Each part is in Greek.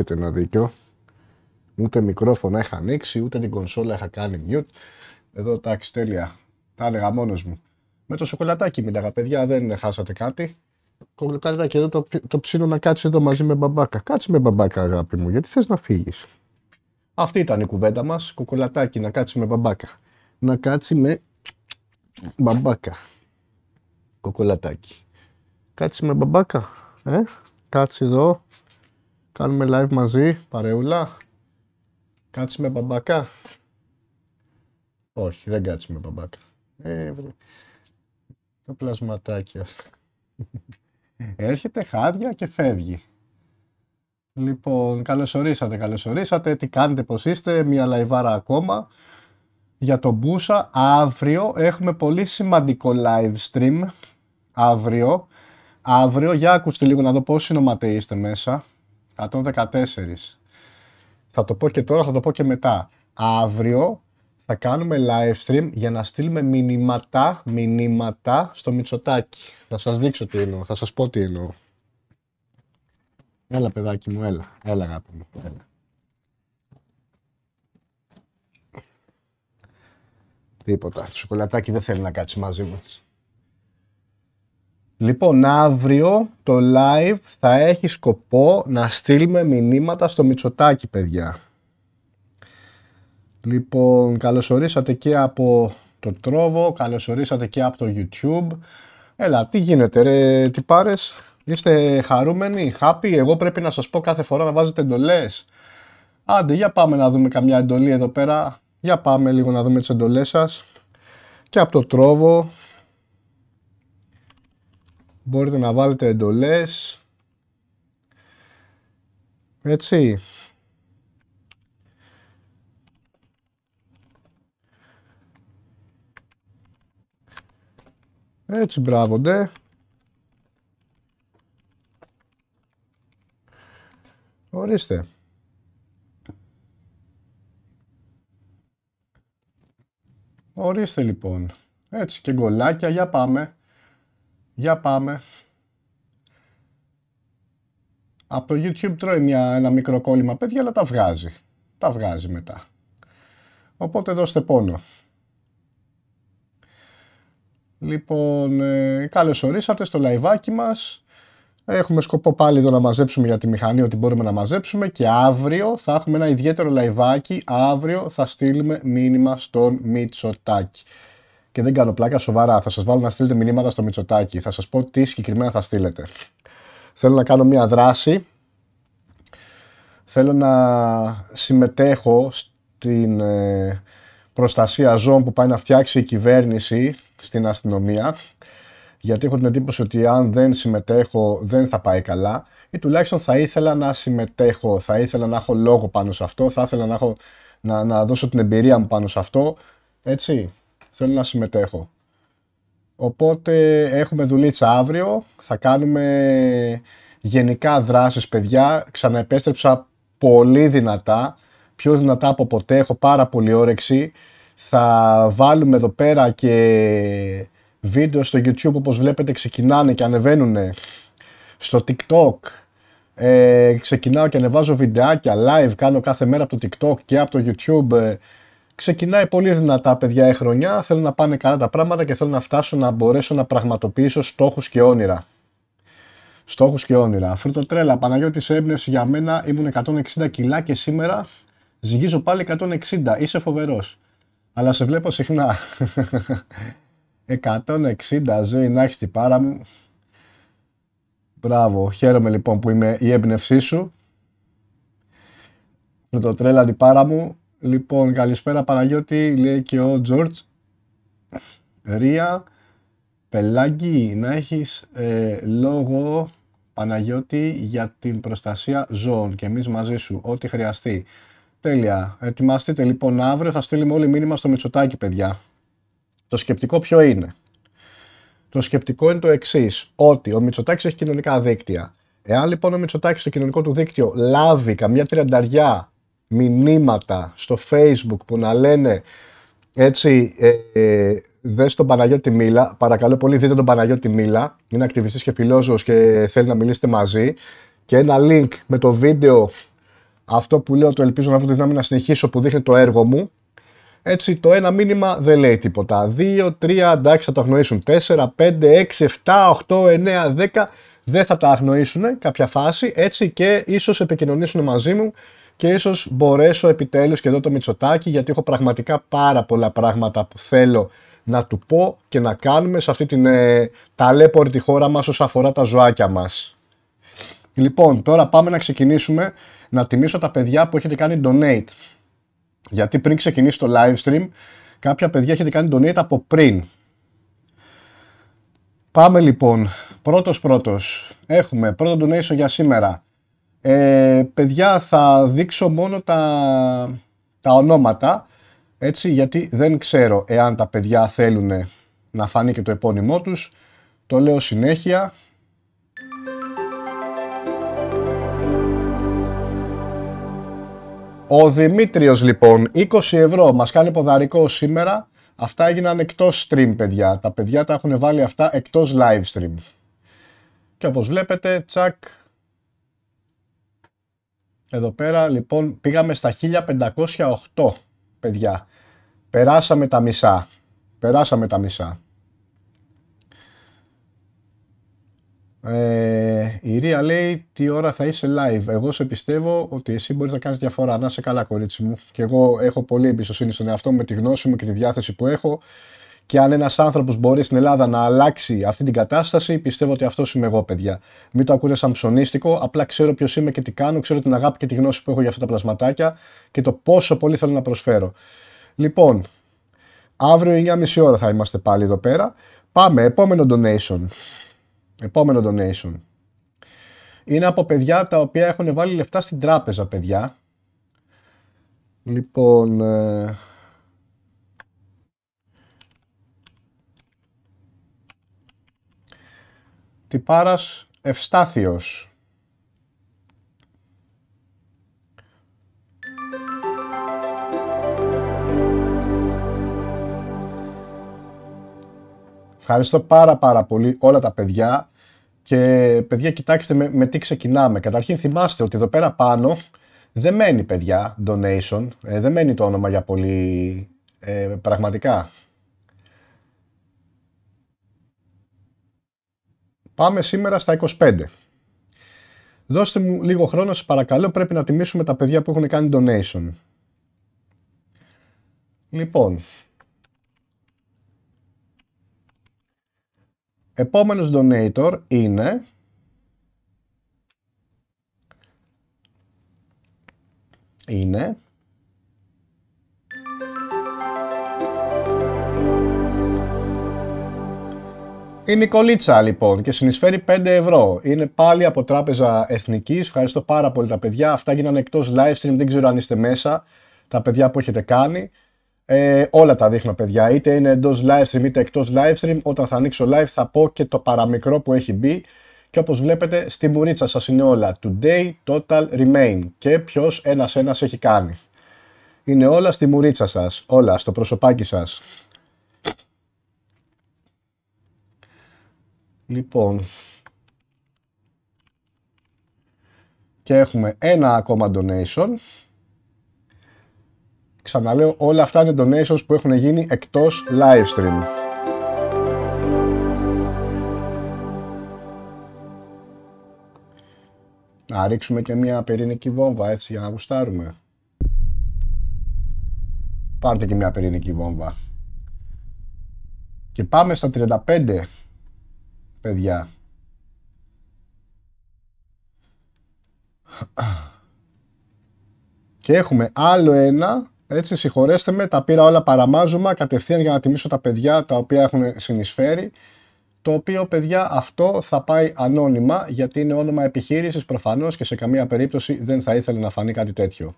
έχετε ένα δίκιο. Ούτε μικρόφωνο είχα ανοίξει, ούτε την κονσόλα είχα κάνει mute. Εδώ εντάξει, τέλεια. Τα έλεγα μόνος μου. Με το σοκολατάκι μίλαγα, παιδιά, δεν χάσατε κάτι. Κοκκαλάκι εδώ το, το ψήνω να κάτσει εδώ μαζί με μπαμπάκα. Κάτσε με μπαμπάκα, αγάπη μου, γιατί θες να φύγεις; Αυτή ήταν η κουβέντα μας. Κοκολατάκι να κάτσει με μπαμπάκα. Να κάτσει με μπαμπάκα. Κοκολατάκι. Κάτσε με μπαμπάκα. Ε, κάτσε εδώ. Κάνουμε live μαζί, παρεούλα. Κάτσε με μπαμπάκα. Όχι, δεν κάτσε με μπαμπάκα. Ε, το πλασματάκι αυτό. Έρχεται χάδια και φεύγει. Λοιπόν, καλωσορίσατε, καλωσορίσατε. Τι κάνετε, πώς είστε, μια λαϊβάρα ακόμα. Για τον Μπούσα, αύριο έχουμε πολύ σημαντικό live stream. Αύριο. Αύριο, για ακούστε λίγο να δω πόσοι νοματέοι είστε μέσα. 114. Θα το πω και τώρα, θα το πω και μετά. Αύριο θα κάνουμε live stream για να στείλουμε μηνύματα, μηνύματα στο Μητσοτάκι. Θα σας δείξω τι εννοώ, θα σας πω τι εννοώ. Έλα παιδάκι μου, έλα, έλα αγάπη μου, έλα. Τίποτα, το σοκολατάκι δεν θέλει να κάτσει μαζί μας. Λοιπόν, αύριο το live θα έχει σκοπό να στείλουμε μηνύματα στο Μητσοτάκι, παιδιά. Λοιπόν, καλωσορίσατε και από το Τρόβο, καλωσορίσατε και από το YouTube. Έλα, τι γίνεται ρε, τι πάρες, είστε χαρούμενοι, happy, εγώ πρέπει να σας πω κάθε φορά να βάζετε εντολές. Άντε, για πάμε να δούμε καμιά εντολή εδώ πέρα, για πάμε λίγο να δούμε τις εντολές σας. Και από το Τρόβο, μπορείτε να βάλετε εντολές. Έτσι, Έτσι, μπράβο, ντε. Ορίστε. Ορίστε λοιπόν. Έτσι και γκολάκια. Για πάμε. Για πάμε. Από το YouTube τρώει μια, ένα μικρό κόλλημα παιδιά, αλλά τα βγάζει. Τα βγάζει μετά. Οπότε δώστε πόνο. Λοιπόν, ε, καλώς ορίσατε στο λαϊβάκι μας. Έχουμε σκοπό πάλι εδώ να μαζέψουμε για τη μηχανή ό,τι μπορούμε να μαζέψουμε και αύριο θα έχουμε ένα ιδιαίτερο λαϊβάκι. Αύριο θα στείλουμε μήνυμα στον Μητσοτάκη. Και δεν κάνω πλάκα σοβαρά. Θα σας βάλω να στείλετε μηνύματα στο Μητσοτάκη. Θα σας πω τι συγκεκριμένα θα στείλετε. Θέλω να κάνω μια δράση. Θέλω να συμμετέχω στην ε, προστασία ζώων που πάει να φτιάξει η κυβέρνηση στην αστυνομία γιατί έχω την εντύπωση ότι αν δεν συμμετέχω δεν θα πάει καλά ή τουλάχιστον θα ήθελα να συμμετέχω, θα ήθελα να έχω λόγο πάνω σε αυτό, θα ήθελα να, έχω, να, να δώσω την εμπειρία μου πάνω σε αυτό, έτσι, θέλω να συμμετέχω. Οπότε έχουμε δουλίτσα αύριο, θα κάνουμε γενικά δράσεις παιδιά, ξαναεπέστρεψα πολύ δυνατά, πιο δυνατά από ποτέ, έχω πάρα πολύ όρεξη. Θα βάλουμε εδώ πέρα και βίντεο στο YouTube όπως βλέπετε ξεκινάνε και ανεβαίνουν στο TikTok. Ε, ξεκινάω και ανεβάζω βιντεάκια live, κάνω κάθε μέρα από το TikTok και από το YouTube. Ε, ξεκινάει πολύ δυνατά παιδιά η χρονιά, θέλω να πάνε καλά τα πράγματα και θέλω να φτάσω να μπορέσω να πραγματοποιήσω στόχους και όνειρα. Στόχους και όνειρα. τρέλα, Παναγιώτης έμπνευση για μένα, ήμουν 160 κιλά και σήμερα ζυγίζω πάλι 160. Είσαι φοβερός. Αλλά σε βλέπω συχνά. 160 ζωή να έχεις την πάρα μου. Μπράβο. Χαίρομαι λοιπόν που είμαι η έμπνευσή σου. Με το τρέλα την πάρα μου. Λοιπόν, καλησπέρα Παναγιώτη, λέει και ο Τζόρτζ. Ρία, πελάγκη, να έχεις ε, λόγο Παναγιώτη για την προστασία ζώων και εμείς μαζί σου, ό,τι χρειαστεί. Τέλεια. Ετοιμαστείτε λοιπόν αύριο, θα στείλουμε όλοι μήνυμα στο Μητσοτάκι, παιδιά. Το σκεπτικό ποιο είναι; Το σκεπτικό είναι το εξής, ότι ο Μητσοτάκης έχει κοινωνικά δίκτυα. Εάν λοιπόν ο Μητσοτάκης στο κοινωνικό του δίκτυο λάβει καμιά τριανταριά μηνύματα στο facebook που να λένε έτσι ε, ε, δες τον Παναγιώτη Μίλα, παρακαλώ πολύ δείτε τον Παναγιώτη Μίλα, είναι ακτιβιστής και φιλόζωος και θέλει να μιλήσετε μαζί και ένα link με το βίντεο αυτό που λέω το ελπίζω να βρω τη δύναμη να συνεχίσω που δείχνει το έργο μου. Έτσι το ένα μήνυμα δεν λέει τίποτα. 2, 3, εντάξει θα το αγνοήσουν. 4, 5, 6, 7, 8, 9, 10 δεν θα τα αγνοήσουν κάποια φάση έτσι και ίσως επικοινωνήσουν μαζί μου και ίσως μπορέσω επιτέλους και εδώ το Μητσοτάκι γιατί έχω πραγματικά πάρα πολλά πράγματα που θέλω να του πω και να κάνουμε σε αυτή την ε, ταλέπορτη χώρα μας όσο αφορά τα ζωάκια μας. Λοιπόν, τώρα πάμε να ξεκινήσουμε να τιμήσω τα παιδιά που έχετε κάνει donate. Γιατί πριν ξεκινήσει το live stream, κάποια παιδιά έχετε κάνει donate από πριν. Πάμε λοιπόν, πρώτος πρώτος. Έχουμε πρώτο donation για σήμερα. Ε, παιδιά θα δείξω μόνο τα, τα ονόματα έτσι γιατί δεν ξέρω εάν τα παιδιά θέλουν να φανεί και το επώνυμό τους. Το λέω συνέχεια. Ο Δημήτριος λοιπόν 20 ευρώ μας κάνει ποδαρικό σήμερα. Αυτά έγιναν εκτός stream παιδιά. Τα παιδιά τα έχουν βάλει αυτά εκτός live stream. Και όπως βλέπετε τσακ εδώ πέρα λοιπόν πήγαμε στα 1508 παιδιά. Περάσαμε τα μισά. Περάσαμε τα μισά. Ε, η Ρία λέει τι ώρα θα είσαι live; Εγώ σε πιστεύω ότι εσύ μπορείς να κάνεις διαφορά. Να είσαι καλά κορίτσι μου. Και εγώ έχω πολύ εμπιστοσύνη στον εαυτό μου με τη γνώση μου και τη διάθεση που έχω. Και αν ένας άνθρωπος μπορεί στην Ελλάδα να αλλάξει αυτή την κατάσταση, πιστεύω ότι αυτός είμαι εγώ, παιδιά. Μην το ακούτε σαν ψωνίστικο, απλά ξέρω ποιος είμαι και τι κάνω, ξέρω την αγάπη και τη γνώση που έχω για αυτά τα πλασματάκια και το πόσο πολύ θέλω να προσφέρω. Λοιπόν, αύριο 9.30 ώρα θα είμαστε πάλι εδώ πέρα. Πάμε, επόμενο donation. Επόμενο donation. Είναι από παιδιά τα οποία έχουν βάλει λεφτά στην τράπεζα, παιδιά. Λοιπόν, ε, τυπάρας Ευστάθιος. Ευχαριστώ πάρα πάρα πολύ όλα τα παιδιά και παιδιά κοιτάξτε με, με τι ξεκινάμε. Καταρχήν θυμάστε ότι εδώ πέρα πάνω δεν μένει παιδιά donation, ε, δεν μένει το όνομα για πολύ ε, πραγματικά. Πάμε σήμερα στα 25. Δώστε μου λίγο χρόνο, σας παρακαλώ, πρέπει να τιμήσουμε τα παιδιά που έχουν κάνει donation. Λοιπόν, επόμενος donator είναι είναι Η Νικολίτσα λοιπόν και συνεισφέρει 5 ευρώ. Είναι πάλι από Τράπεζα Εθνικής. Ευχαριστώ πάρα πολύ τα παιδιά. Αυτά γίνανε εκτός live stream. Δεν ξέρω αν είστε μέσα. Τα παιδιά που έχετε κάνει. Ε, όλα τα δείχνω παιδιά. Είτε είναι εντός live stream είτε εκτός live stream. Όταν θα ανοίξω live θα πω και το παραμικρό που έχει μπει. Και όπως βλέπετε στη μουρίτσα σας είναι όλα Today Total Remain και ποιος ένας ένας έχει κάνει. Είναι όλα στη μουρίτσα σας, όλα στο προσωπάκι σας. Λοιπόν, και έχουμε ένα ακόμα donation. Ξαναλέω, όλα αυτά είναι donations που έχουν γίνει εκτός live stream. Να ρίξουμε και μια πυρηνική βόμβα έτσι για να γουστάρουμε. Πάρτε και μια πυρηνική βόμβα. Και πάμε στα 35 παιδιά. Και έχουμε άλλο ένα, έτσι συγχωρέστε με, τα πήρα όλα παραμάζωμα κατευθείαν για να τιμήσω τα παιδιά τα οποία έχουν συνεισφέρει. Το οποίο παιδιά αυτό θα πάει ανώνυμα γιατί είναι όνομα επιχείρησης προφανώς και σε καμία περίπτωση δεν θα ήθελε να φανεί κάτι τέτοιο.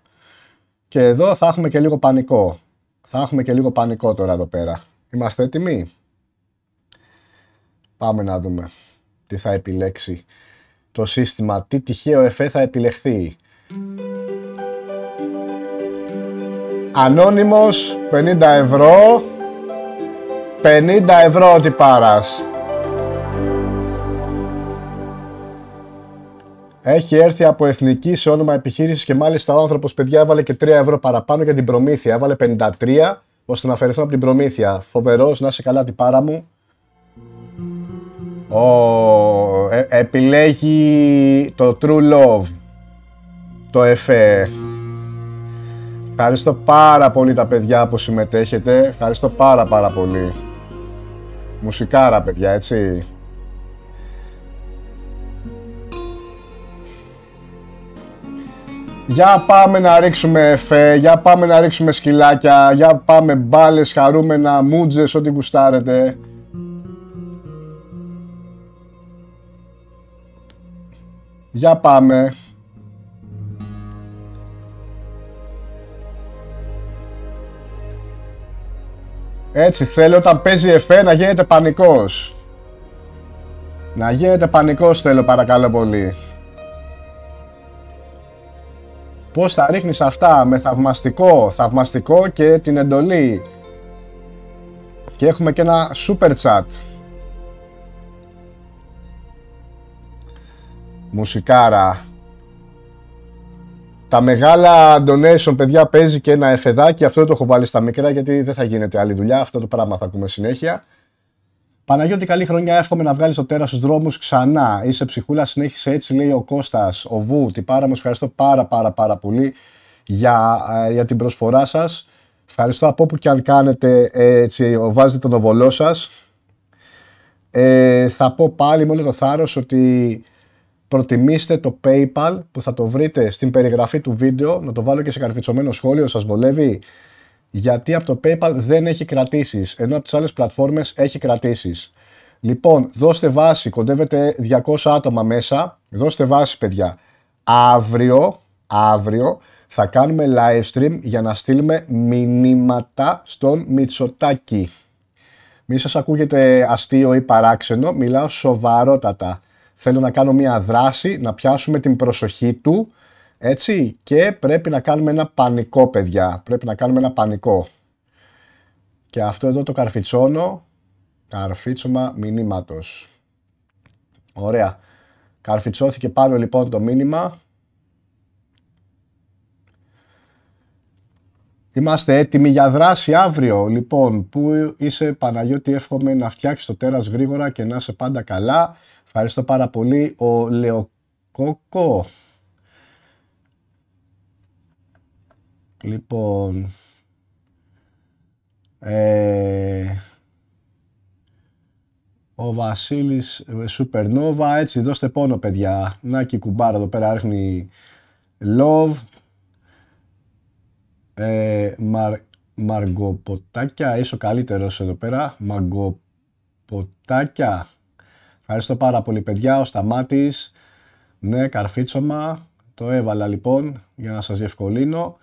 Και εδώ θα έχουμε και λίγο πανικό. Θα έχουμε και λίγο πανικό τώρα εδώ πέρα. Είμαστε έτοιμοι; Πάμε να δούμε τι θα επιλέξει το σύστημα, τι τυχαίο εφέ θα επιλεχθεί. Ανώνυμος 50 ευρώ 50 ευρώ ότι πάρας Έχει έρθει από εθνική σε όνομα επιχείρησης και μάλιστα ο άνθρωπος, παιδιά, έβαλε και 3 ευρώ παραπάνω για την προμήθεια. Έβαλε 53 ώστε να αφαιρεθώ από την προμήθεια. Φοβερός, να είσαι καλά την πάρα μου. Ο, ε, επιλέγει το True Love. Το ΕΦΕ. Ευχαριστώ πάρα πολύ τα παιδιά που συμμετέχετε. Ευχαριστώ πάρα πάρα πολύ. Μουσικάρα παιδιά, έτσι. Για πάμε να ρίξουμε εφέ, για πάμε να ρίξουμε σκυλάκια, για πάμε μπάλες, χαρούμενα, μούτζες, ό,τι γουστάρετε. Για πάμε. Έτσι θέλω όταν παίζει εφέ να γίνεται πανικός. Να γίνεται πανικός θέλω παρακαλώ πολύ. Πώς τα ρίχνεις αυτά με θαυμαστικό, θαυμαστικό και την εντολή. Και έχουμε και ένα super chat. Μουσικάρα. Τα μεγάλα donation, παιδιά, παίζει και ένα εφεδάκι. Αυτό το έχω βάλει στα μικρά γιατί δεν θα γίνεται άλλη δουλειά. Αυτό το πράγμα θα ακούμε συνέχεια. Παναγιώτη, καλή χρονιά. Εύχομαι να βγάλεις το τέρας στους δρόμους ξανά. Είσαι ψυχούλα, συνέχισε έτσι, λέει ο Κώστας. Ο Βου, τι πάρα μου ευχαριστώ πάρα πάρα πάρα πολύ για, ε, για την προσφορά σας. Ευχαριστώ από όπου και αν κάνετε έτσι, βάζετε τον οβολό σας. Ε, θα πω πάλι με όλο το θάρρος ότι προτιμήστε το PayPal που θα το βρείτε στην περιγραφή του βίντεο. Να το βάλω και σε καρφιτσωμένο σχόλιο, σας βολεύει γιατί από το PayPal δεν έχει κρατήσεις, ενώ από τις άλλες πλατφόρμες έχει κρατήσεις. Λοιπόν, δώστε βάση, κοντεύετε 200 άτομα μέσα, δώστε βάση παιδιά. Αύριο, αύριο θα κάνουμε live stream για να στείλουμε μηνύματα στον Μητσοτάκη. Μη σας ακούγεται αστείο ή παράξενο, μιλάω σοβαρότατα. Θέλω να κάνω μια δράση, να πιάσουμε την προσοχή του έτσι, και πρέπει να κάνουμε ένα πανικό, παιδιά. Πρέπει να κάνουμε ένα πανικό. Και αυτό εδώ το καρφιτσώνω, καρφίτσωμα μηνύματος. Ωραία. Καρφιτσώθηκε πάνω λοιπόν το μήνυμα. Είμαστε έτοιμοι για δράση αύριο. Λοιπόν, που είσαι Παναγιώτη, εύχομαι να φτιάξεις το τέρας γρήγορα και να είσαι πάντα καλά. Ευχαριστώ πάρα πολύ. Ο Λεοκόκο. Λοιπόν, ε, ο Βασίλης Σουπερνόβα, έτσι δώστε πόνο παιδιά. Να και η κουμπάρα εδώ πέρα ρίχνει love. Ε, μαρ, μαργοποτάκια, είσαι ο καλύτερος εδώ πέρα. Μαργοποτάκια. Ευχαριστώ πάρα πολύ παιδιά, ο Σταμάτης. Ναι, καρφίτσωμα. Το έβαλα λοιπόν για να σας διευκολύνω.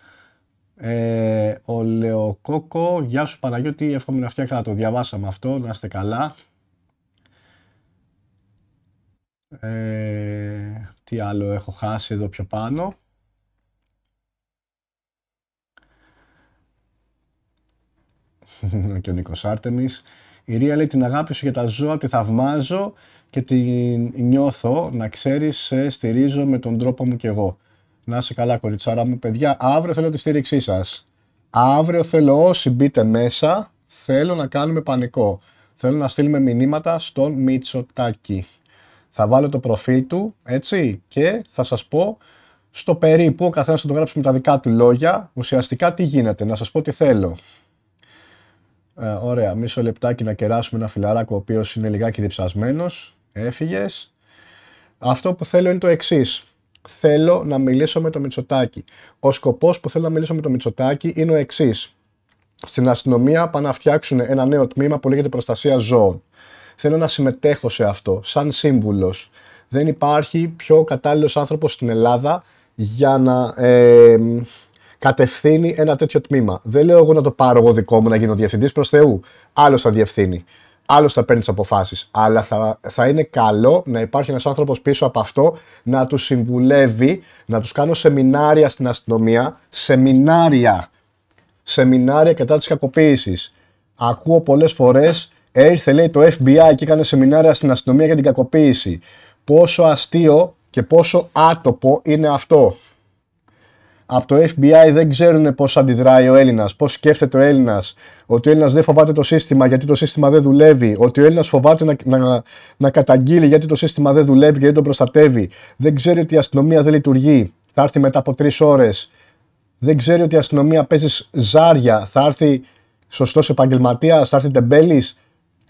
Ε, ο Λεοκόκο, γεια σου Παναγιώτη, εύχομαι να φτιάξει να το διαβάσαμε αυτό, να είστε καλά. Ε, τι άλλο έχω χάσει εδώ πιο πάνω. και ο Νίκος Άρτεμις. Η Ρία λέει την αγάπη σου για τα ζώα, τη θαυμάζω και την νιώθω, να ξέρεις, σε στηρίζω με τον τρόπο μου κι εγώ. Να είσαι καλά, κοριτσάρα μου. Παιδιά, αύριο θέλω τη στήριξή σας. Αύριο θέλω όσοι μπείτε μέσα, θέλω να κάνουμε πανικό. Θέλω να στείλουμε μηνύματα στον Μητσοτάκη. Θα βάλω το προφίλ του, έτσι, και θα σας πω στο περίπου, ο καθένας θα το γράψει με τα δικά του λόγια, ουσιαστικά τι γίνεται, να σας πω τι θέλω. Ε, ωραία, μισό λεπτάκι να κεράσουμε ένα φιλαράκο ο οποίος είναι λιγάκι διψασμένος, έφυγες. Αυτό που θέλω είναι το εξής θέλω να μιλήσω με το Μητσοτάκι. Ο σκοπός που θέλω να μιλήσω με το Μητσοτάκι είναι ο εξής. Στην αστυνομία πάνε να φτιάξουν ένα νέο τμήμα που λέγεται προστασία ζώων. Θέλω να συμμετέχω σε αυτό, σαν σύμβουλος. Δεν υπάρχει πιο κατάλληλος άνθρωπος στην Ελλάδα για να ε, κατευθύνει ένα τέτοιο τμήμα. Δεν λέω εγώ να το πάρω εγώ δικό μου να γίνω διευθυντής προς Θεού. Άλλος θα διευθύνει άλλος θα παίρνει τις αποφάσεις. Αλλά θα, θα είναι καλό να υπάρχει ένας άνθρωπος πίσω από αυτό να τους συμβουλεύει, να τους κάνω σεμινάρια στην αστυνομία. Σεμινάρια. Σεμινάρια κατά της κακοποίησης. Ακούω πολλές φορές, έρθε λέει το FBI και έκανε σεμινάρια στην αστυνομία για την κακοποίηση. Πόσο αστείο και πόσο άτοπο είναι αυτό. Από το FBI δεν ξέρουν πώς αντιδράει ο Έλληνας, πώς σκέφτεται ο Έλληνας, ότι ο Έλληνας δεν φοβάται το σύστημα γιατί το σύστημα δεν δουλεύει, ότι ο Έλληνας φοβάται να, να, να καταγγείλει γιατί το σύστημα δεν δουλεύει και δεν τον προστατεύει, δεν ξέρει ότι η αστυνομία δεν λειτουργεί, θα έρθει μετά από τρεις ώρες, δεν ξέρει ότι η αστυνομία παίζει ζάρια, θα έρθει σωστός επαγγελματίας, θα έρθει τεμπέλης.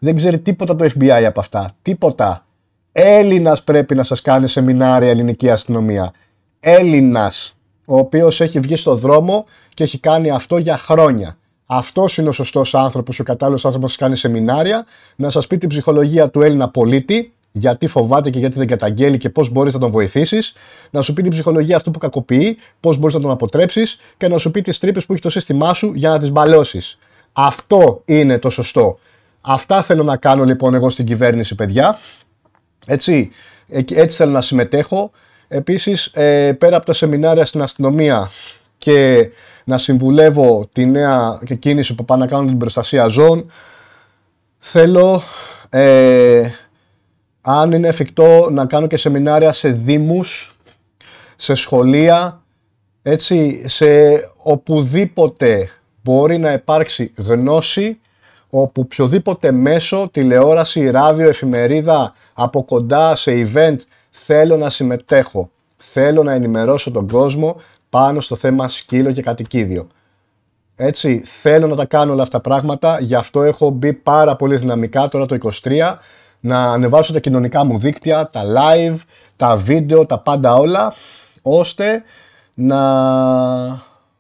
Δεν ξέρει τίποτα το FBI από αυτά. Τίποτα. Έλληνας πρέπει να σας κάνει σεμινάρια ελληνική αστυνομία. Έλληνας, ο οποίος έχει βγει στο δρόμο και έχει κάνει αυτό για χρόνια. Αυτός είναι ο σωστός άνθρωπος, ο κατάλληλος άνθρωπος να σα κάνει σεμινάρια, να σας πει την ψυχολογία του Έλληνα πολίτη, γιατί φοβάται και γιατί δεν καταγγέλει και πώς μπορείς να τον βοηθήσεις, να σου πει την ψυχολογία αυτού που κακοποιεί, πώς μπορείς να τον αποτρέψεις και να σου πει τις τρύπες που έχει το σύστημά σου για να τις μπαλώσεις. Αυτό είναι το σωστό. Αυτά θέλω να κάνω λοιπόν εγώ στην κυβέρνηση, παιδιά. Έτσι, έτσι θέλω να συμμετέχω. Επίσης, ε, πέρα από τα σεμινάρια στην αστυνομία και να συμβουλεύω τη νέα κίνηση που πάνε να κάνουν την προστασία ζώων, θέλω, ε, αν είναι εφικτό, να κάνω και σεμινάρια σε δήμους, σε σχολεία, έτσι, σε οπουδήποτε μπορεί να υπάρξει γνώση όπου οποιοδήποτε μέσο, τηλεόραση, ράδιο, εφημερίδα, από κοντά σε event θέλω να συμμετέχω. Θέλω να ενημερώσω τον κόσμο πάνω στο θέμα σκύλο και κατοικίδιο. Έτσι, θέλω να τα κάνω όλα αυτά τα πράγματα, γι' αυτό έχω μπει πάρα πολύ δυναμικά τώρα το 23 να ανεβάσω τα κοινωνικά μου δίκτυα, τα live, τα βίντεο, τα πάντα όλα, ώστε να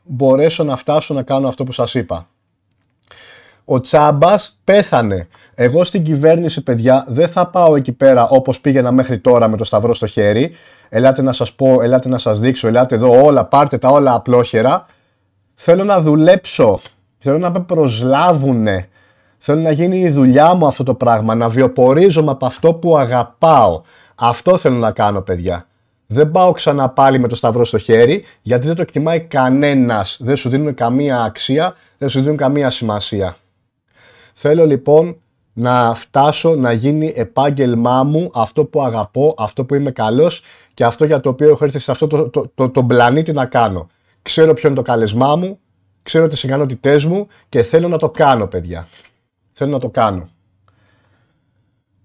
μπορέσω να φτάσω να κάνω αυτό που σας είπα. Ο Τσάμπας πέθανε. Εγώ στην κυβέρνηση, παιδιά, δεν θα πάω εκεί πέρα όπως πήγαινα μέχρι τώρα με το σταυρό στο χέρι. Ελάτε να σας πω, ελάτε να σας δείξω, ελάτε εδώ όλα, πάρτε τα όλα απλόχερα. Θέλω να δουλέψω, θέλω να με προσλάβουνε. Θέλω να γίνει η δουλειά μου αυτό το πράγμα, να βιοπορίζομαι από αυτό που αγαπάω. Αυτό θέλω να κάνω, παιδιά. Δεν πάω ξανά πάλι με το σταυρό στο χέρι, γιατί δεν το εκτιμάει κανένας. Δεν σου δίνουν καμία αξία, δεν σου δίνουν καμία σημασία. Θέλω λοιπόν να φτάσω να γίνει επάγγελμά μου αυτό που αγαπώ, αυτό που είμαι καλός και αυτό για το οποίο έχω έρθει σε αυτό το, το, το, το πλανήτη να κάνω. Ξέρω ποιο είναι το καλεσμά μου, ξέρω τις ικανότητές μου και θέλω να το κάνω παιδιά. Θέλω να το κάνω.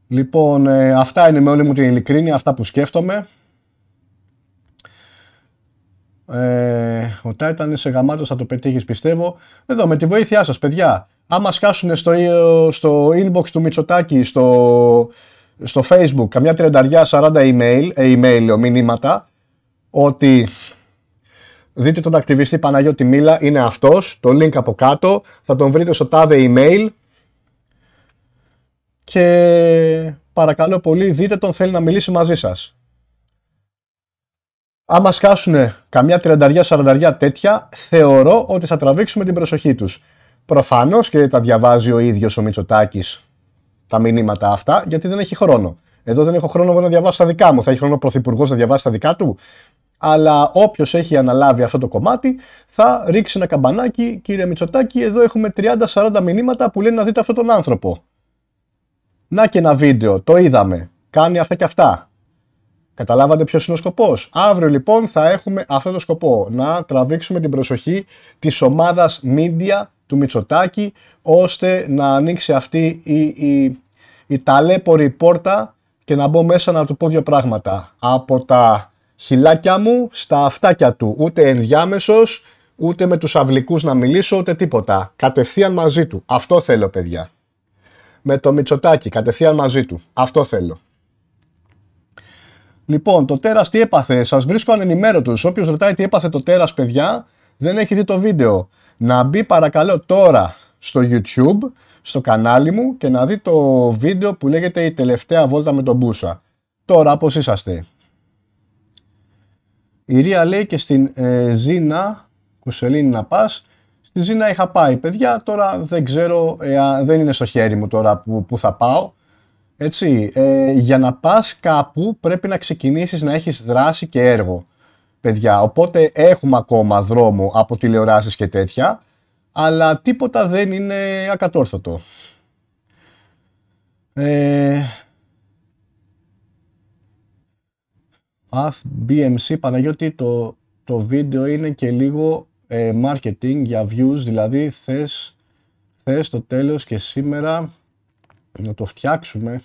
Λοιπόν, ε, αυτά είναι με όλη μου την ειλικρίνεια, αυτά που σκέφτομαι. Ε, ο Τάιταν σε γαμάτος θα το πετύχεις πιστεύω. Εδώ με τη βοήθειά σας παιδιά. Άμα σκάσουν στο, στο inbox του Μητσοτάκη στο, στο facebook καμιά τριανταριά 40 email, ε, email μηνύματα ότι δείτε τον ακτιβιστή Παναγιώτη Μίλα είναι αυτός, το link από κάτω, θα τον βρείτε στο τάδε email και παρακαλώ πολύ δείτε τον θέλει να μιλήσει μαζί σας άμα σκάσουν καμιά τριανταριά, σαρανταριά τέτοια, θεωρώ ότι θα τραβήξουμε την προσοχή τους. Προφανώς και τα διαβάζει ο ίδιος ο Μητσοτάκης τα μηνύματα αυτά, γιατί δεν έχει χρόνο. Εδώ δεν έχω χρόνο εγώ να διαβάσω τα δικά μου. Θα έχει χρόνο ο Πρωθυπουργός να διαβάσει τα δικά του. Αλλά όποιος έχει αναλάβει αυτό το κομμάτι θα ρίξει ένα καμπανάκι. Κύριε Μητσοτάκη, εδώ έχουμε 30-40 μηνύματα που λένε να δείτε αυτόν τον άνθρωπο. Να και ένα βίντεο, το είδαμε. Κάνει αυτά και αυτά. Καταλάβατε ποιος είναι ο σκοπός. Αύριο λοιπόν θα έχουμε αυτό το σκοπό. Να τραβήξουμε την προσοχή της ομάδας media του Μητσοτάκη ώστε να ανοίξει αυτή η, η, η ταλέπορη πόρτα και να μπω μέσα να του πω δύο πράγματα. Από τα χιλάκια μου στα αυτάκια του. Ούτε ενδιάμεσος, ούτε με τους αυλικούς να μιλήσω, ούτε τίποτα. Κατευθείαν μαζί του. Αυτό θέλω παιδιά. Με το Μητσοτάκη, κατευθείαν μαζί του. Αυτό θέλω. Λοιπόν, το τέρας τι έπαθε, σας βρίσκω ανενημέρωτους. Όποιος ρωτάει τι έπαθε το τέρας, παιδιά, δεν έχει δει το βίντεο. Να μπει παρακαλώ τώρα στο YouTube, στο κανάλι μου και να δει το βίντεο που λέγεται «Η τελευταία βόλτα με τον Μπούσα». Τώρα, πώς είσαστε; Η Ρία λέει και στην ε, Ζήνα, Κουσελίνη να πας, στη Ζήνα είχα πάει παιδιά, τώρα δεν ξέρω, ε, δεν είναι στο χέρι μου τώρα που, που θα πάω. Έτσι, ε, για να πας κάπου πρέπει να ξεκινήσεις να έχεις δράση και έργο, παιδιά. Οπότε έχουμε ακόμα δρόμο από τηλεοράσεις και τέτοια, αλλά τίποτα δεν είναι ακατόρθωτο. Ε, Ath BMC Παναγιώτη το, το βίντεο είναι και λίγο ε, marketing για views δηλαδή θες, θες το τέλος και σήμερα να το φτιάξουμε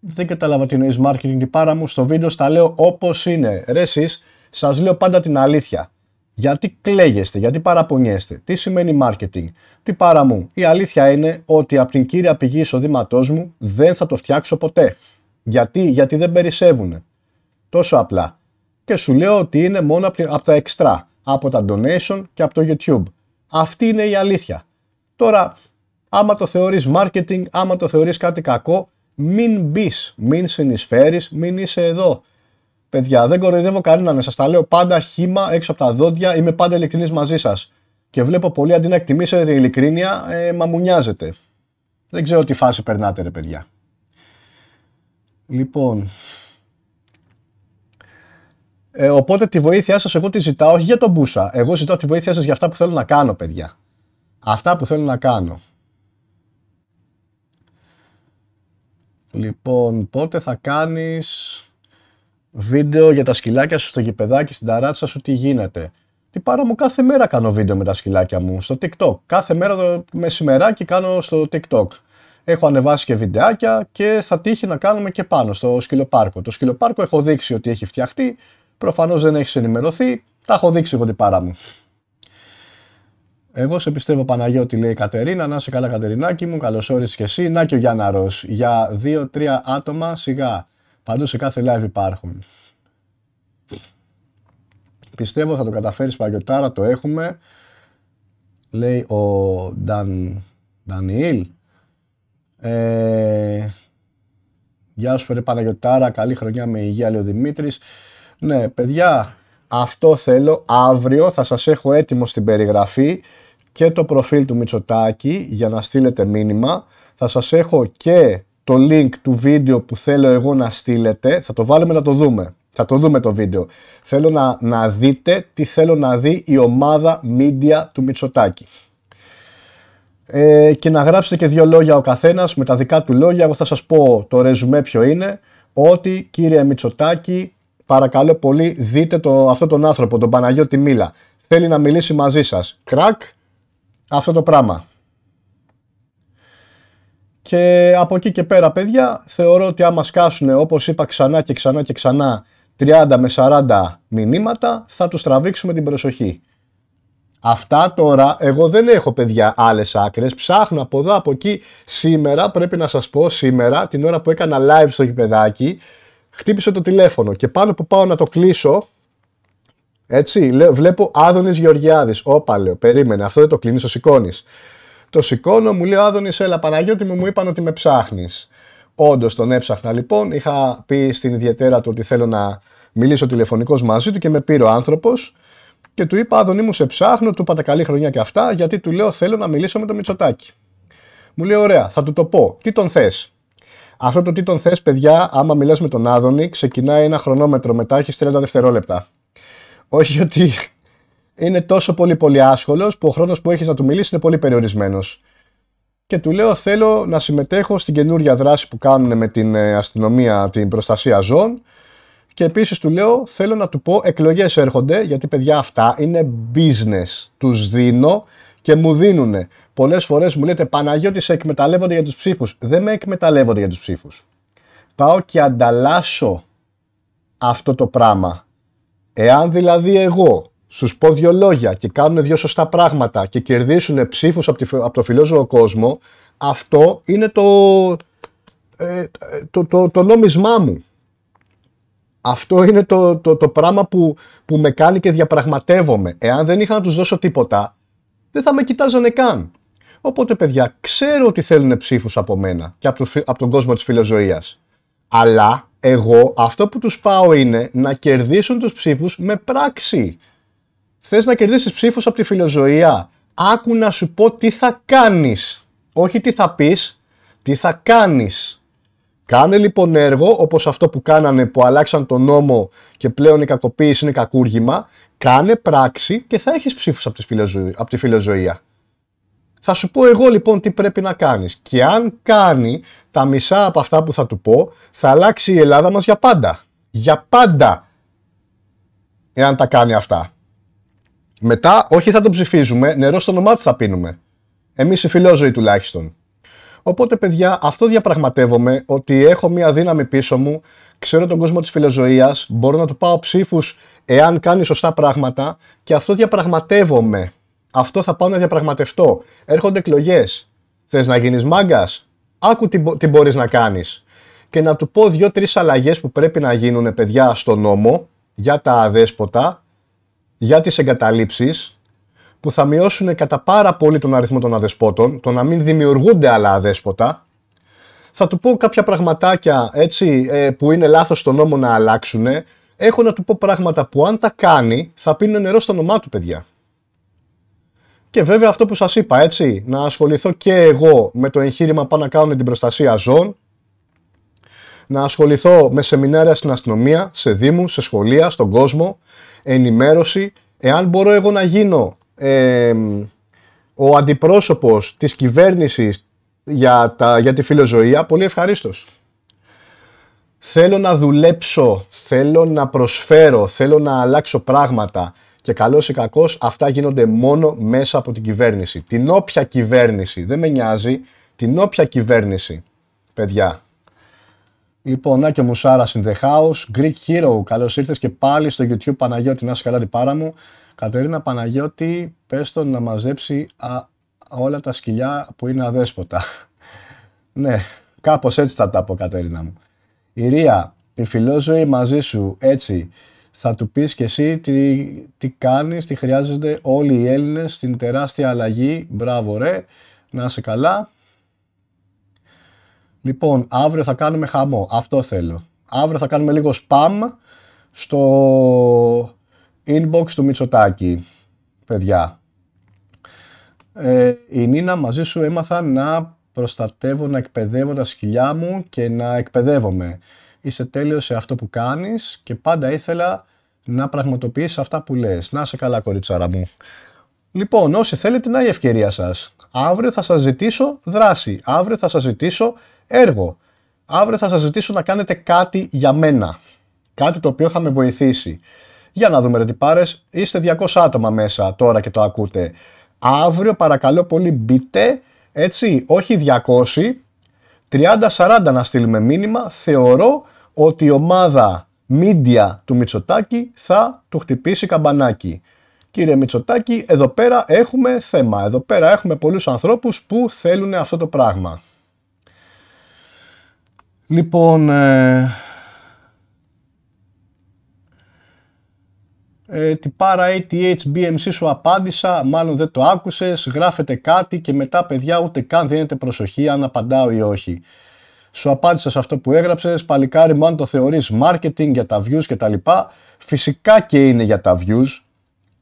δεν κατάλαβα τι εννοείς marketing την πάρα μου στο βίντεο στα λέω όπως είναι ρε εσείς σας λέω πάντα την αλήθεια γιατί κλαίγεστε, γιατί παραπονιέστε, τι σημαίνει marketing, τι πάρα μου. Η αλήθεια είναι ότι από την κύρια πηγή εισοδήματός μου δεν θα το φτιάξω ποτέ. Γιατί, γιατί δεν περισσεύουν. Τόσο απλά. Και σου λέω ότι είναι μόνο από τα εξτρά, από τα donation και από το YouTube. Αυτή είναι η αλήθεια. Τώρα, άμα το θεωρείς marketing, άμα το θεωρείς κάτι κακό, μην μπεις, μην συνεισφέρεις, μην είσαι εδώ. Παιδιά, δεν κοροϊδεύω κανέναν. Σας τα λέω πάντα χήμα έξω από τα δόντια. Είμαι πάντα ειλικρινής μαζί σας. Και βλέπω πολύ αντί να εκτιμήσετε την ειλικρίνεια, ε, μα μου νοιάζετε. Δεν ξέρω τι φάση περνάτε, ρε παιδιά. Λοιπόν. Ε, οπότε τη βοήθειά σας εγώ τη ζητάω όχι για τον Μπούσα. Εγώ ζητάω τη βοήθειά σας για αυτά που θέλω να κάνω, παιδιά. Αυτά που θέλω να κάνω. Λοιπόν, πότε θα κάνεις βίντεο για τα σκυλάκια σου στο γηπεδάκι, στην ταράτσα σου, τι γίνεται; Τι πάρα μου, κάθε μέρα κάνω βίντεο με τα σκυλάκια μου στο TikTok. Κάθε μέρα το μεσημεράκι κάνω στο TikTok. Έχω ανεβάσει και βιντεάκια και θα τύχει να κάνουμε και πάνω στο σκυλοπάρκο. Το σκυλοπάρκο έχω δείξει ότι έχει φτιαχτεί. Προφανώς δεν έχεις ενημερωθεί. Τα έχω δείξει εγώ την πάρα μου. Εγώ σε πιστεύω Παναγιώτη, λέει η Κατερίνα. Να είσαι καλά, Κατερινάκη μου. Καλώς όρισες και εσύ. Να και ο Γιάννα Για δύο-τρία άτομα σιγά. Παντού σε κάθε live υπάρχουν. Πιστεύω θα το καταφέρεις Παγιωτάρα, το έχουμε. Λέει ο Νταν... Ντανιήλ. Ε... Γεια σου ρε Παναγιωτάρα, καλή χρονιά με υγεία λέει ο Δημήτρης. Ναι παιδιά, αυτό θέλω. Αύριο θα σας έχω έτοιμο στην περιγραφή και το προφίλ του Μητσοτάκη για να στείλετε μήνυμα. Θα σας έχω και το link του βίντεο που θέλω εγώ να στείλετε. Θα το βάλουμε να το δούμε. Θα το δούμε το βίντεο. Θέλω να, να δείτε τι θέλω να δει η ομάδα media του Μητσοτάκη. Ε, και να γράψετε και δύο λόγια ο καθένας με τα δικά του λόγια. Εγώ θα σας πω το ρεζουμέ ποιο είναι. Ότι κύριε Μητσοτάκη, παρακαλώ πολύ δείτε το, αυτόν τον άνθρωπο, τον Παναγιώτη Μίλα. Θέλει να μιλήσει μαζί σας. Κρακ, αυτό το πράγμα. Και από εκεί και πέρα, παιδιά, θεωρώ ότι άμα σκάσουν, όπως είπα ξανά και ξανά και ξανά, 30 με 40 μηνύματα, θα τους τραβήξουμε την προσοχή. Αυτά τώρα, εγώ δεν έχω παιδιά άλλες άκρες, ψάχνω από εδώ, από εκεί. Σήμερα, πρέπει να σας πω, σήμερα, την ώρα που έκανα live στο γηπεδάκι, χτύπησε το τηλέφωνο και πάνω που πάω να το κλείσω, έτσι, βλέπω Άδωνης Γεωργιάδης. Όπα λέω, περίμενε, αυτό δεν το κλείνεις, το σηκώνεις. Το σηκώνω, μου λέει ο Άδωνη, έλα Παναγιώτη μου, μου είπαν ότι με ψάχνεις. Όντως τον έψαχνα λοιπόν. Είχα πει στην ιδιαίτερα του ότι θέλω να μιλήσω τηλεφωνικώς μαζί του και με πήρε ο άνθρωπος και του είπα: Άδωνη μου, σε ψάχνω, του είπα τα καλή χρονιά και αυτά, γιατί του λέω: Θέλω να μιλήσω με το Μητσοτάκι. Μου λέει: Ωραία, θα του το πω. Τι τον θες; Αυτό το τι τον θες, παιδιά, άμα μιλάς με τον Άδωνη, ξεκινάει ένα χρονόμετρο μετά, έχεις 30 δευτερόλεπτα. Όχι ότι είναι τόσο πολύ πολύ άσχολος που ο χρόνος που έχεις να του μιλήσεις είναι πολύ περιορισμένος. Και του λέω θέλω να συμμετέχω στην καινούργια δράση που κάνουν με την ε, αστυνομία την προστασία ζώων και επίσης του λέω θέλω να του πω εκλογές έρχονται γιατί παιδιά αυτά είναι business. Τους δίνω και μου δίνουν. Πολλές φορές μου λέτε Παναγιώτη σε εκμεταλλεύονται για τους ψήφους. Δεν με εκμεταλλεύονται για τους ψήφους. Πάω και ανταλλάσσω αυτό το πράγμα. Εάν δηλαδή εγώ σου πω δύο λόγια και κάνουν δύο σωστά πράγματα και κερδίσουν ψήφους από, το φιλόζωο κόσμο, αυτό είναι το, ε, το, το, το, νόμισμά μου. Αυτό είναι το, το, το πράγμα που, που με κάνει και διαπραγματεύομαι. Εάν δεν είχα να τους δώσω τίποτα, δεν θα με κοιτάζανε καν. Οπότε παιδιά, ξέρω ότι θέλουν ψήφους από μένα και από, το, από τον κόσμο της φιλοζωίας. Αλλά εγώ αυτό που τους πάω είναι να κερδίσουν τους ψήφους με πράξη. Θες να κερδίσεις ψήφους από τη φιλοζωία; Άκου να σου πω τι θα κάνεις. Όχι τι θα πεις, τι θα κάνεις. Κάνε λοιπόν έργο όπως αυτό που κάνανε που αλλάξαν τον νόμο και πλέον η κακοποίηση είναι κακούργημα. Κάνε πράξη και θα έχεις ψήφους από τη, φιλοζωία, από τη φιλοζωία. Θα σου πω εγώ λοιπόν τι πρέπει να κάνεις. Και αν κάνει τα μισά από αυτά που θα του πω, θα αλλάξει η Ελλάδα μας για πάντα. Για πάντα. Εάν τα κάνει αυτά. Μετά, όχι θα τον ψηφίζουμε, νερό στο όνομά του θα πίνουμε. Εμείς οι φιλόζωοι τουλάχιστον. Οπότε, παιδιά, αυτό διαπραγματεύομαι ότι έχω μία δύναμη πίσω μου, ξέρω τον κόσμο της φιλοζωίας, μπορώ να του πάω ψήφους εάν κάνει σωστά πράγματα και αυτό διαπραγματεύομαι. Αυτό θα πάω να διαπραγματευτώ. Έρχονται εκλογές. Θες να γίνεις μάγκας, άκου τι, τι μπορείς να κάνεις. Και να του πω δύο-τρεις αλλαγές που πρέπει να γίνουν, παιδιά, στο νόμο για τα αδέσποτα, για τις εγκαταλείψεις, που θα μειώσουν κατά πάρα πολύ τον αριθμό των αδεσπότων, το να μην δημιουργούνται άλλα αδέσποτα. Θα του πω κάποια πραγματάκια έτσι ε, που είναι λάθος στο νόμο να αλλάξουν. Έχω να του πω πράγματα που αν τα κάνει θα πίνουν νερό στο όνομά του παιδιά. Και βέβαια αυτό που σας είπα έτσι, να ασχοληθώ και εγώ με το εγχείρημα πάνω να κάνουν την προστασία ζώων, να ασχοληθώ με σεμινάρια στην αστυνομία, σε δήμους, σε σχολεία, στον κόσμο, ενημέρωση, εάν μπορώ εγώ να γίνω ο αντιπρόσωπος της κυβέρνησης για, τα, για τη φιλοζωία, πολύ ευχαρίστως. Θέλω να δουλέψω, θέλω να προσφέρω, θέλω να αλλάξω πράγματα και καλός ή κακός αυτά γίνονται μόνο μέσα από την κυβέρνηση. Την όποια κυβέρνηση, δεν με νοιάζει, την όποια κυβέρνηση, παιδιά. Λοιπόν, να και ο Μουσάρα in the house, Greek Hero, καλώς ήρθες και πάλι στο YouTube Παναγιώτη, να είσαι καλά την πάρα μου. Κατερίνα Παναγιώτη, πες τον να μαζέψει όλα τα σκυλιά που είναι αδέσποτα. ναι, κάπως έτσι θα τα πω Κατερίνα μου. Η Ρία, η φιλόζωη μαζί σου, έτσι, θα του πεις και εσύ τι, τι κάνεις, τι χρειάζονται όλοι οι Έλληνες στην τεράστια αλλαγή. Μπράβο ρε, να είσαι καλά. Λοιπόν, αύριο θα κάνουμε χαμό, αυτό θέλω. Αύριο θα κάνουμε λίγο spam στο inbox του Μητσοτάκη, παιδιά. Ε, η Νίνα μαζί σου έμαθα να προστατεύω, να εκπαιδεύω τα σκυλιά μου και να εκπαιδεύομαι. Είσαι τέλειος σε αυτό που κάνεις και πάντα ήθελα να πραγματοποιήσεις αυτά που λες. Να σε καλά κοριτσάρα μου. Λοιπόν, όσοι θέλετε να η ευκαιρία σας. Αύριο θα σας ζητήσω δράση. Αύριο θα σας ζητήσω έργο. Αύριο θα σας ζητήσω να κάνετε κάτι για μένα. Κάτι το οποίο θα με βοηθήσει. Για να δούμε ρε τι πάρες. Είστε 200 άτομα μέσα τώρα και το ακούτε. Αύριο παρακαλώ πολύ μπείτε, έτσι, όχι 200, 30-40 να στείλουμε μήνυμα. Θεωρώ ότι η ομάδα media του Μητσοτάκη θα του χτυπήσει καμπανάκι. Κύριε Μητσοτάκη, εδώ πέρα έχουμε θέμα. Εδώ πέρα έχουμε πολλούς ανθρώπους που θέλουν αυτό το πράγμα. Λοιπόν, ε, ε, τι πάρα ATH BMC σου απάντησα, μάλλον δεν το άκουσες, γράφετε κάτι και μετά παιδιά ούτε καν δίνετε προσοχή αν απαντάω ή όχι. Σου απάντησα σε αυτό που έγραψες, παλικάρι μου αν το θεωρείς marketing για τα views και τα λοιπά, φυσικά και είναι για τα views.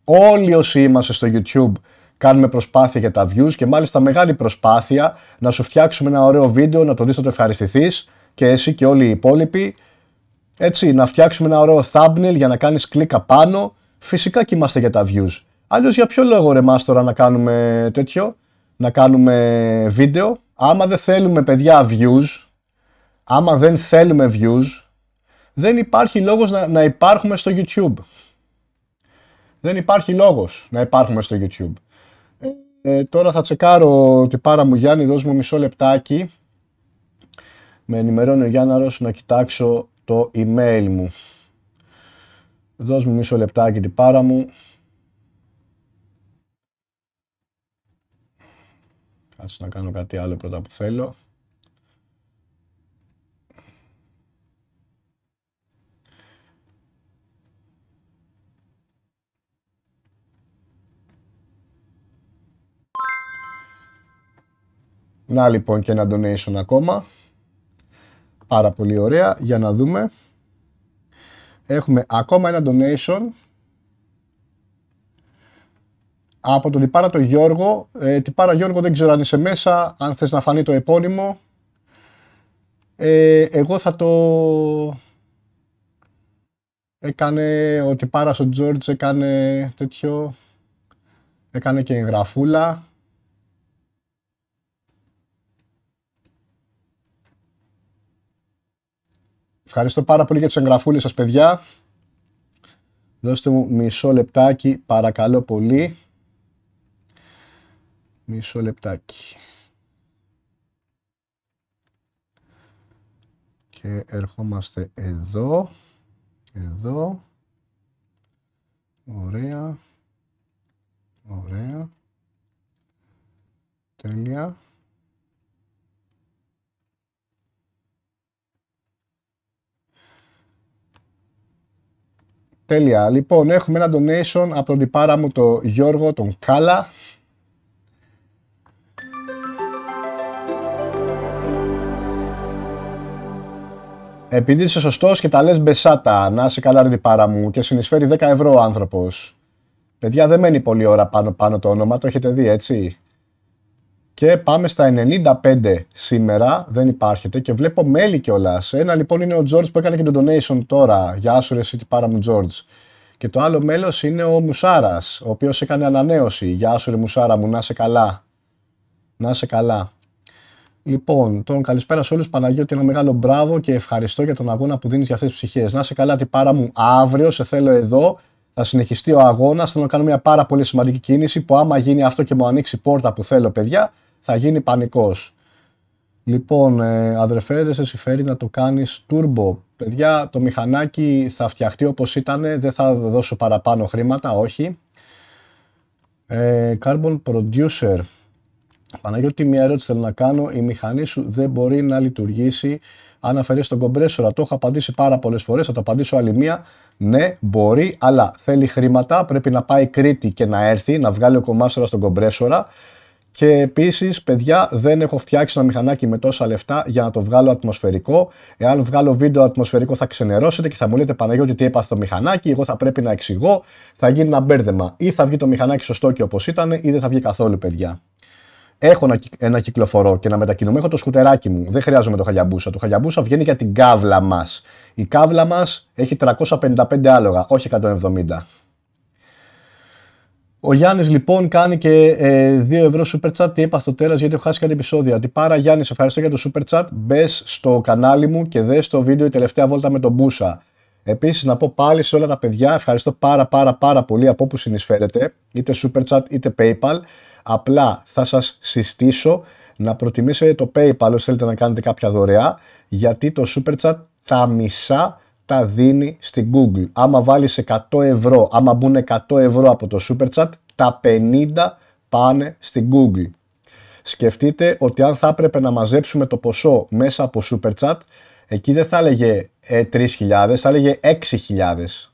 Όλοι όσοι είμαστε στο YouTube κάνουμε προσπάθεια για τα views και μάλιστα μεγάλη προσπάθεια να σου φτιάξουμε ένα ωραίο βίντεο, να το δεις να το ευχαριστηθείς και εσύ και όλοι οι υπόλοιποι. Έτσι, να φτιάξουμε ένα ωραίο thumbnail για να κάνεις κλικ απάνω. Φυσικά και είμαστε για τα views. Αλλιώς για ποιο λόγο ρε μας τώρα να κάνουμε τέτοιο, να κάνουμε βίντεο; Άμα δεν θέλουμε παιδιά views, άμα δεν θέλουμε views, δεν υπάρχει λόγος να, να υπάρχουμε στο YouTube. Δεν υπάρχει λόγος να υπάρχουμε στο YouTube. Ε, ε, τώρα θα τσεκάρω την πάρα μου Γιάννη, δώσ' μου μισό λεπτάκι. Με ενημερώνει ο Γιάνναρος να κοιτάξω το email μου. Δώσ' μου μισό λεπτάκι την πάρα μου. Κάτσε να κάνω κάτι άλλο πρώτα που θέλω. Να λοιπόν και ένα donation ακόμα. Πάρα πολύ ωραία. Για να δούμε. Έχουμε ακόμα ένα donation από τον Τυπάρα το Γιώργο. Ε, Τυπάρα Γιώργο δεν ξέρω αν είσαι μέσα, αν θες να φανεί το επώνυμο. Ε, εγώ θα το... Έκανε, ο Τυπάρας ο Τζόρτζ έκανε τέτοιο, έκανε και εγγραφούλα. Ευχαριστώ πάρα πολύ για τις εγγραφούλες σας παιδιά. Δώστε μου μισό λεπτάκι παρακαλώ πολύ. Μισό λεπτάκι. Και ερχόμαστε εδώ. Εδώ. Ωραία. Ωραία. Τέλεια. Τέλεια. Λοιπόν, έχουμε ένα donation από τον τυπάρα μου το Γιώργο, τον Κάλα. Επειδή είσαι σωστός και τα λες μπεσάτα, να είσαι καλά ρε πάρα μου και συνεισφέρει 10 ευρώ ο άνθρωπος. Παιδιά δεν μένει πολλή ώρα πάνω πάνω το όνομα, το έχετε δει έτσι; Και πάμε στα 95 σήμερα, δεν υπάρχεται και βλέπω μέλη κιόλας. Ένα λοιπόν είναι ο George που έκανε και το donation τώρα. Γεια σου ρε εσύ πάρα μου George. Και το άλλο μέλος είναι ο Μουσάρας, ο οποίος έκανε ανανέωση. Γεια σου ρε Μουσάρα μου, να είσαι καλά. Να είσαι καλά. Λοιπόν, τον καλησπέρα σε όλους. Παναγιώτη, ένα μεγάλο μπράβο και ευχαριστώ για τον αγώνα που δίνεις για αυτές τις ψυχές. Να σε καλά, τι πάρα μου. Αύριο σε θέλω εδώ. Θα συνεχιστεί ο αγώνας. Θέλω να κάνω μια πάρα πολύ σημαντική κίνηση που άμα γίνει αυτό και μου ανοίξει πόρτα που θέλω, παιδιά, θα γίνει πανικός. Λοιπόν, ε, αδερφές, δεν σε συμφέρει να το κάνεις turbo. Παιδιά, το μηχανάκι θα φτιαχτεί όπως ήταν. Δεν θα δώσω παραπάνω χρήματα, όχι. Ε, carbon Producer. Παναγιώτη, μια ερώτηση θέλω να κάνω. Η μηχανή σου δεν μπορεί να λειτουργήσει αν αφαιρέσεις τον κομπρέσορα. Το έχω απαντήσει πάρα πολλές φορές. Θα το απαντήσω άλλη μία. Ναι, μπορεί, αλλά θέλει χρήματα. Πρέπει να πάει Κρήτη και να έρθει, να βγάλει ο κομμάσορα στον κομπρέσορα. Και επίσης, παιδιά, δεν έχω φτιάξει ένα μηχανάκι με τόσα λεφτά για να το βγάλω ατμοσφαιρικό. Εάν βγάλω βίντεο ατμοσφαιρικό, θα ξενερώσετε και θα μου λέτε Παναγιώτη τι έπαθε το μηχανάκι. Εγώ θα πρέπει να εξηγώ. Θα γίνει ένα μπέρδεμα. Ή θα βγει το μηχανάκι σωστό και όπως ήταν, ή δεν θα βγει καθόλου, παιδιά έχω ένα κυκλοφορό και να μετακινούμε, έχω το σκουτεράκι μου. Δεν χρειάζομαι το χαλιαμπούσα. Το χαλιαμπούσα βγαίνει για την κάβλα μας. Η κάβλα μας έχει 355 άλογα, όχι 170. Ο Γιάννης λοιπόν κάνει και ε, 2 ευρώ super chat. Τι είπα στο τέρα γιατί έχω χάσει κάτι επεισόδιο. Τι πάρα Γιάννης, σε ευχαριστώ για το super chat. Μπες στο κανάλι μου και δες το βίντεο η τελευταία βόλτα με τον Μπούσα. Επίσης, να πω πάλι σε όλα τα παιδιά, ευχαριστώ πάρα πάρα πάρα πολύ από όπου συνεισφέρετε, είτε super chat είτε PayPal. Απλά θα σας συστήσω να προτιμήσετε το PayPal όσο θέλετε να κάνετε κάποια δωρεά, γιατί το Super Chat τα μισά τα δίνει στην Google. Άμα βάλεις 100 ευρώ, άμα μπουν 100 ευρώ από το Super Chat, τα 50 πάνε στην Google. Σκεφτείτε ότι αν θα έπρεπε να μαζέψουμε το ποσό μέσα από Super Chat, εκεί δεν θα έλεγε 3.000, ε, θα έλεγε 6.000.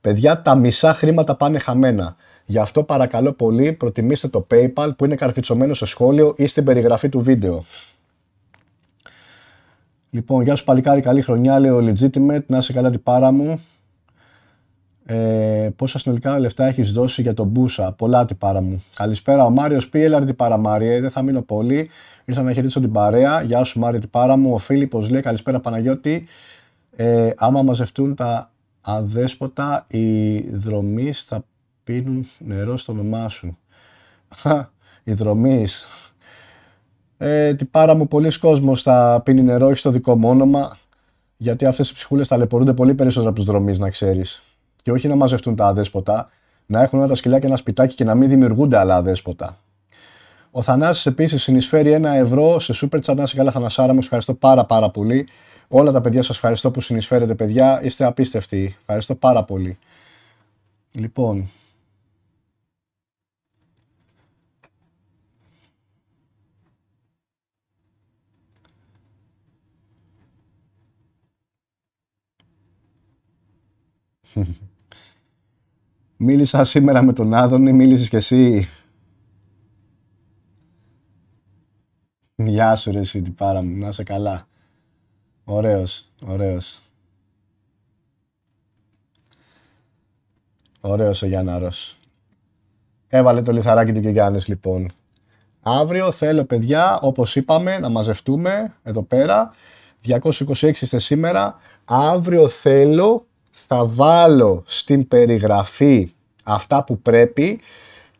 Παιδιά, τα μισά χρήματα πάνε χαμένα. Γι' αυτό παρακαλώ πολύ προτιμήστε το PayPal που είναι καρφιτσωμένο σε σχόλιο ή στην περιγραφή του βίντεο. Λοιπόν, γεια σου παλικάρι, καλή χρονιά, λέω Legitimate, να είσαι καλά την πάρα μου. Ε, πόσα συνολικά λεφτά έχεις δώσει για τον Μπούσα, πολλά την πάρα μου. Καλησπέρα, ο Μάριος Πίελαρ την πάρα Μάριε, δεν θα μείνω πολύ. Ήρθα να χαιρετήσω την παρέα. Γεια σου Μάριο την πάρα μου. Ο Φίλιππος λέει καλησπέρα Παναγιώτη. Ε, άμα μαζευτούν τα αδέσποτα, οι δρομείς θα πίνουν νερό στο όνομά σου. Οι δρομείς. Ε, τι πάρα μου, πολλοί κόσμος θα πίνει νερό, όχι στο δικό μου όνομα, γιατί αυτές οι ψυχούλες ταλαιπωρούνται πολύ περισσότερο από τους δρομείς, να ξέρεις. Και όχι να μαζευτούν τα αδέσποτα, να έχουν όλα τα σκυλιά και ένα σπιτάκι και να μην δημιουργούνται άλλα αδέσποτα. Ο Θανάσης επίσης συνεισφέρει ένα ευρώ σε Super Chat. Να καλά, Θανασάρα μου, ευχαριστώ πάρα πάρα πολύ. Όλα τα παιδιά σας ευχαριστώ που συνεισφέρετε, παιδιά. Είστε απίστευτοι. Ευχαριστώ πάρα πολύ. Λοιπόν, Μίλησα σήμερα με τον Άδωνη, μίλησες κι εσύ. Γεια σου ρε εσύ, τι πάρα μου, να είσαι καλά. Ωραίος, ωραίος. Ωραίος ο Γιάνναρος. Έβαλε το λιθαράκι του και ο Γιάννης λοιπόν. Αύριο θέλω παιδιά, όπως είπαμε, να μαζευτούμε εδώ πέρα. 226 είστε σήμερα. Αύριο θέλω θα βάλω στην περιγραφή αυτά που πρέπει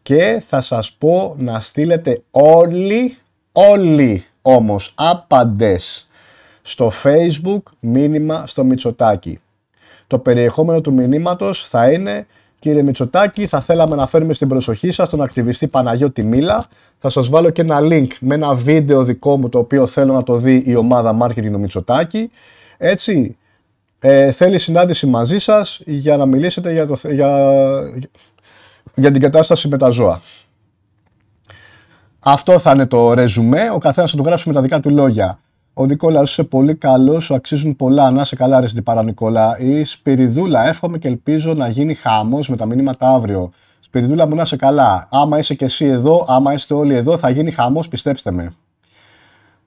και θα σας πω να στείλετε όλοι, όλοι όμως άπαντες Στο Facebook μήνυμα στο Μητσοτάκι. Το περιεχόμενο του μηνύματος θα είναι Κύριε Μητσοτάκη, θα θέλαμε να φέρουμε στην προσοχή σας τον ακτιβιστή Παναγιώτη Μίλα. Θα σας βάλω και ένα link με ένα βίντεο δικό μου το οποίο θέλω να το δει η ομάδα Marketing του Μητσοτάκη. Έτσι, ε, θέλει συνάντηση μαζί σας για να μιλήσετε για, το, για, για την κατάσταση με τα ζώα. Αυτό θα είναι το ρεζουμέ. Ο καθένας θα το γράψει με τα δικά του λόγια. Ο Νικόλα, είσαι πολύ καλός, σου αξίζουν πολλά. Να σε καλά, ρε στην παρά Η Σπυριδούλα, εύχομαι και ελπίζω να γίνει χάμο με τα μηνύματα αύριο. Σπυριδούλα μου, να σε καλά. Άμα είσαι και εσύ εδώ, άμα είστε όλοι εδώ, θα γίνει χάμο, πιστέψτε με.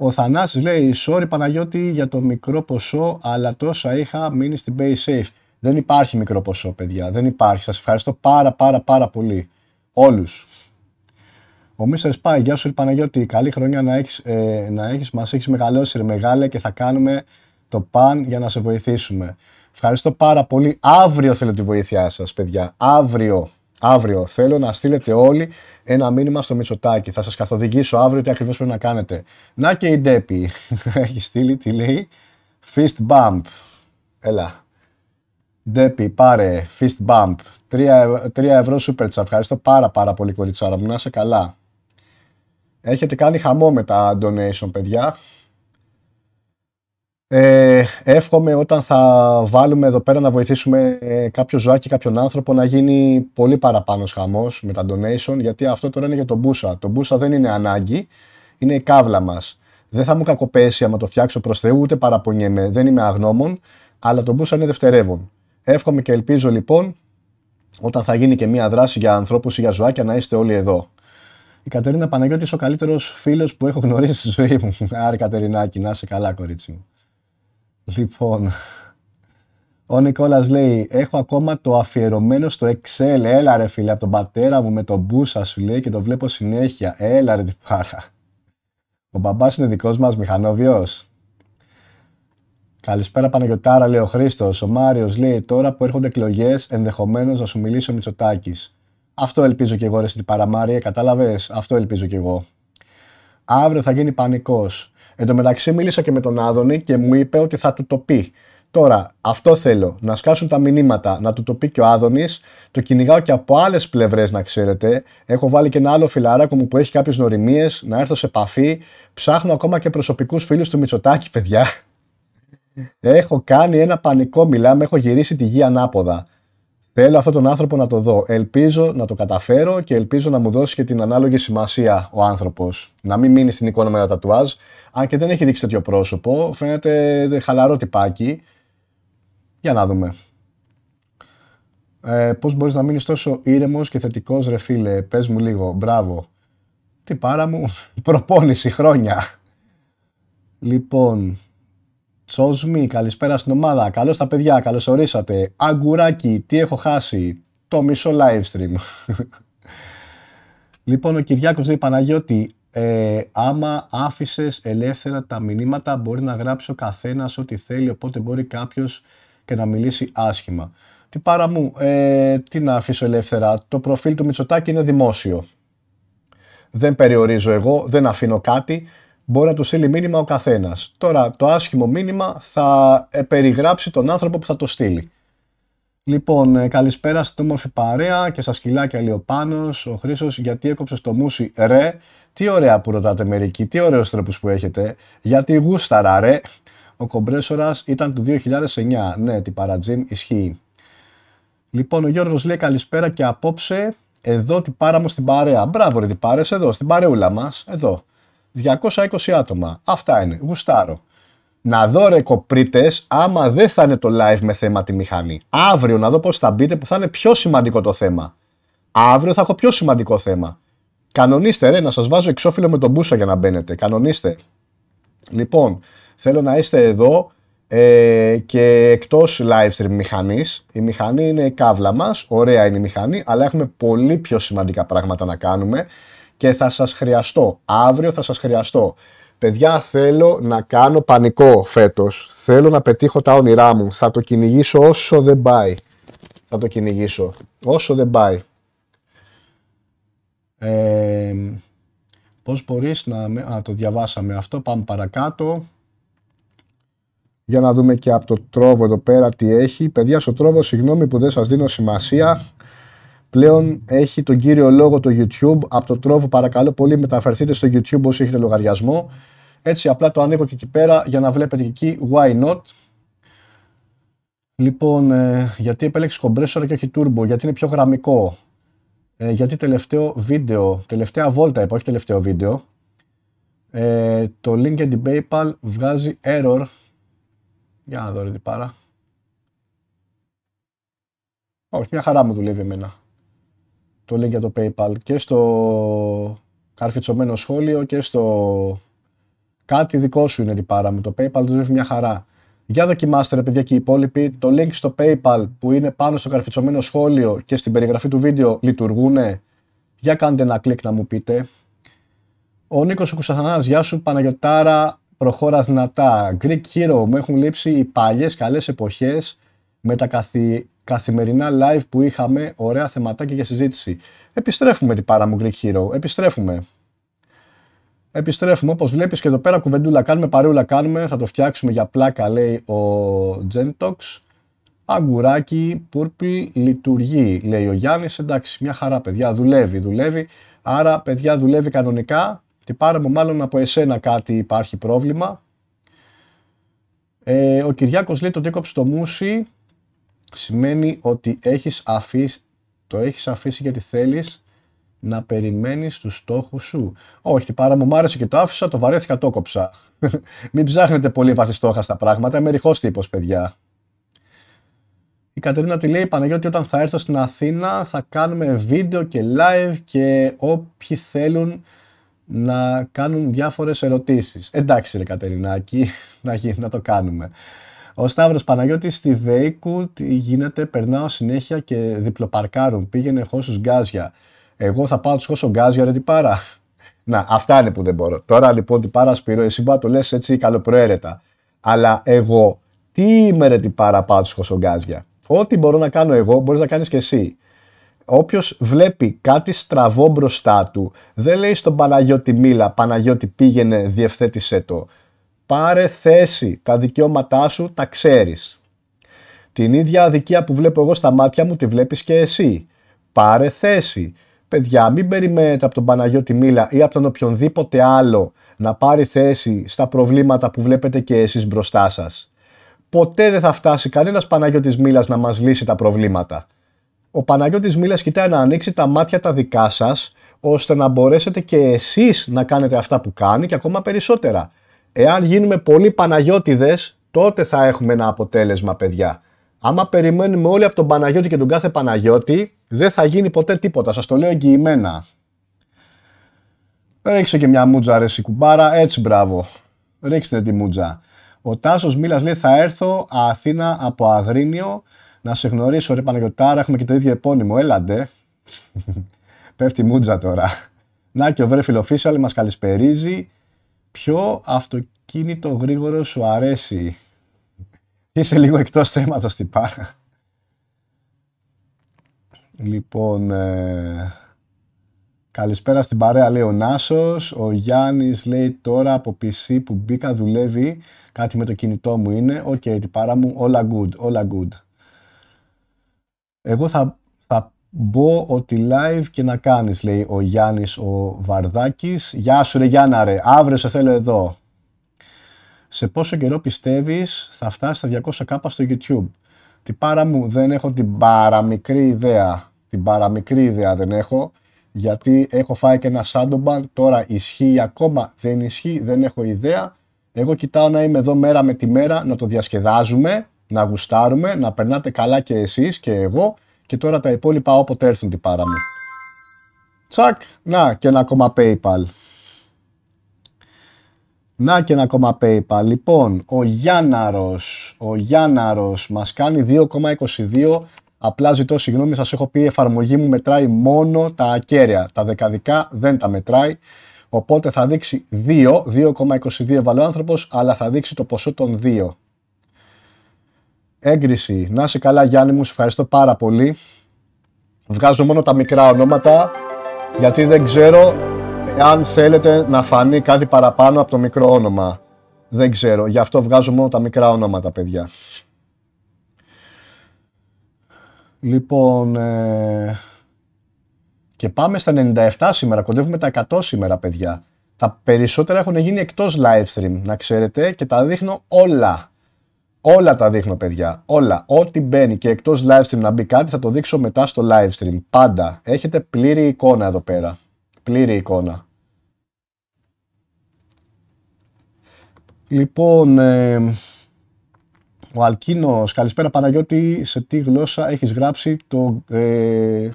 Ο Θανάσης λέει, sorry Παναγιώτη για το μικρό ποσό, αλλά τόσα είχα μείνει στην Pay Safe. Δεν υπάρχει μικρό ποσό, παιδιά. Δεν υπάρχει. Σας ευχαριστώ πάρα πάρα πάρα πολύ. Όλους. Ο Mr. Spy, γεια σου Παναγιώτη, καλή χρονιά να έχεις, ε, να έχεις μας έχεις μεγαλώσει ρε μεγάλε και θα κάνουμε το παν για να σε βοηθήσουμε. Ευχαριστώ πάρα πολύ. Αύριο θέλω τη βοήθειά σας παιδιά, αύριο, αύριο θέλω να στείλετε όλοι ένα μήνυμα στο Μητσοτάκι. Θα σας καθοδηγήσω αύριο τι ακριβώς πρέπει να κάνετε. Να και η Ντέπη έχει στείλει, τι λέει, fist bump. Έλα. Ντέπη, πάρε, fist bump. 3, 3 ευρώ super chat. Ευχαριστώ πάρα πάρα πολύ κοριτσάρα μου. Να είσαι καλά. Έχετε κάνει χαμό με τα donation, παιδιά. Ε, εύχομαι όταν θα βάλουμε εδώ πέρα να βοηθήσουμε ε, κάποιο ζωάκι, κάποιον άνθρωπο να γίνει πολύ παραπάνω χαμός με τα donation γιατί αυτό τώρα είναι για τον Μπούσα. Το Μπούσα δεν είναι ανάγκη, είναι η κάβλα μας. Δεν θα μου κακοπέσει άμα το φτιάξω προς Θεού, ούτε παραπονιέμαι, δεν είμαι αγνώμων, αλλά το Μπούσα είναι δευτερεύον. Εύχομαι και ελπίζω λοιπόν όταν θα γίνει και μία δράση για ανθρώπους ή για ζωάκια να είστε όλοι εδώ. Η Κατερίνα Παναγιώτης είσαι ο καλύτερος φίλος που έχω γνωρίσει στη ζωή μου. Άρη Κατερινάκη, να είσαι καλά, κορίτσι μου. Λοιπόν, ο Νικόλας λέει: Έχω ακόμα το αφιερωμένο στο Excel. Έλα, ρε φίλε, από τον πατέρα μου με τον μπούσα σου λέει και το βλέπω συνέχεια. Έλα, ρε, τι πάρα. Ο μπαμπάς είναι δικός μας μηχανόβιο. Καλησπέρα Παναγιωτάρα, λέει ο Χρήστος. Ο Μάριος λέει: Τώρα που έρχονται εκλογές, ενδεχομένως να σου μιλήσει ο Μητσοτάκης. Αυτό ελπίζω και εγώ, ρε στην παραμάρια, κατάλαβες; Αυτό ελπίζω και εγώ. Αύριο θα γίνει πανικός. Εν τω μεταξύ, μίλησα και με τον Άδωνη και μου είπε ότι θα του το πει. Τώρα, αυτό θέλω. Να σκάσουν τα μηνύματα, να του το πει και ο Άδωνης. Το κυνηγάω και από άλλες πλευρές, να ξέρετε. Έχω βάλει και ένα άλλο φιλαράκο μου που έχει κάποιες νοημίες, να έρθω σε επαφή. Ψάχνω ακόμα και προσωπικούς φίλους του Μητσοτάκη, παιδιά. Έχω κάνει ένα πανικό, μιλάμε, έχω γυρίσει τη γη ανάποδα. Θέλω αυτόν τον άνθρωπο να το δω. Ελπίζω να το καταφέρω και ελπίζω να μου δώσει και την ανάλογη σημασία ο άνθρωπος. Να μην μείνει στην εικόνα με τα τατουάζ. Αν και δεν έχει δείξει τέτοιο πρόσωπο, φαίνεται χαλαρό τυπάκι. Για να δούμε. Ε, Πώς μπορείς να μείνεις τόσο ήρεμος και θετικός, ρε φίλε, πες μου λίγο. Μπράβο. Τι πάρα μου, προπόνηση χρόνια. Λοιπόν, Τσοσμί, καλησπέρα στην ομάδα. Καλώς τα παιδιά, καλώς ορίσατε. Αγκουράκι, τι έχω χάσει; Το μισό live stream. λοιπόν, ο Κυριάκος λέει Παναγιώτη, ε, άμα άφησες ελεύθερα τα μηνύματα, μπορεί να γράψει ο καθένας ό,τι θέλει, οπότε μπορεί κάποιος και να μιλήσει άσχημα. Τι πάρα μου, ε, τι να αφήσω ελεύθερα; Το προφίλ του Μητσοτάκη είναι δημόσιο. Δεν περιορίζω εγώ, δεν αφήνω κάτι μπορεί να του στείλει μήνυμα ο καθένας. Τώρα, το άσχημο μήνυμα θα περιγράψει τον άνθρωπο που θα το στείλει. Λοιπόν, ε, καλησπέρα στην όμορφη παρέα και στα σκυλάκια λέει ο Πάνος, ο Χρήσος, γιατί έκοψες το μουσι ρε. Τι ωραία που ρωτάτε μερικοί, τι ωραίους τρόπους που έχετε. Γιατί γούσταρα ρε. Ο κομπρέσορας ήταν του 2009. Ναι, την παρατζίμ ισχύει. Λοιπόν, ο Γιώργος λέει καλησπέρα και απόψε εδώ την πάρα μου στην παρέα. Μπράβο ρε την πάρες εδώ, στην παρεούλα μας, εδώ. 220 άτομα. Αυτά είναι. Γουστάρω. Να δω ρε κοπρίτες, άμα δεν θα είναι το live με θέμα τη μηχανή. Αύριο να δω πώς θα μπείτε που θα είναι πιο σημαντικό το θέμα. Αύριο θα έχω πιο σημαντικό θέμα. Κανονίστε ρε, να σας βάζω εξώφυλλο με τον μπούσα για να μπαίνετε. Κανονίστε. Λοιπόν, θέλω να είστε εδώ ε, και εκτός live stream μηχανής. Η μηχανή είναι η κάβλα μας, ωραία είναι η μηχανή, αλλά έχουμε πολύ πιο σημαντικά πράγματα να κάνουμε και θα σας χρειαστώ. Αύριο θα σας χρειαστώ. Παιδιά, θέλω να κάνω πανικό φέτος. Θέλω να πετύχω τα όνειρά μου. Θα το κυνηγήσω όσο δεν πάει. Θα το κυνηγήσω. Όσο δεν πάει. Ε, πώς μπορείς να... Α, το διαβάσαμε αυτό. Πάμε παρακάτω. Για να δούμε και από το τρόβο εδώ πέρα τι έχει. Παιδιά, στο τρόβο, συγγνώμη που δεν σας δίνω σημασία. Πλέον έχει τον κύριο λόγο το YouTube. Από το τρόβο παρακαλώ πολύ μεταφερθείτε στο YouTube όσοι έχετε λογαριασμό. Έτσι απλά το ανοίγω και εκεί πέρα για να βλέπετε και εκεί why not. Λοιπόν, ε, γιατί επέλεξε compressor και όχι turbo, γιατί είναι πιο γραμμικό. Ε, γιατί τελευταίο βίντεο, τελευταία βόλτα είπα, όχι τελευταίο βίντεο. Ε, το LinkedIn PayPal βγάζει error. Για να δω ρε τι πάρα. Όχι, μια χαρά μου δουλεύει εμένα. Το link για το PayPal και στο καρφιτσωμένο σχόλιο και στο κάτι δικό σου είναι η πάρα μου. Το PayPal δουλεύει μια χαρά. Για δοκιμάστε ρε παιδιά και οι υπόλοιποι. Το link στο PayPal που είναι πάνω στο καρφιτσωμένο σχόλιο και στην περιγραφή του βίντεο λειτουργούν. Για κάντε ένα κλικ να μου πείτε. Ο Νίκος Κουσταθανάς, γεια σου Παναγιωτάρα, προχώρα δυνατά. Greek Hero, μου έχουν λείψει οι παλιές καλές εποχές με τα καθη... καθημερινά live που είχαμε, ωραία θεματάκια για συζήτηση. Επιστρέφουμε την πάρα μου Greek Hero, επιστρέφουμε. Επιστρέφουμε όπως βλέπεις και εδώ πέρα κουβεντούλα κάνουμε, παρεούλα κάνουμε, θα το φτιάξουμε για πλάκα λέει ο Gentox. Αγκουράκι, Purple, λειτουργεί λέει ο Γιάννης, εντάξει μια χαρά παιδιά, δουλεύει, δουλεύει. Άρα παιδιά δουλεύει κανονικά, τι πάρε μου μάλλον από εσένα κάτι υπάρχει πρόβλημα. Ε, ο Κυριάκος λέει το έκοψε το μουσι σημαίνει ότι έχεις αφήσει, το έχεις αφήσει γιατί θέλεις να περιμένεις τους στόχους σου. Όχι, πάρα μου, άρεσε και το άφησα, το βαρέθηκα, το κόψα. Μην ψάχνετε πολύ βαθιστόχα στα πράγματα, είμαι ρηχός τύπος, παιδιά. Η Κατερίνα τη λέει, Παναγιώτη, όταν θα έρθω στην Αθήνα θα κάνουμε βίντεο και live και όποιοι θέλουν να κάνουν διάφορες ερωτήσεις. Εντάξει ρε Κατερινάκη, να, να το κάνουμε. Ο Σταύρος Παναγιώτης στη Βέικου τι γίνεται, περνάω συνέχεια και διπλοπαρκάρουν, πήγαινε χώσους γκάζια. Εγώ θα πάω τους χώσω γκάζια ρε τι πάρα. Να, αυτά είναι που δεν μπορώ. Τώρα λοιπόν τι πάρα Σπύρο, εσύ μπορεί να το λες έτσι καλοπροαίρετα. Αλλά εγώ, τι είμαι ρε τι πάρα πάω τους χώσω γκάζια. Ό,τι μπορώ να κάνω εγώ, μπορείς να κάνεις και εσύ. Όποιος βλέπει κάτι στραβό μπροστά του, δεν λέει στον Παναγιώτη Μίλα, Παναγιώτη πήγαινε, διευθέτησέ το. Πάρε θέση, τα δικαιώματά σου τα ξέρεις. Την ίδια αδικία που βλέπω εγώ στα μάτια μου τη βλέπεις και εσύ. Πάρε θέση. Παιδιά, μην περιμένετε από τον Παναγιώτη Μίλα ή από τον οποιονδήποτε άλλο να πάρει θέση στα προβλήματα που βλέπετε και εσείς μπροστά σας. Ποτέ δεν θα φτάσει κανένας Παναγιώτης Μίλας να μας λύσει τα προβλήματα. Ο Παναγιώτης Μίλας κοιτάει να ανοίξει τα μάτια τα δικά σας, ώστε να μπορέσετε και εσείς να κάνετε αυτά που κάνει και ακόμα περισσότερα. Εάν γίνουμε πολύ Παναγιώτιδες, τότε θα έχουμε ένα αποτέλεσμα, παιδιά. Άμα περιμένουμε όλοι από τον Παναγιώτη και τον κάθε Παναγιώτη, δεν θα γίνει ποτέ τίποτα. Σας το λέω εγγυημένα. Ρίξε και μια μούτζα ρε κουμπάρα, έτσι μπράβο. Ρίξτε τη μούτζα. Ο Τάσος Μίλας λέει θα έρθω Αθήνα από Αγρίνιο να σε γνωρίσω ρε Παναγιωτάρα, έχουμε και το ίδιο επώνυμο, έλαντε. Πέφτει μούτζα τώρα. Να και ο Βρέφιλ Official μας καλησπερίζει. Ποιο αυτοκίνητο γρήγορο σου αρέσει; Είσαι λίγο εκτός θέματος την πάρα. Λοιπόν, ε, καλησπέρα στην παρέα λέει ο Νάσος. Ο Γιάννης λέει τώρα από PC που μπήκα δουλεύει. Κάτι με το κινητό μου είναι. OK, okay, τυπάρα μου όλα good, όλα good. Εγώ θα, θα μπω ότι live και να κάνεις, λέει ο Γιάννης ο Βαρδάκης. Γεια σου ρε Γιάννα ρε, αύριο σε θέλω εδώ. Σε πόσο καιρό πιστεύεις θα φτάσει στα 200k στο YouTube; Τυπάρα μου δεν έχω την παραμικρή ιδέα. Την παραμικρή ιδέα δεν έχω. Γιατί έχω φάει και ένα Shadowban. Τώρα ισχύει ακόμα, δεν ισχύει, δεν έχω ιδέα. Εγώ κοιτάω να είμαι εδώ μέρα με τη μέρα, να το διασκεδάζουμε, να γουστάρουμε, να περνάτε καλά και εσείς και εγώ. Και τώρα τα υπόλοιπα όποτε έρθουν την πάρα μου. Τσακ, να και ένα ακόμα PayPal. Να και ένα ακόμα PayPal. Λοιπόν, ο Γιάνναρος, ο Γιάνναρος μας κάνει 2,22. Απλά ζητώ συγγνώμη, σας έχω πει η εφαρμογή μου μετράει μόνο τα ακέραια. Τα δεκαδικά δεν τα μετράει. Οπότε θα δείξει 2, 2,22 έβαλε ο άνθρωπος, αλλά θα δείξει το ποσό των 2. Έγκριση. Να είσαι καλά Γιάννη μου, ευχαριστώ πάρα πολύ. Βγάζω μόνο τα μικρά ονόματα, γιατί δεν ξέρω αν θέλετε να φανεί κάτι παραπάνω από το μικρό όνομα. Δεν ξέρω. Γι' αυτό βγάζω μόνο τα μικρά ονόματα, παιδιά. Λοιπόν, ε... και πάμε στα 97 σήμερα. Κοντεύουμε τα 100 σήμερα, παιδιά. Τα περισσότερα έχουν γίνει εκτός live stream, να ξέρετε, και τα δείχνω όλα. Όλα τα δείχνω, παιδιά. Όλα. Ό,τι μπαίνει και εκτός live stream να μπει κάτι, θα το δείξω μετά στο live stream. Πάντα. Έχετε πλήρη εικόνα εδώ πέρα. Πλήρη εικόνα. Λοιπόν, ε, ο Αλκίνος, καλησπέρα Παναγιώτη, σε τι γλώσσα έχεις γράψει το ε,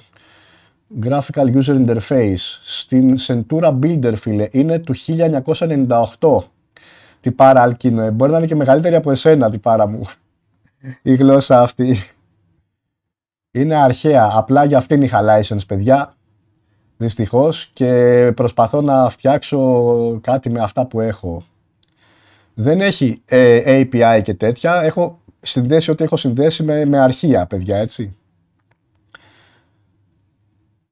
Graphical User Interface; Στην Centura Builder, φίλε, είναι του 1998. Τι πάρα, Αλκίνο, ε, μπορεί να είναι και μεγαλύτερη από εσένα, τι πάρα μου, η γλώσσα αυτή. Είναι αρχαία, απλά για αυτήν είχα license, παιδιά, δυστυχώς, και προσπαθώ να φτιάξω κάτι με αυτά που έχω δεν έχει ε, API και τέτοια. Έχω συνδέσει ό,τι έχω συνδέσει με, με αρχεία, παιδιά, έτσι.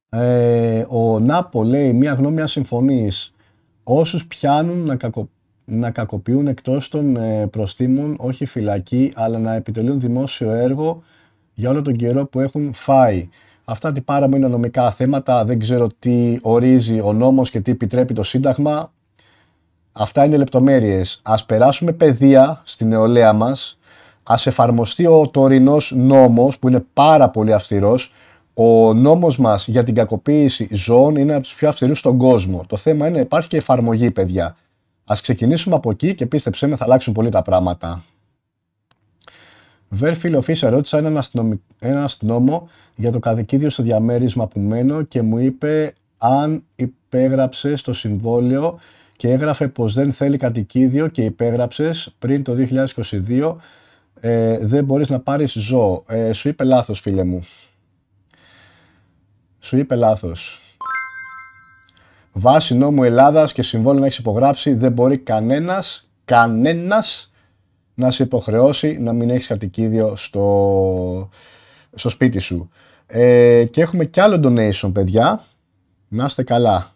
Ε, ο Νάπο λέει μία γνώμη ασυμφωνείς. Όσους πιάνουν να, κακο, να κακοποιούν εκτός των ε, προστήμων, όχι φυλακή, αλλά να επιτελούν δημόσιο έργο για όλο τον καιρό που έχουν φάει. Αυτά τι πάρα μου είναι νομικά θέματα, δεν ξέρω τι ορίζει ο νόμος και τι επιτρέπει το Σύνταγμα. Αυτά είναι λεπτομέρειες. Ας περάσουμε παιδεία στην νεολαία μας, ας εφαρμοστεί ο τωρινός νόμος που είναι πάρα πολύ αυστηρός. Ο νόμος μας για την κακοποίηση ζώων είναι από τους πιο αυστηρούς στον κόσμο. Το θέμα είναι υπάρχει και εφαρμογή παιδιά. Ας ξεκινήσουμε από εκεί και πίστεψέ με θα αλλάξουν πολύ τα πράγματα. Βέρφιλ Φίσερ ρώτησα έναν, ένα αστυνόμο για το κατοικίδιο στο διαμέρισμα που μένω και μου είπε αν υπέγραψε στο συμβόλαιο και έγραφε πως δεν θέλει κατοικίδιο και υπέγραψες πριν το 2022 ε, δεν μπορείς να πάρεις ζώο. Ε, σου είπε λάθος φίλε μου. Σου είπε λάθος. Βάσει νόμου Ελλάδας και συμβόλαιο να έχεις υπογράψει δεν μπορεί κανένας, κανένας να σε υποχρεώσει να μην έχεις κατοικίδιο στο, στο σπίτι σου. Ε, και έχουμε κι άλλο donation παιδιά. Να είστε καλά.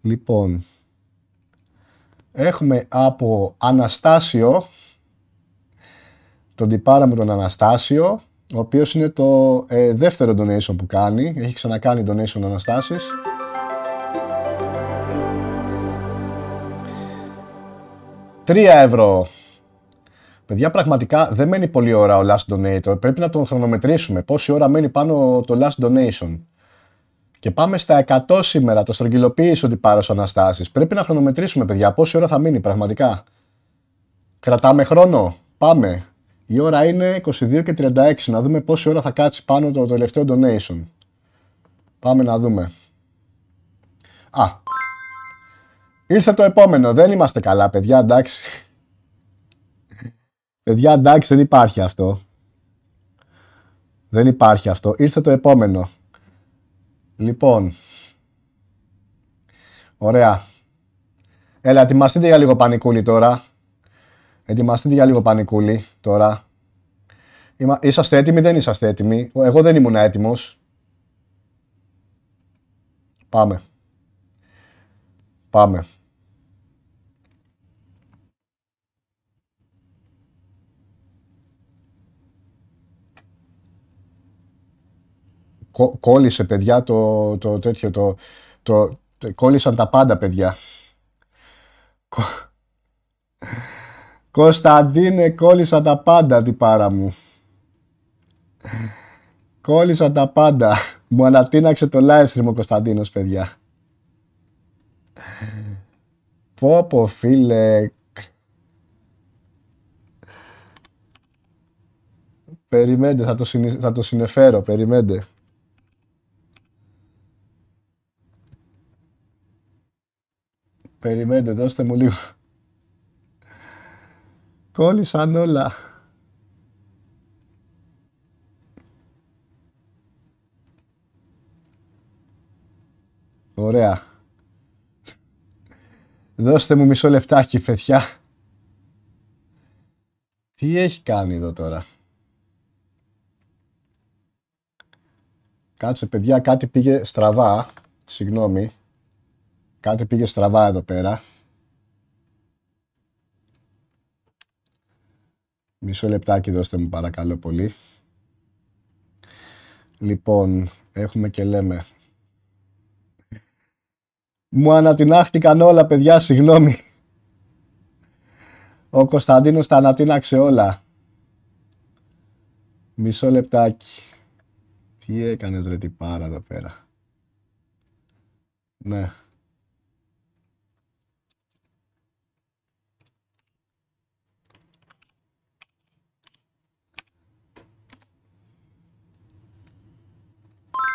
Λοιπόν, Έχουμε από Αναστάσιο, τον τυπάρα μου τον Αναστάσιο, ο οποίος είναι το ε, δεύτερο donation που κάνει. Έχει ξανακάνει donation Αναστάσεις. Τρία ευρώ. Παιδιά, πραγματικά δεν μένει πολλή ώρα ο last donator. Πρέπει να τον χρονομετρήσουμε. Πόση ώρα μένει πάνω το last donation. Και πάμε στα 100 σήμερα. Το στρογγυλοποίησε ότι πάρω Αναστάσεις. Πρέπει να χρονομετρήσουμε, παιδιά, πόση ώρα θα μείνει πραγματικά; Κρατάμε χρόνο. Πάμε. Η ώρα είναι 22 και 36. Να δούμε πόση ώρα θα κάτσει πάνω το τελευταίο donation. Πάμε να δούμε. Α. Ήρθε το επόμενο. Δεν είμαστε καλά, παιδιά, εντάξει. παιδιά, εντάξει, δεν υπάρχει αυτό. Δεν υπάρχει αυτό. Ήρθε το επόμενο. Λοιπόν, ωραία. Έλα, ετοιμαστείτε για λίγο πανικούλι τώρα. Ετοιμαστείτε για λίγο πανικούλι τώρα. Είσαστε έτοιμοι, δεν είσαστε έτοιμοι; Εγώ δεν ήμουν έτοιμος. Πάμε. Πάμε. Κόλλησε παιδιά το, το τέτοιο, το, το, κόλλησαν τα πάντα παιδιά. Κωνσταντίνε, κόλλησαν τα πάντα, τι πάρα μου. Κόλλησαν τα πάντα. Μου ανατείναξε το live stream ο Κωνσταντίνος, παιδιά. Πω πω φίλε. Περιμένετε, θα το, θα το συνεφέρω, περιμένετε. Περιμένετε, δώστε μου λίγο. Κόλλησαν όλα. Ωραία. Δώστε μου μισό λεπτάκι, παιδιά. Τι έχει κάνει εδώ τώρα; Κάτσε, παιδιά, κάτι πήγε στραβά. Συγγνώμη. Κάτι πήγε στραβά εδώ πέρα. Μισό λεπτάκι δώστε μου παρακαλώ πολύ. Λοιπόν, έχουμε και λέμε. Μου ανατινάχτηκαν όλα, παιδιά, συγγνώμη. Ο Κωνσταντίνος τα ανατίναξε όλα. Μισό λεπτάκι. Τι έκανες ρε τι πάρα εδώ πέρα. Ναι.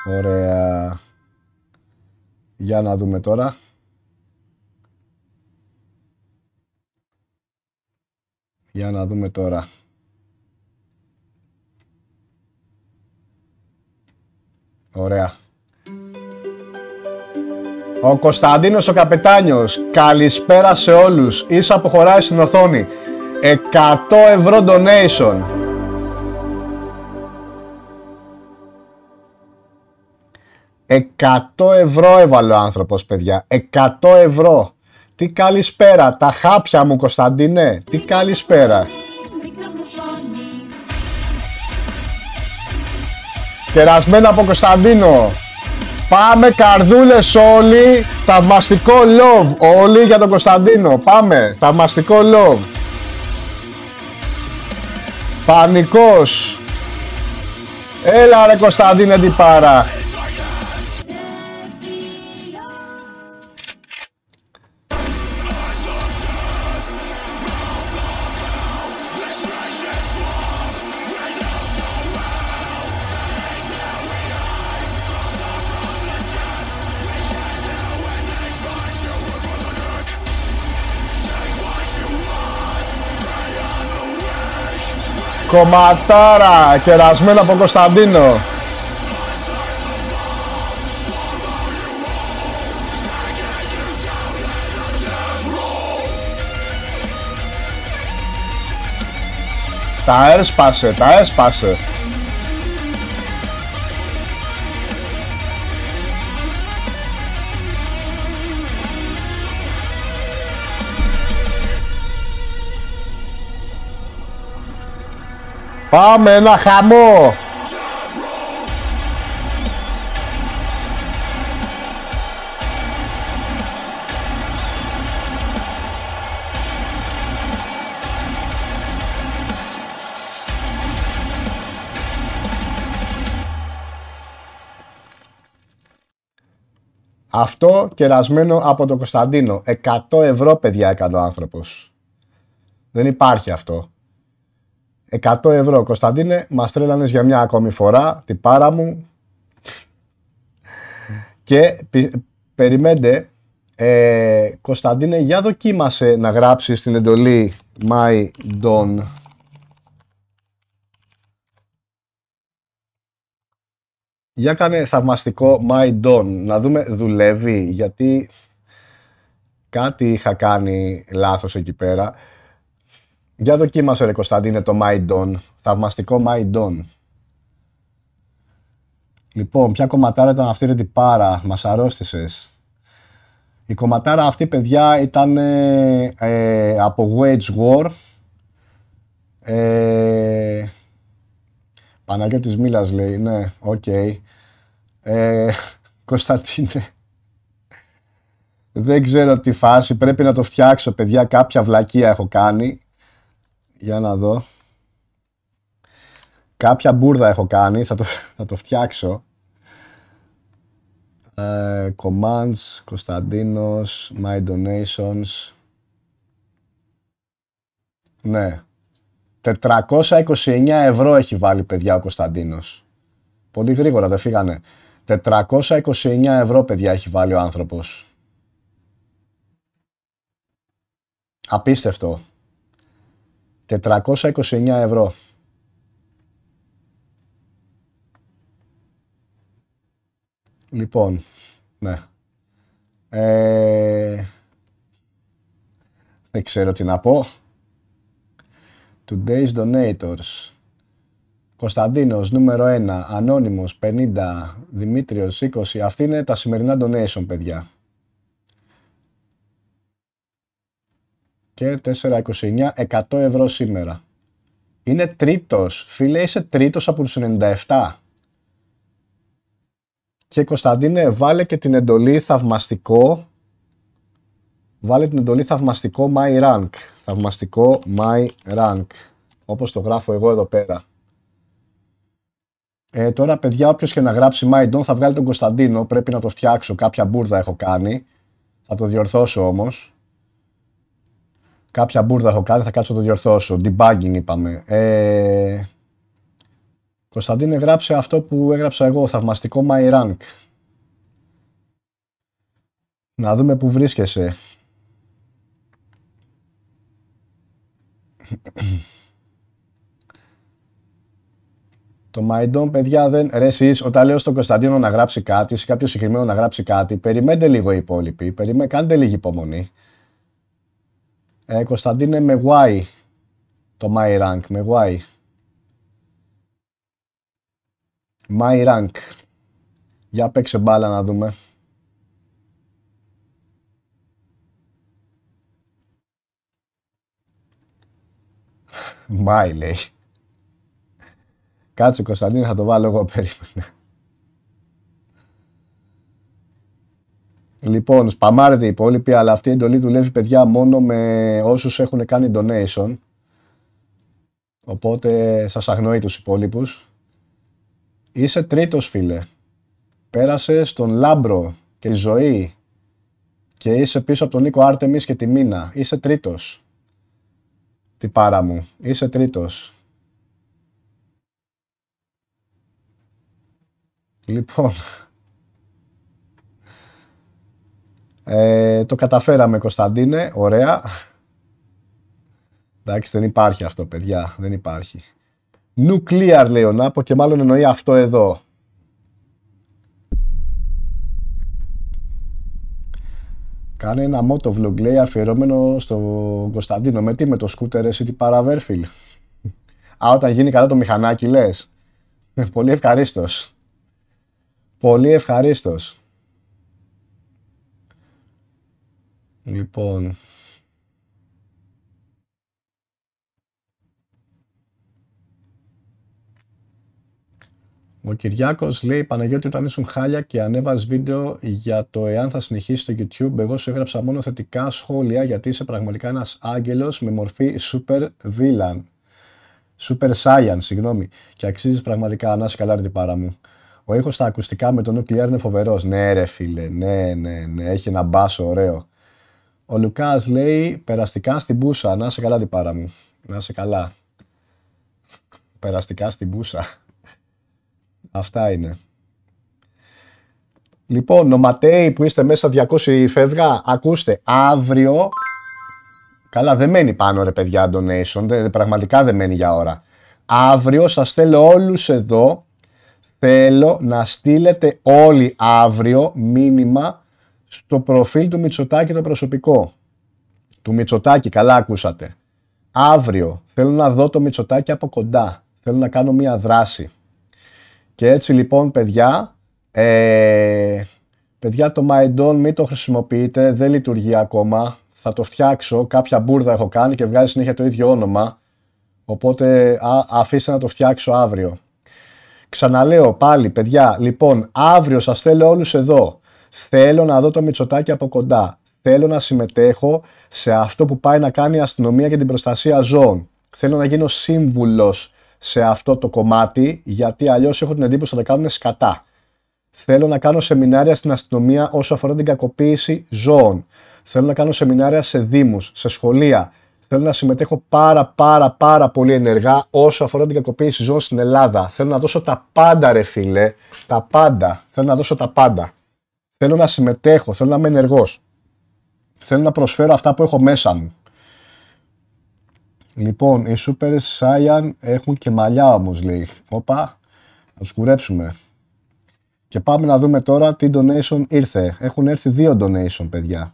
Ωραία. Για να δούμε τώρα. Για να δούμε τώρα. Ωραία. Ο Κωνσταντίνος ο Καπετάνιος. Καλησπέρα σε όλους. Ίσα αποχωράει στην οθόνη. 100 ευρώ donation. 100 ευρώ έβαλε ο άνθρωπος, παιδιά. 100 ευρώ. Τι καλησπέρα. Τα χάπια μου, Κωνσταντίνε. Τι καλησπέρα. Κερασμένα από Κωνσταντίνο. Πάμε καρδούλες όλοι. Θαυμαστικό love. Όλοι για τον Κωνσταντίνο. Πάμε. Θαυμαστικό love. Πανικός. Έλα ρε Κωνσταντίνε τι πάρα. Κομματάρα, κερασμένο από Κωνσταντίνο. Τα έσπασε, τα έσπασε. Πάμε ένα χαμό. Αυτό κερασμένο από τον Κωνσταντίνο. 100 ευρώ παιδιά έκανε ο άνθρωπος. Δεν υπάρχει αυτό. 100 ευρώ. Κωνσταντίνε, μας τρέλανες για μια ακόμη φορά, την πάρα μου. Και περιμένετε, ε, Κωνσταντίνε, για δοκίμασε να γράψεις την εντολή My Don. Για κάνε θαυμαστικό My Don, να δούμε δουλεύει, γιατί κάτι είχα κάνει λάθος εκεί πέρα. Για δοκίμασε ρε Κωνσταντίνε το My Θαυμαστικό My Λοιπόν, ποια κομματάρα ήταν αυτή ρε τυπάρα, μας αρρώστησες. Η κομματάρα αυτή, παιδιά, ήταν ε, από Wage War. Ε, Παναγιώτης Μίλας λέει, ναι, OK. Okay. Ε, Κωνσταντίνε, δεν ξέρω τι φάση, πρέπει να το φτιάξω, παιδιά, κάποια βλακεία έχω κάνει. Για να δω. Κάποια μπουρδα έχω κάνει, θα το, θα το φτιάξω. Ε, commands, Κωνσταντίνος, My Donations. Ναι. 429 ευρώ έχει βάλει παιδιά ο Κωνσταντίνος. Πολύ γρήγορα δεν φύγανε. 429 ευρώ παιδιά έχει βάλει ο άνθρωπος. Απίστευτο. 429 ευρώ. Λοιπόν, ναι. Ε, δεν ξέρω τι να πω. Today's Donators. Κωνσταντίνος, νούμερο 1. Ανώνυμος, 50. Δημήτριος, 20. Αυτή είναι τα σημερινά donation, παιδιά. Και 4,29 100 ευρώ σήμερα. Είναι τρίτος. Φίλε, είσαι τρίτος από τους 97. Και Κωνσταντίνε, βάλε και την εντολή θαυμαστικό. Βάλε την εντολή θαυμαστικό my rank. Θαυμαστικό my rank. Όπως το γράφω εγώ εδώ πέρα. Ε, τώρα, παιδιά, όποιος και να γράψει My Don θα βγάλει τον Κωνσταντίνο. Πρέπει να το φτιάξω. Κάποια μπουρδα έχω κάνει. Θα το διορθώσω όμως. Κάποια μπουρδα έχω κάνει, θα κάτσω να το διορθώσω. Debugging είπαμε. Ε, Κωνσταντίνε, γράψε αυτό που έγραψα εγώ. Θαυμαστικό My Rank. Να δούμε που βρίσκεσαι. Το Μαϊντόν, παιδιά, δεν. Ρε, εσείς, όταν λέω στον Κωνσταντίνο να γράψει κάτι, σε κάποιο συγκεκριμένο να γράψει κάτι, περιμένετε λίγο οι υπόλοιποι. Περιμέ... Κάντε λίγη υπομονή. Ε, Κωνσταντίνε με Y. Το My Rank, με Y. My Rank. Για παίξε μπάλα να δούμε. My λέει. Κάτσε Κωνσταντίνε, θα το βάλω εγώ, περίμενε. Λοιπόν, σπαμάρετε οι υπόλοιποι, αλλά αυτή η εντολή δουλεύει παιδιά μόνο με όσους έχουν κάνει donation. Οπότε σας αγνοεί τους υπόλοιπους. Είσαι τρίτος φίλε. Πέρασε στον Λάμπρο και η Ζωή και είσαι πίσω από τον Νίκο Άρτεμις και τη Μίνα. Είσαι τρίτος. Τυπάρα μου. Είσαι τρίτος. Λοιπόν, ε, το καταφέραμε Κωνσταντίνε, ωραία. Εντάξει, δεν υπάρχει αυτό, παιδιά, δεν υπάρχει. Nuclear λέει ο Νάπο και μάλλον εννοεί αυτό εδώ. Κάνε ένα motovlog vlog, λέει, αφιερώμενο στο Κωνσταντίνο. Με τι, με το σκούτερ, εσύ τι παραβέρφιλ. Α, όταν γίνει κατά το μηχανάκι, λες. Πολύ ευχαρίστως. Πολύ ευχαρίστως. Λοιπόν... Ο Κυριάκος λέει: Παναγιώτη, όταν ήσουν χάλια και ανέβαζε βίντεο για το εάν θα συνεχίσεις στο YouTube, εγώ σου έγραψα μόνο θετικά σχόλια γιατί είσαι πραγματικά ένας άγγελος με μορφή super villain. Super science, συγγνώμη. Και αξίζεις πραγματικά να είσαι καλά, ρε πάρα μου. Ο ήχος στα ακουστικά με τον Nuclear είναι φοβερός. Ναι ρε φίλε, ναι, ναι, ναι, έχει ένα μπάσο ωραίο. Ο Λουκάς λέει περαστικά στην μπούσα. Να σε καλά την πάρα μου. Να σε καλά. Περαστικά στην μπούσα. Αυτά είναι. Λοιπόν, νοματέοι που είστε μέσα 200 φεύγα, ακούστε, αύριο... Καλά, δεν μένει πάνω ρε παιδιά donation, πραγματικά δεν μένει για ώρα. Αύριο σας θέλω όλους εδώ Θέλω να στείλετε όλοι αύριο μήνυμα στο προφίλ του Μητσοτάκη το προσωπικό. Του Μητσοτάκη, καλά ακούσατε. Αύριο θέλω να δω το Μητσοτάκη από κοντά. Θέλω να κάνω μία δράση. Και έτσι λοιπόν παιδιά, ε, παιδιά το MyDon μην το χρησιμοποιείτε, δεν λειτουργεί ακόμα. Θα το φτιάξω, κάποια μπουρδα έχω κάνει και βγάζει συνέχεια το ίδιο όνομα. Οπότε α, αφήστε να το φτιάξω αύριο. Ξαναλέω πάλι, παιδιά, λοιπόν, αύριο σας θέλω όλους εδώ. Θέλω να δω το Μητσοτάκι από κοντά. Θέλω να συμμετέχω σε αυτό που πάει να κάνει η αστυνομία για την προστασία ζώων. Θέλω να γίνω σύμβουλος σε αυτό το κομμάτι, γιατί αλλιώς έχω την εντύπωση ότι θα τα κάνουν σκατά. Θέλω να κάνω σεμινάρια στην αστυνομία όσο αφορά την κακοποίηση ζώων. Θέλω να κάνω σεμινάρια σε δήμους, σε σχολεία, Θέλω να συμμετέχω πάρα πάρα πάρα πολύ ενεργά όσο αφορά την κακοποίηση ζώων στην Ελλάδα. Θέλω να δώσω τα πάντα ρε φίλε, τα πάντα. Θέλω να δώσω τα πάντα. Θέλω να συμμετέχω, θέλω να είμαι ενεργός. Θέλω να προσφέρω αυτά που έχω μέσα μου. Λοιπόν, οι Super Saiyan έχουν και μαλλιά όμως λέει. Όπα, να τους κουρέψουμε. Και πάμε να δούμε τώρα τι donation ήρθε. Έχουν έρθει δύο donation παιδιά.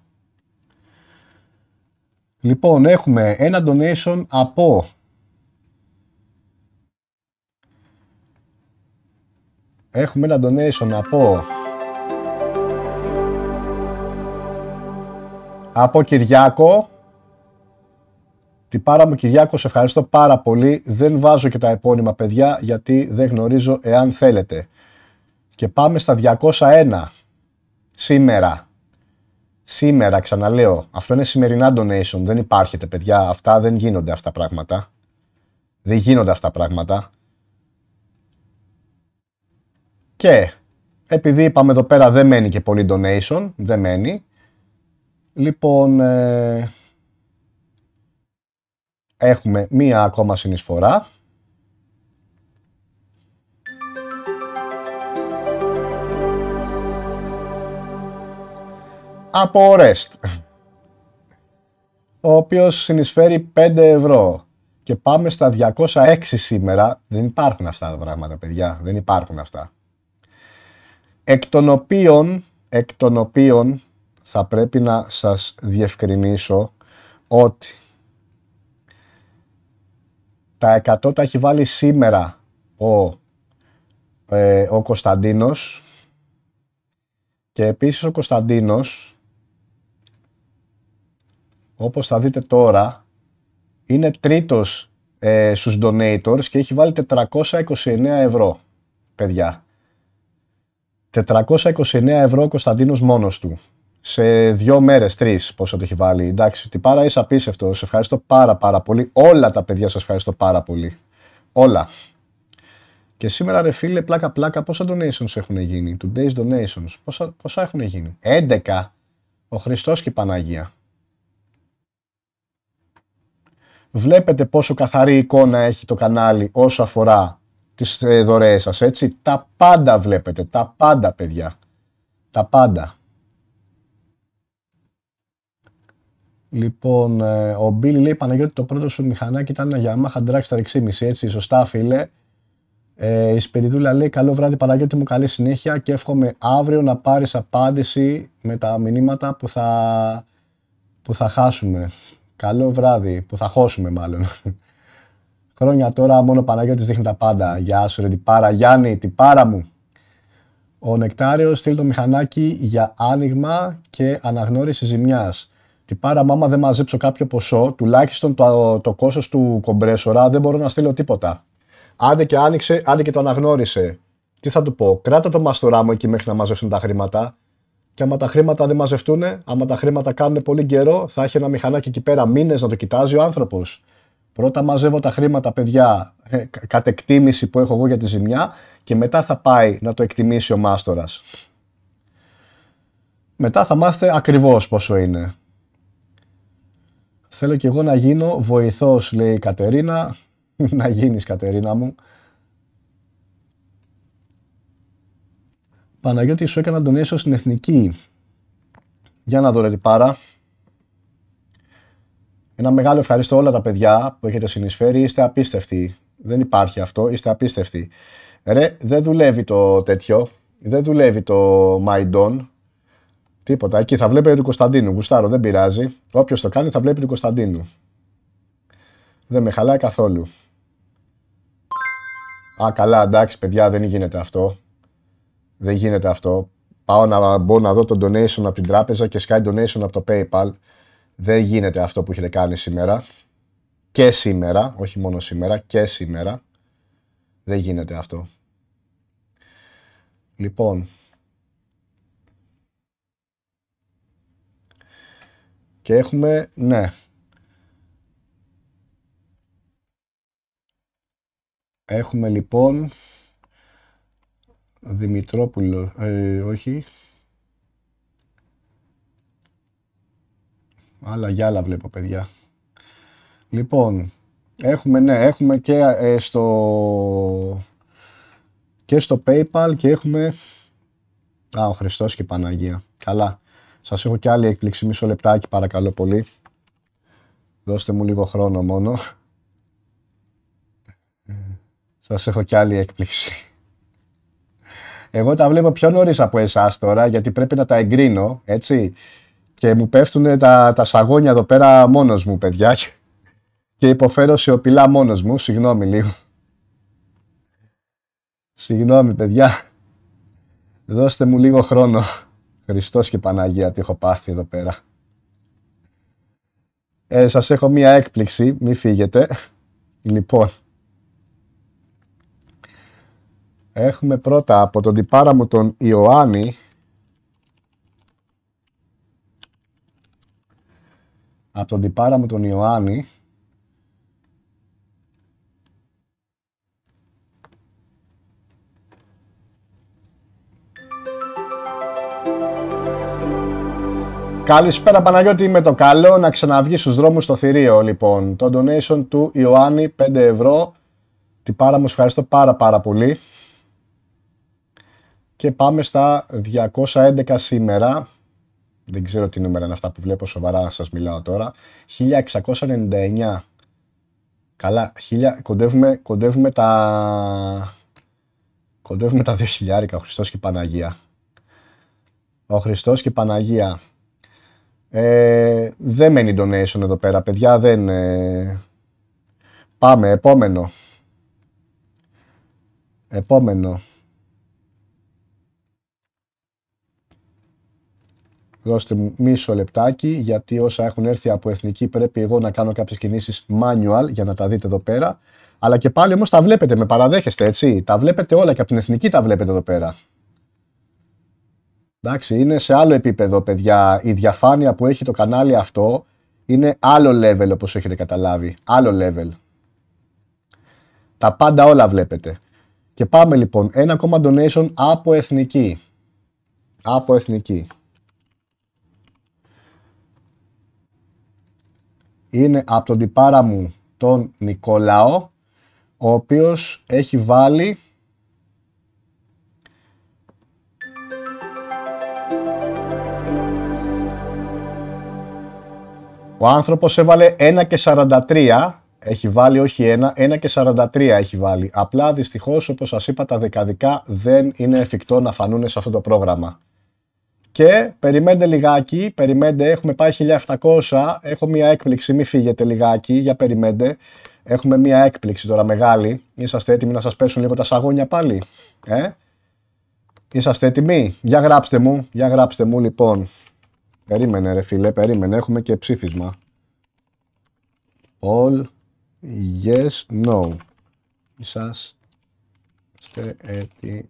Λοιπόν, έχουμε ένα donation από Έχουμε ένα donation από από Κυριάκο Την πάρα μου Κυριάκο, σε ευχαριστώ πάρα πολύ. Δεν βάζω και τα επώνυμα παιδιά γιατί δεν γνωρίζω εάν θέλετε. Και πάμε στα 201 σήμερα. Σήμερα, ξαναλέω, αυτό είναι σημερινά donation. Δεν υπάρχετε, παιδιά. Αυτά δεν γίνονται αυτά πράγματα. Δεν γίνονται αυτά πράγματα. Και επειδή είπαμε εδώ πέρα δεν μένει και πολύ donation, δεν μένει. Λοιπόν, ε, έχουμε μία ακόμα συνεισφορά. Από ο Rest, ο οποίος συνεισφέρει 5 ευρώ. Και πάμε στα 206 σήμερα. Δεν υπάρχουν αυτά τα πράγματα, παιδιά. Δεν υπάρχουν αυτά. Εκ των οποίων, εκ των οποίων θα πρέπει να σας διευκρινίσω ότι τα 100 τα έχει βάλει σήμερα ο, ε, ο Κωνσταντίνος και επίσης ο Κωνσταντίνος όπως θα δείτε τώρα είναι τρίτος ε, στους donators και έχει βάλει 429 ευρώ παιδιά. 429 ευρώ ο Κωνσταντίνος μόνος του σε δύο μέρες, τρεις πόσο το έχει βάλει. Εντάξει, τι πάρα είσαι απίστευτος. Σε ευχαριστώ πάρα πάρα πολύ. Όλα τα παιδιά σας ευχαριστώ πάρα πολύ. Όλα. Και σήμερα ρε φίλε πλάκα πλάκα πόσα donations έχουν γίνει; Today's donations. Πόσα, πόσα έχουν γίνει; 11. Ο Χριστός και η Παναγία. Βλέπετε πόσο καθαρή εικόνα έχει το κανάλι όσο αφορά τις ε, δωρεές σας έτσι; Τα πάντα βλέπετε. Τα πάντα παιδιά. Τα πάντα. Λοιπόν, ε, ο Μπίλι λέει Παναγιώτη το πρώτο σου μηχανάκι ήταν ένα Yamaha Dragster 6,5 έτσι, σωστά φίλε. Ε, η Σπυριδούλα λέει καλό βράδυ Παναγιώτη μου καλή συνέχεια και εύχομαι αύριο να πάρεις απάντηση με τα μηνύματα που θα, που θα χάσουμε. Καλό βράδυ, που θα χώσουμε μάλλον. Χρόνια τώρα μόνο Παναγιώτης δείχνει τα πάντα. Γεια σου ρε πάρα, Γιάννη, τι πάρα μου. Ο Νεκτάριος στείλει το μηχανάκι για άνοιγμα και αναγνώριση ζημιάς τι πάρα άμα δεν μαζέψω κάποιο ποσό, τουλάχιστον το, το κόστος του κομπρέσορα δεν μπορώ να στείλω τίποτα. Άντε και άνοιξε, άντε και το αναγνώρισε. Τι θα του πω, κράτα το μαστορά μου εκεί μέχρι να μαζευτούν τα χρήματα. Και άμα τα χρήματα δεν μαζευτούν, άμα τα χρήματα κάνουν πολύ καιρό, θα έχει ένα μηχανάκι εκεί πέρα μήνες να το κοιτάζει ο άνθρωπος. Πρώτα μαζεύω τα χρήματα, παιδιά, ε, κατ' εκτίμηση που έχω εγώ για τη ζημιά και μετά θα πάει να το εκτιμήσει ο μάστορας. Μετά θα μάθετε ακριβώς πόσο είναι. Θέλω και εγώ να γίνω βοηθός, λέει η Κατερίνα. να γίνεις Κατερίνα μου. Παναγιώτη σου έκανα τον έσω στην Εθνική. Για να δω ρε πάρα. Ένα μεγάλο ευχαριστώ όλα τα παιδιά που έχετε συνεισφέρει. Είστε απίστευτοι. Δεν υπάρχει αυτό. Είστε απίστευτοι. Ρε, δεν δουλεύει το τέτοιο. Δεν δουλεύει το My Τίποτα. Εκεί θα βλέπετε του Κωνσταντίνου. Γουστάρο, δεν πειράζει. Όποιος το κάνει θα βλέπει του Κωνσταντίνου. Δεν με χαλάει καθόλου. Α, καλά, εντάξει, παιδιά, δεν γίνεται αυτό. Δεν γίνεται αυτό. Πάω να μπω να δω το donation από την τράπεζα και sky donation από το PayPal. Δεν γίνεται αυτό που έχετε κάνει σήμερα. Και σήμερα, όχι μόνο σήμερα, και σήμερα. Δεν γίνεται αυτό. Λοιπόν, Και έχουμε, ναι. Έχουμε λοιπόν Δημητρόπουλο, ε, όχι. Άλλα για άλλα βλέπω παιδιά. Λοιπόν, έχουμε, ναι, έχουμε και ε, στο και στο PayPal και έχουμε Α, ο Χριστός και η Παναγία. Καλά. Σας έχω και άλλη έκπληξη, μισό λεπτάκι παρακαλώ πολύ. Δώστε μου λίγο χρόνο μόνο. Σας έχω και άλλη έκπληξη. Εγώ τα βλέπω πιο νωρίς από εσάς τώρα, γιατί πρέπει να τα εγκρίνω, έτσι. Και μου πέφτουν τα, τα σαγόνια εδώ πέρα μόνος μου, παιδιά. Και υποφέρω σιωπηλά μόνος μου. Συγγνώμη λίγο. Συγγνώμη, παιδιά. Δώστε μου λίγο χρόνο. Χριστός και Παναγία τι έχω πάθει εδώ πέρα. Ε, σας έχω μία έκπληξη, μη φύγετε. Λοιπόν, έχουμε πρώτα από τον τυπάρα μου τον Ιωάννη από τον τυπάρα μου τον Ιωάννη Καλησπέρα Παναγιώτη, με το καλό να ξαναβγείς στους δρόμους στο θηρίο λοιπόν. Το donation του Ιωάννη 5 ευρώ. Τι πάρα μου ευχαριστώ πάρα πάρα πολύ. Και πάμε στα 211 σήμερα. Δεν ξέρω τι νούμερα είναι αυτά που βλέπω, σοβαρά σας μιλάω τώρα. 1699. Καλά, χιλια... κοντεύουμε, κοντεύουμε τα... Κοντεύουμε τα 2000, ο Χριστός και η Παναγία. Ο Χριστός και η Παναγία. Ε, δεν μένει donation εδώ πέρα, παιδιά, δεν... Ε... Πάμε, επόμενο. Επόμενο. Δώστε μου μισό λεπτάκι, γιατί όσα έχουν έρθει από εθνική πρέπει εγώ να κάνω κάποιες κινήσεις manual για να τα δείτε εδώ πέρα. Αλλά και πάλι όμως τα βλέπετε, με παραδέχεστε έτσι. Τα βλέπετε όλα και από την εθνική τα βλέπετε εδώ πέρα. Εντάξει, είναι σε άλλο επίπεδο, παιδιά. Η διαφάνεια που έχει το κανάλι αυτό είναι άλλο level όπως έχετε καταλάβει. Άλλο level. Τα πάντα όλα βλέπετε. Και πάμε λοιπόν. Ένα ακόμα donation από εθνική. Από εθνική. Είναι από τον τυπάρα μου τον Νικόλαο, ο οποίος έχει βάλει Ο άνθρωπος έβαλε 1 και 43, έχει βάλει όχι 1, 1 και 43 έχει βάλει. Απλά δυστυχώς όπως σας είπα τα δεκαδικά δεν είναι εφικτό να φανούν σε αυτό το πρόγραμμα. Και περιμένετε λιγάκι, περιμένετε, έχουμε πάει 1700, έχω μια έκπληξη, μην φύγετε λιγάκι, για περιμένετε. Έχουμε μια έκπληξη τώρα μεγάλη, είσαστε έτοιμοι να σας πέσουν λίγο τα σαγόνια πάλι, ε; Είσαστε έτοιμοι, για γράψτε μου, για γράψτε μου λοιπόν. Περίμενε ρε φίλε, περίμενε. Έχουμε και ψήφισμα. All yes, no. Είσαστε έτοιμοι.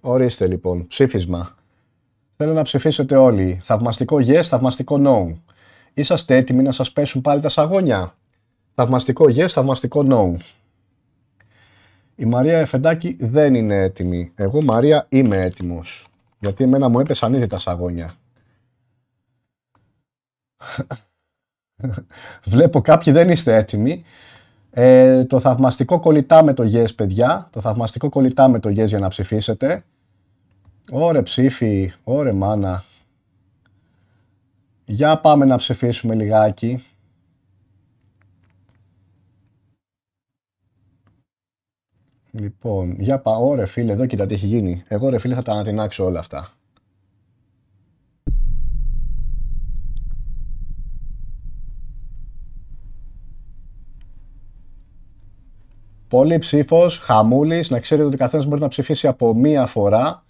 Ορίστε λοιπόν, ψήφισμα. Θέλω να ψηφίσετε όλοι. Θαυμαστικό yes, θαυμαστικό no. Είσαστε έτοιμοι να σας πέσουν πάλι τα σαγόνια; Θαυμαστικό yes, θαυμαστικό no. Η Μαρία Εφεντάκη δεν είναι έτοιμη. Εγώ Μαρία είμαι έτοιμος. Γιατί εμένα μου έπεσαν ήδη τα σαγόνια. Βλέπω κάποιοι δεν είστε έτοιμοι. Ε, το θαυμαστικό κολλητά με το yes παιδιά. Το θαυμαστικό κολλητά με το yes για να ψηφίσετε. Ωρε ψήφι, ωρε μάνα. Για πάμε να ψηφίσουμε λιγάκι. Λοιπόν, για πάω ρε φίλε, εδώ κοίτα τι έχει γίνει. Εγώ ρε φίλε θα τα ανατινάξω όλα αυτά. Πολύ ψήφος, χαμούλης, να ξέρετε ότι καθένας μπορεί να ψηφίσει από μία φορά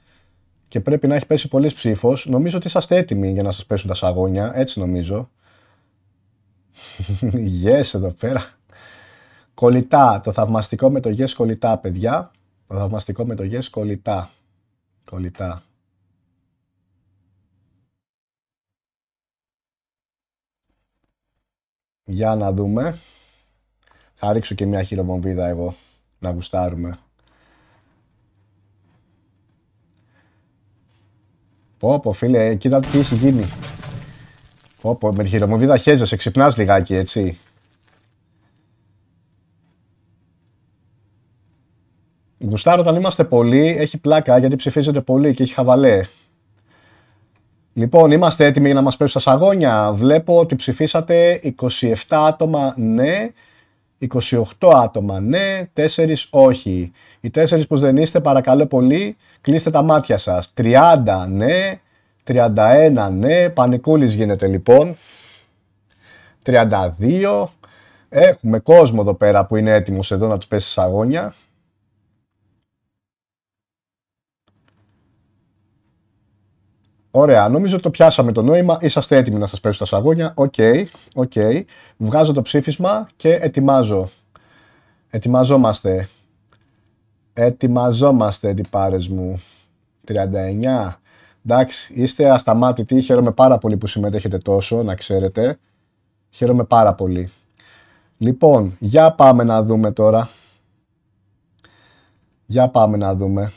και πρέπει να έχει πέσει πολλή ψήφος. Νομίζω ότι είσαστε έτοιμοι για να σας πέσουν τα σαγόνια, έτσι νομίζω. yes, εδώ πέρα. Κολλητά. Το θαυμαστικό με το yes κολλητά, παιδιά. Το θαυμαστικό με το yes κολλητά. Κολλητά. Για να δούμε. Θα ρίξω και μια χειροβομβίδα εγώ. Να γουστάρουμε. Πω πω φίλε, κοίτα τι έχει γίνει. Πω πω, με χειροβομβίδα χέζεσαι, ξυπνάς λιγάκι έτσι. Γουστάρω όταν είμαστε πολλοί, έχει πλάκα γιατί ψηφίζετε πολύ και έχει χαβαλέ. Λοιπόν, είμαστε έτοιμοι για να μας πέσουν στα σαγόνια. Βλέπω ότι ψηφίσατε 27 άτομα ναι, 28 άτομα ναι, 4 όχι. Οι 4 που δεν είστε παρακαλώ πολύ, κλείστε τα μάτια σας. 30 ναι, 31 ναι, πανικούλης γίνεται λοιπόν. 32, έχουμε κόσμο εδώ πέρα που είναι έτοιμος εδώ να τους πέσει σαγόνια. Ωραία, νομίζω το πιάσαμε το νόημα. Είσαστε έτοιμοι να σας πέσω τα σαγόνια. Οκ, οκ. Βγάζω το ψήφισμα και ετοιμάζω. Ετοιμαζόμαστε. Ετοιμαζόμαστε, τυπάρες μου. 39. Εντάξει, είστε ασταμάτητοι. Χαίρομαι πάρα πολύ που συμμετέχετε τόσο, να ξέρετε. Χαίρομαι πάρα πολύ. Λοιπόν, για πάμε να δούμε τώρα. Για πάμε να δούμε.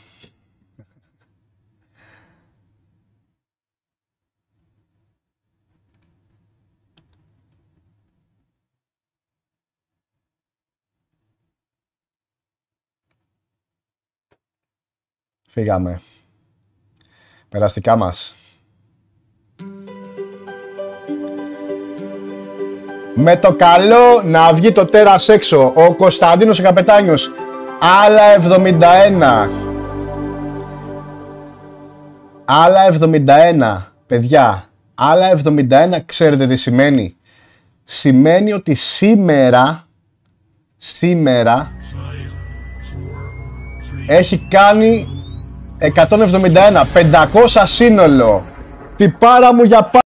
Φύγαμε. Περαστικά μας. Με το καλό να βγει το τέρας έξω. Ο Κωνσταντίνος ο Καπετάνιος. Άλλα 71. Άλλα 71. Παιδιά, άλλα 71 ξέρετε τι σημαίνει. Σημαίνει ότι σήμερα, σήμερα, έχει κάνει 171, 500 σύνολο. Τι πάρα μου για πάρα.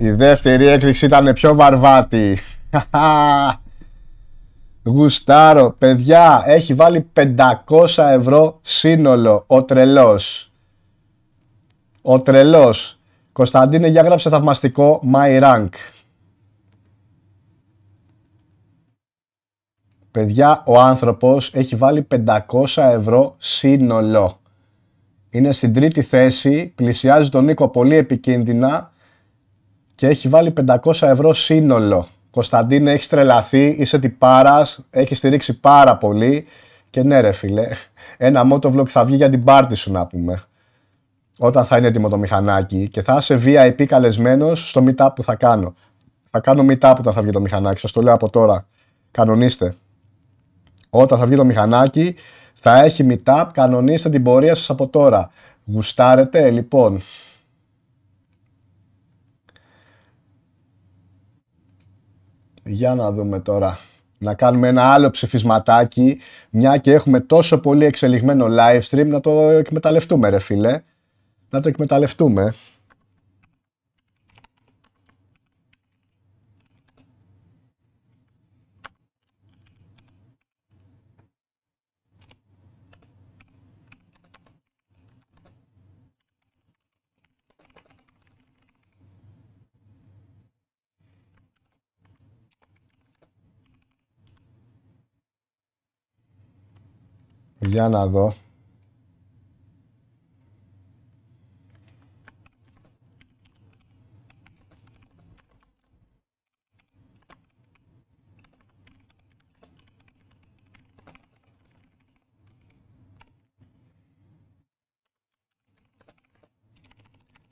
Η δεύτερη έκρηξη ήταν πιο βαρβάτη. Γουστάρο, παιδιά, έχει βάλει 500 ευρώ σύνολο ο τρελός. Ο τρελός. Κωνσταντίνε, για γράψε θαυμαστικό My Rank. Παιδιά, ο άνθρωπος έχει βάλει 500 ευρώ σύνολο. Είναι στην τρίτη θέση, πλησιάζει τον Νίκο πολύ επικίνδυνα και έχει βάλει 500 ευρώ σύνολο. Κωνσταντίνε, έχεις τρελαθεί, είσαι τυπάρα, έχει στηρίξει πάρα πολύ. Και ναι, ρε φίλε, ένα motovlog θα βγει για την πάρτι σου να πούμε. Όταν θα είναι έτοιμο το μηχανάκι και θα είσαι VIP καλεσμένος στο meetup που θα κάνω. Θα κάνω meetup όταν θα βγει το μηχανάκι, σας το λέω από τώρα. Κανονίστε. Όταν θα βγει το μηχανάκι, θα έχει meetup, κανονίστε την πορεία σας από τώρα. Γουστάρετε, λοιπόν, Για να δούμε τώρα. Να κάνουμε ένα άλλο ψηφισματάκι, μια και έχουμε τόσο πολύ εξελιγμένο live stream, να το εκμεταλλευτούμε ρε φίλε. Να το εκμεταλλευτούμε. Για να δω.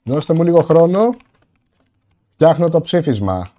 Δώστε μου λίγο χρόνο. Φτιάχνω το ψήφισμα.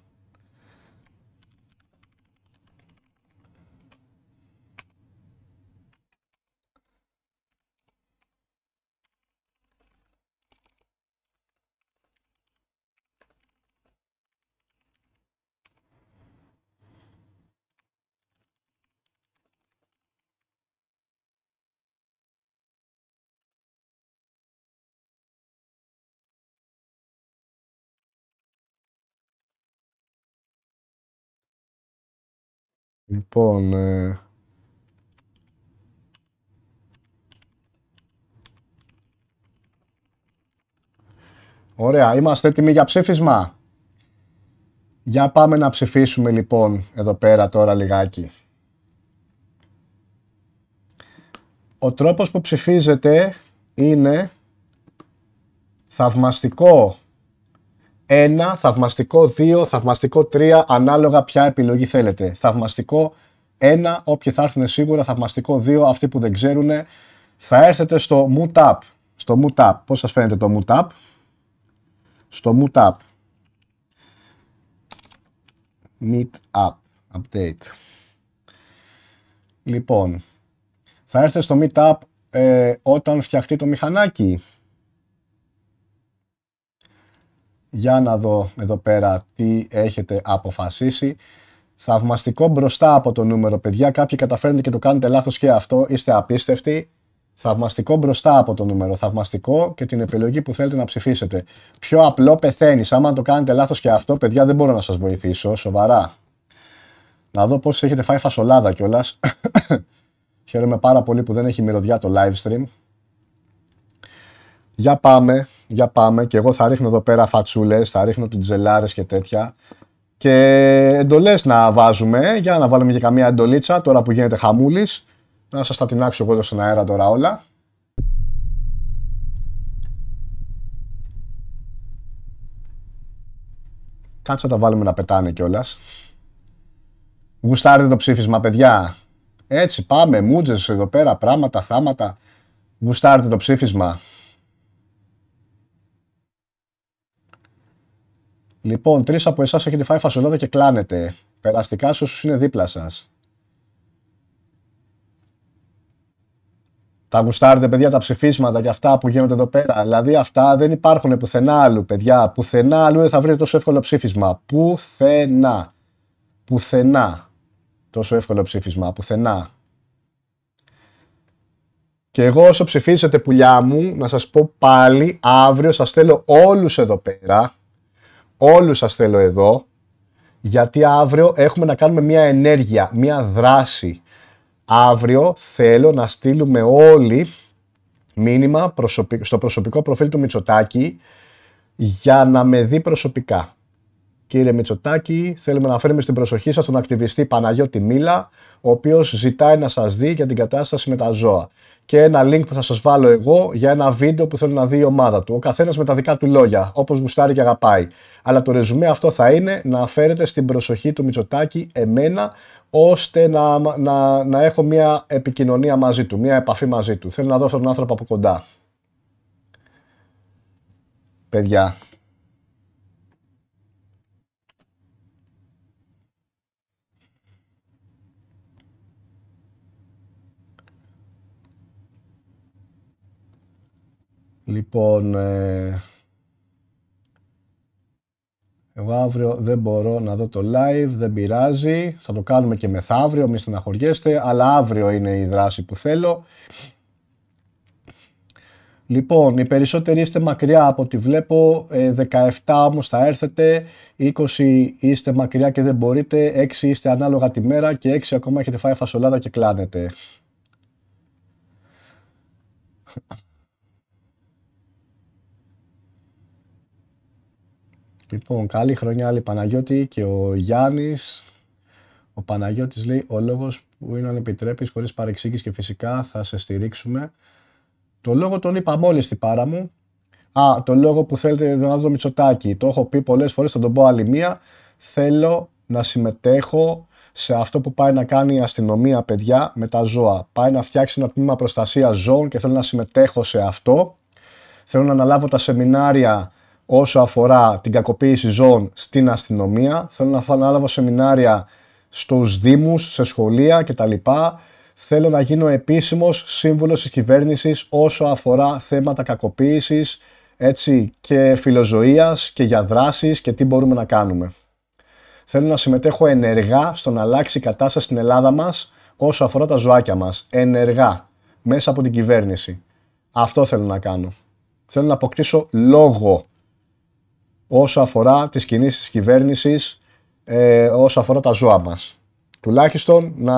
Λοιπόν, ε... Ωραία, είμαστε έτοιμοι για ψήφισμα; Για πάμε να ψηφίσουμε λοιπόν εδώ πέρα τώρα λιγάκι. Ο τρόπος που ψηφίζετε είναι θαυμαστικό 1, θαυμαστικό 2, θαυμαστικό 3, ανάλογα ποια επιλογή θέλετε. Θαυμαστικό 1, όποιοι θα έρθουν σίγουρα, θαυμαστικό 2, αυτοί που δεν ξέρουν, θα έρθετε στο Moot Στο Moot Πώς σας φαίνεται το Moot Στο Moot Meet Up Update. Λοιπόν, θα έρθετε στο Meetup ε, όταν φτιαχτεί το μηχανάκι. Για να δω εδώ πέρα τι έχετε αποφασίσει. Θαυμαστικό μπροστά από το νούμερο, παιδιά. Κάποιοι καταφέρνετε και το κάνετε λάθος και αυτό. Είστε απίστευτοι. Θαυμαστικό μπροστά από το νούμερο. Θαυμαστικό και την επιλογή που θέλετε να ψηφίσετε. Πιο απλό πεθαίνεις. Άμα το κάνετε λάθος και αυτό, παιδιά, δεν μπορώ να σας βοηθήσω. Σοβαρά. Να δω πώς έχετε φάει φασολάδα κιόλας. Χαίρομαι πάρα πολύ που δεν έχει μυρωδιά το live stream. Για πάμε, για πάμε και εγώ θα ρίχνω εδώ πέρα φατσούλες, θα ρίχνω τζελάρες και τέτοια και εντολές να βάζουμε, για να βάλουμε και καμία εντολίτσα τώρα που γίνεται χαμούλης. Να σας τα τεινάξω εγώ εδώ στον αέρα τώρα όλα. Κάτσε να τα βάλουμε να πετάνε κιόλας. Γουστάρετε το ψήφισμα, παιδιά. Έτσι, πάμε, μούτζες εδώ πέρα, πράγματα, θάματα. Γουστάρετε το ψήφισμα. Λοιπόν, τρεις από εσάς έχετε φάει φασολάδα και κλάνετε. Περαστικά σε όσους είναι δίπλα σας. Τα γουστάρετε, παιδιά, τα ψηφίσματα και αυτά που γίνονται εδώ πέρα. Δηλαδή, αυτά δεν υπάρχουν πουθενά άλλου, παιδιά. Πουθενά άλλου δεν θα βρείτε τόσο εύκολο ψήφισμα. Πουθενά. Πουθενά. Τόσο εύκολο ψήφισμα. Πουθενά. Και εγώ όσο ψηφίσετε πουλιά μου, να σας πω πάλι, αύριο σας θέλω όλους εδώ πέρα, όλους σας θέλω εδώ, γιατί αύριο έχουμε να κάνουμε μια ενέργεια, μια δράση. Αύριο θέλω να στείλουμε όλοι μήνυμα στο προσωπικό προφίλ του Μητσοτάκη για να με δει προσωπικά. Κύριε Μητσοτάκη, θέλουμε να φέρουμε στην προσοχή σας τον ακτιβιστή Παναγιώτη Μίλα, ο οποίος ζητάει να σας δει για την κατάσταση με τα ζώα και ένα link που θα σας βάλω εγώ για ένα βίντεο που θέλει να δει η ομάδα του. Ο καθένας με τα δικά του λόγια, όπως γουστάρει και αγαπάει. Αλλά το ρεζουμέ αυτό θα είναι να φέρετε στην προσοχή του Μητσοτάκη εμένα, ώστε να, να, να έχω μια επικοινωνία μαζί του, μια επαφή μαζί του. Θέλω να δω αυτόν τον άνθρωπο από κοντά. Παιδιά, Λοιπόν, ε, εγώ αύριο δεν μπορώ να δω το live, δεν πειράζει. Θα το κάνουμε και μεθαύριο, μη στεναχωριέστε, αλλά αύριο είναι η δράση που θέλω. Λοιπόν, οι περισσότεροι είστε μακριά από ό,τι βλέπω, 17 ε, όμως θα έρθετε, 20 είστε μακριά και δεν μπορείτε, 6 είστε ανάλογα τη μέρα και 6 ακόμα έχετε φάει φασολάδα και κλάνετε. Λοιπόν, καλή χρονιά άλλη Παναγιώτη και ο Γιάννης. Ο Παναγιώτης λέει, ο λόγος που είναι αν επιτρέπεις χωρίς παρεξήγηση και φυσικά θα σε στηρίξουμε. Το λόγο τον είπα μόλις στην πάρα μου. Α, το λόγο που θέλετε να δω Μητσοτάκη. Το έχω πει πολλές φορές, θα τον πω άλλη μία. Θέλω να συμμετέχω σε αυτό που πάει να κάνει η αστυνομία παιδιά με τα ζώα. Πάει να φτιάξει ένα τμήμα προστασίας ζώων και θέλω να συμμετέχω σε αυτό. Θέλω να αναλάβω τα σεμινάρια όσο αφορά την κακοποίηση ζώων στην αστυνομία. Θέλω να ανάλαβω σεμινάρια στους δήμους, σε σχολεία κτλ. Θέλω να γίνω επίσημος σύμβουλος της κυβέρνησης όσο αφορά θέματα κακοποίησης έτσι, και φιλοζωίας και για δράσεις και τι μπορούμε να κάνουμε. Θέλω να συμμετέχω ενεργά στο να αλλάξει η κατάσταση στην Ελλάδα μας όσο αφορά τα ζωάκια μας. Ενεργά, μέσα από την κυβέρνηση. Αυτό θέλω να κάνω. Θέλω να αποκτήσω λόγο όσο αφορά τις κινήσεις της κυβέρνησης, ε, όσο αφορά τα ζώα μας. Τουλάχιστον να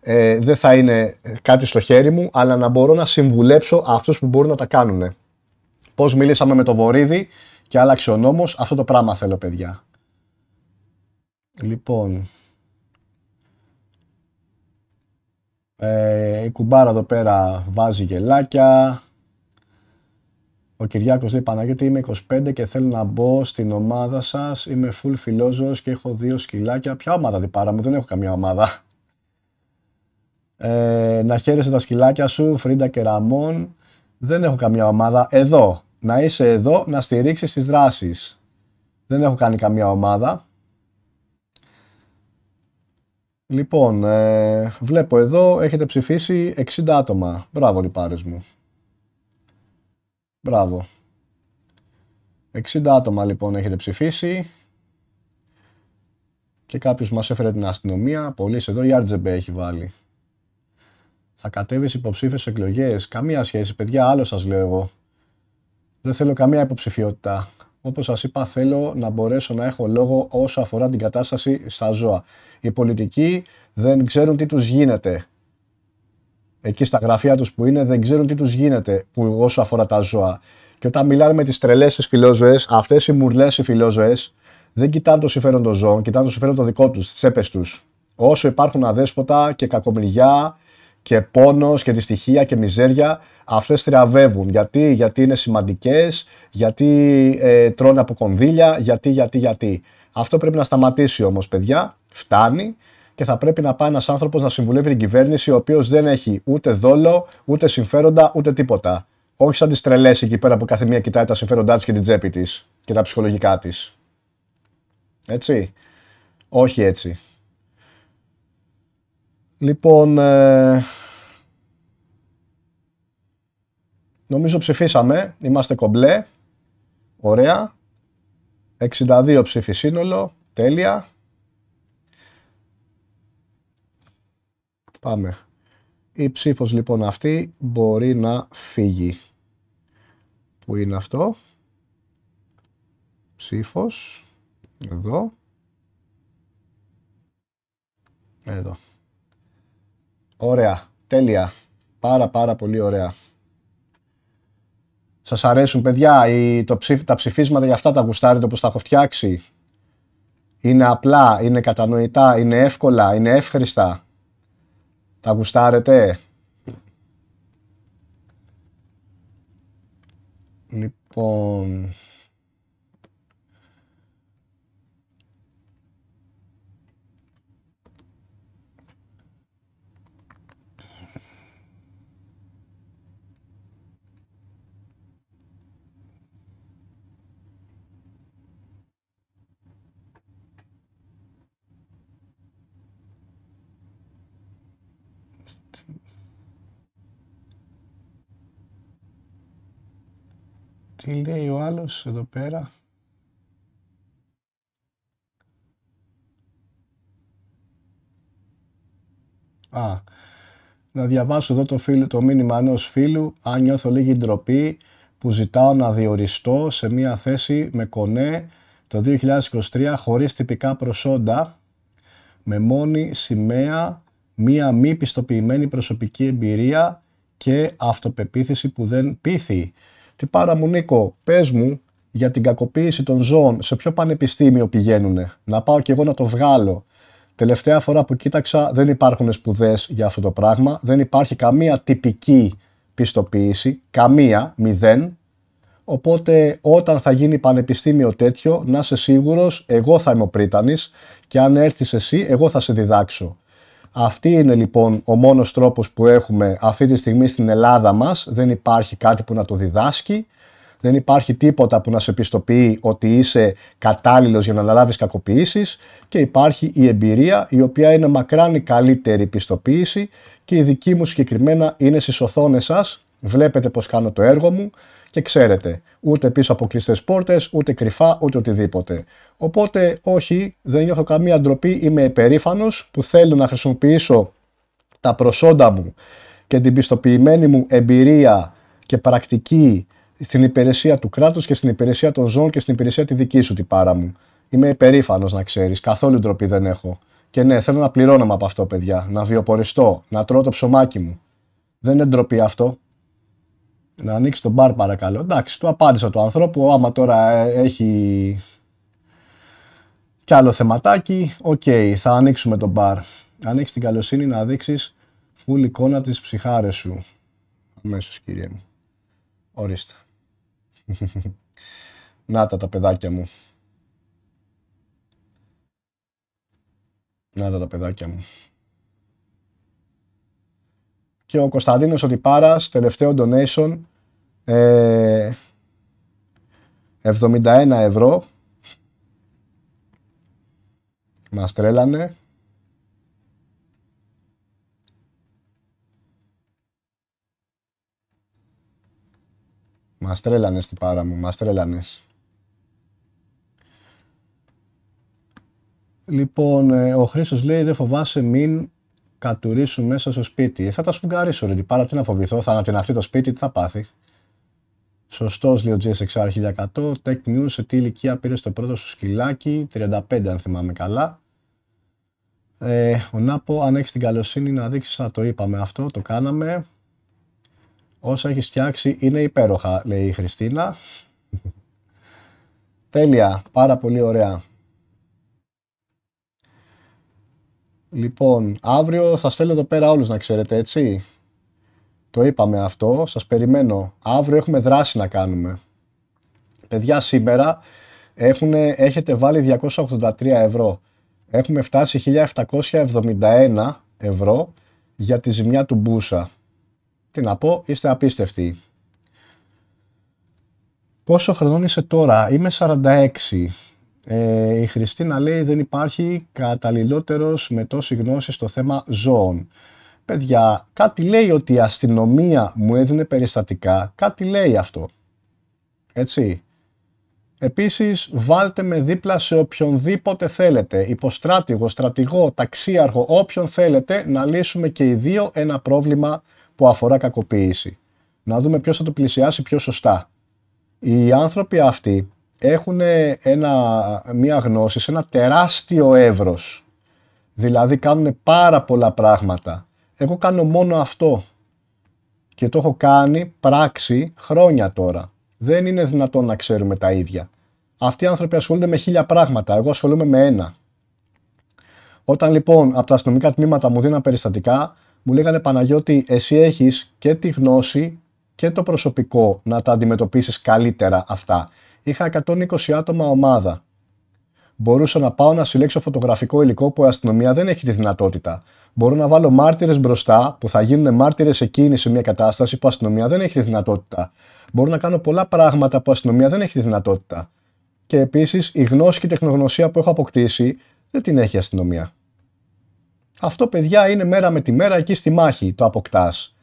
ε, δεν θα είναι κάτι στο χέρι μου, αλλά να μπορώ να συμβουλέψω αυτούς που μπορούν να τα κάνουν. Πώς μιλήσαμε με το Βορύδι και άλλαξε ο νόμος, αυτό το πράγμα θέλω παιδιά. Λοιπόν, ε, η κουμπάρα εδώ πέρα βάζει γελάκια. Ο Κυριάκος λέει Παναγιώτη είμαι 25 και θέλω να μπω στην ομάδα σας. Είμαι full φιλόζωος και έχω δύο σκυλάκια. Ποια ομάδα την πάρα μου, δεν έχω καμία ομάδα. Ε, να χαίρεσαι τα σκυλάκια σου, Φρίντα και Ραμόν. Δεν έχω καμία ομάδα. Εδώ. Να είσαι εδώ, να στηρίξεις τις δράσεις. Δεν έχω κάνει καμία ομάδα. Λοιπόν, ε, βλέπω εδώ έχετε ψηφίσει 60 άτομα. Μπράβο, λιπάρες μου. Μπράβο. 60 άτομα λοιπόν έχετε ψηφίσει. Και κάποιος μας έφερε την αστυνομία. Πολλοί εδώ η RGB έχει βάλει. Θα κατέβεις υποψήφιο σε εκλογές; Καμία σχέση, παιδιά, άλλο σας λέω εγώ. Δεν θέλω καμία υποψηφιότητα. Όπως σας είπα, θέλω να μπορέσω να έχω λόγο όσο αφορά την κατάσταση στα ζώα. Οι πολιτικοί δεν ξέρουν τι τους γίνεται. Εκεί στα γραφεία τους που είναι, δεν ξέρουν τι τους γίνεται που όσο αφορά τα ζώα. Και όταν μιλάνε με τις τρελές τι φιλόζωες, αυτές οι μουρλές οι φιλόζωες δεν κοιτάνε το συμφέρον των ζώων, κοιτάνε το συμφέρον το δικό τους, τις τσέπες τους. Όσο υπάρχουν αδέσποτα και κακομοιριά και πόνος και δυστυχία και μιζέρια αυτές θριαβεύουν. Γιατί, γιατί είναι σημαντικές, γιατί ε, τρώνε από κονδύλια, γιατί, γιατί, γιατί. Αυτό πρέπει να σταματήσει όμως παιδιά, φτάνει και θα πρέπει να πάει ένας άνθρωπος να συμβουλεύει την κυβέρνηση ο οποίος δεν έχει ούτε δόλο, ούτε συμφέροντα, ούτε τίποτα. Όχι σαν τις τρελές εκεί πέρα που κάθε μία κοιτάει τα συμφέροντά της και την τσέπη της και τα ψυχολογικά της. Έτσι. Όχι έτσι. Λοιπόν, ε, νομίζω ψηφίσαμε, είμαστε κομπλέ, ωραία, 62 ψήφι σύνολο, τέλεια. Πάμε. Η ψήφος λοιπόν αυτή μπορεί να φύγει. Πού είναι αυτό; Ψήφος. Εδώ. Εδώ. Ωραία. Τέλεια. Πάρα πάρα πολύ ωραία. Σας αρέσουν παιδιά η, το τα ψηφίσματα για αυτά τα γουστάρετε όπως τα έχω φτιάξει; Είναι απλά, είναι κατανοητά, είναι εύκολα, είναι εύχριστα. Τα γουστάρετε; Λοιπόν... Τι λέει ο άλλος εδώ πέρα; Α, να διαβάσω εδώ το, φίλο, το μήνυμα ενός φίλου, αν νιώθω λίγη ντροπή που ζητάω να διοριστώ σε μια θέση με κονέ το 2023 χωρίς τυπικά προσόντα, με μόνη σημαία, μία μη πιστοποιημένη προσωπική εμπειρία και αυτοπεποίθηση που δεν πείθει. Τι πάρα μου Νίκο, πες μου για την κακοποίηση των ζώων, σε ποιο πανεπιστήμιο πηγαίνουνε, να πάω και εγώ να το βγάλω. Τελευταία φορά που κοίταξα δεν υπάρχουν σπουδές για αυτό το πράγμα, δεν υπάρχει καμία τυπική πιστοποίηση, καμία, μηδέν. Οπότε όταν θα γίνει πανεπιστήμιο τέτοιο, να είσαι σίγουρος, εγώ θα είμαι ο πρίτανης και αν έρθεις εσύ, εγώ θα σε διδάξω. Αυτή είναι λοιπόν ο μόνος τρόπος που έχουμε αυτή τη στιγμή στην Ελλάδα μας. Δεν υπάρχει κάτι που να το διδάσκει. Δεν υπάρχει τίποτα που να σε πιστοποιεί ότι είσαι κατάλληλος για να αναλάβεις κακοποιήσεις και υπάρχει η εμπειρία η οποία είναι μακράν η καλύτερη πιστοποίηση και η δική μου συγκεκριμένα είναι στις οθόνες σας. Βλέπετε πως κάνω το έργο μου και ξέρετε, ούτε πίσω από κλειστές πόρτες, ούτε κρυφά, ούτε οτιδήποτε. Οπότε, όχι, δεν νιώθω καμία ντροπή, είμαι υπερήφανος που θέλω να χρησιμοποιήσω τα προσόντα μου και την πιστοποιημένη μου εμπειρία και πρακτική στην υπηρεσία του κράτους και στην υπηρεσία των ζώων και στην υπηρεσία τη δική σου την πάρα μου. Είμαι υπερήφανος να ξέρεις, καθόλου ντροπή δεν έχω. Και ναι, θέλω να πληρώνω από αυτό, παιδιά, να βιοποριστώ, να τρώω το ψωμάκι μου. Δεν είναι ντροπή αυτό. Να ανοίξει το μπαρ παρακαλώ. Εντάξει, του απάντησα του ανθρώπου, άμα τώρα ε, έχει κι άλλο θεματάκι, OK, okay, θα ανοίξουμε το μπαρ. Αν έχεις την καλοσύνη να δείξεις φουλ εικόνα της ψυχάρας σου. Αμέσως κύριε μου. Ορίστε. Να τα τα παιδάκια μου. Να τα τα παιδάκια μου. Και ο Κωνσταντίνος ο τυπάρας, τελευταίο donation, ε, 71 ευρώ. Μας τρέλανε. Μας τρέλανες την πάρα μου, μας τρέλανες. Λοιπόν, ε, ο Χρήστος λέει δεν φοβάσαι μην κατουρίσουν μέσα στο σπίτι. Ε, θα τα σφουγγαρίσω ρε, πάρα τι να φοβηθώ, θα ανατιναχθεί το σπίτι, τι θα πάθει. Σωστός λέει ο GSXR 1100, Tech News, σε τι ηλικία πήρε το πρώτο σου σκυλάκι, 35 αν θυμάμαι καλά. Ε, ο Νάπο, αν έχεις την καλοσύνη να δείξεις, να το είπαμε αυτό, το κάναμε. Όσα έχεις φτιάξει είναι υπέροχα, λέει η Χριστίνα. Τέλεια, πάρα πολύ ωραία. Λοιπόν, αύριο θα στέλνω εδώ πέρα όλους να ξέρετε, έτσι. Το είπαμε αυτό, σας περιμένω. Αύριο έχουμε δράση να κάνουμε. Παιδιά, σήμερα έχουνε, έχετε βάλει 283 ευρώ. Έχουμε φτάσει 1771 ευρώ για τη ζημιά του Μπούσα. Τι να πω, είστε απίστευτοι. Πόσο χρονών είσαι τώρα, είμαι 46. Ε, η Χριστίνα λέει δεν υπάρχει καταλληλότερος με τόση γνώση στο θέμα ζώων. Παιδιά, κάτι λέει ότι η αστυνομία μου έδινε περιστατικά, κάτι λέει αυτό. Έτσι. Επίσης, βάλτε με δίπλα σε οποιονδήποτε θέλετε, υποστράτηγο, στρατηγό, ταξίαρχο, όποιον θέλετε, να λύσουμε και οι δύο ένα πρόβλημα που αφορά κακοποίηση. Να δούμε ποιος θα το πλησιάσει πιο σωστά. Οι άνθρωποι αυτοί έχουν ένα, μία γνώση σε ένα τεράστιο εύρος. Δηλαδή κάνουν πάρα πολλά πράγματα. Εγώ κάνω μόνο αυτό. Και το έχω κάνει πράξη χρόνια τώρα. Δεν είναι δυνατόν να ξέρουμε τα ίδια. Αυτοί οι άνθρωποι ασχολούνται με χίλια πράγματα. Εγώ ασχολούμαι με ένα. Όταν λοιπόν από τα αστυνομικά τμήματα μου δίναν περιστατικά, μου λέγανε Παναγιώτη, εσύ έχεις και τη γνώση και το προσωπικό να τα αντιμετωπίσεις καλύτερα αυτά. Είχα 120 άτομα ομάδα. Μπορούσα να πάω να συλλέξω φωτογραφικό υλικό που η αστυνομία δεν έχει τη δυνατότητα. Μπορώ να βάλω μάρτυρες μπροστά που θα γίνουν μάρτυρες εκείνης σε μια κατάσταση που η αστυνομία δεν έχει τη δυνατότητα. Μπορώ να κάνω πολλά πράγματα που η αστυνομία δεν έχει τη δυνατότητα. Και επίσης η γνώση και η τεχνογνωσία που έχω αποκτήσει δεν την έχει η αστυνομία. Αυτό παιδιά είναι μέρα με τη μέρα εκεί στη μάχη το αποκτάς.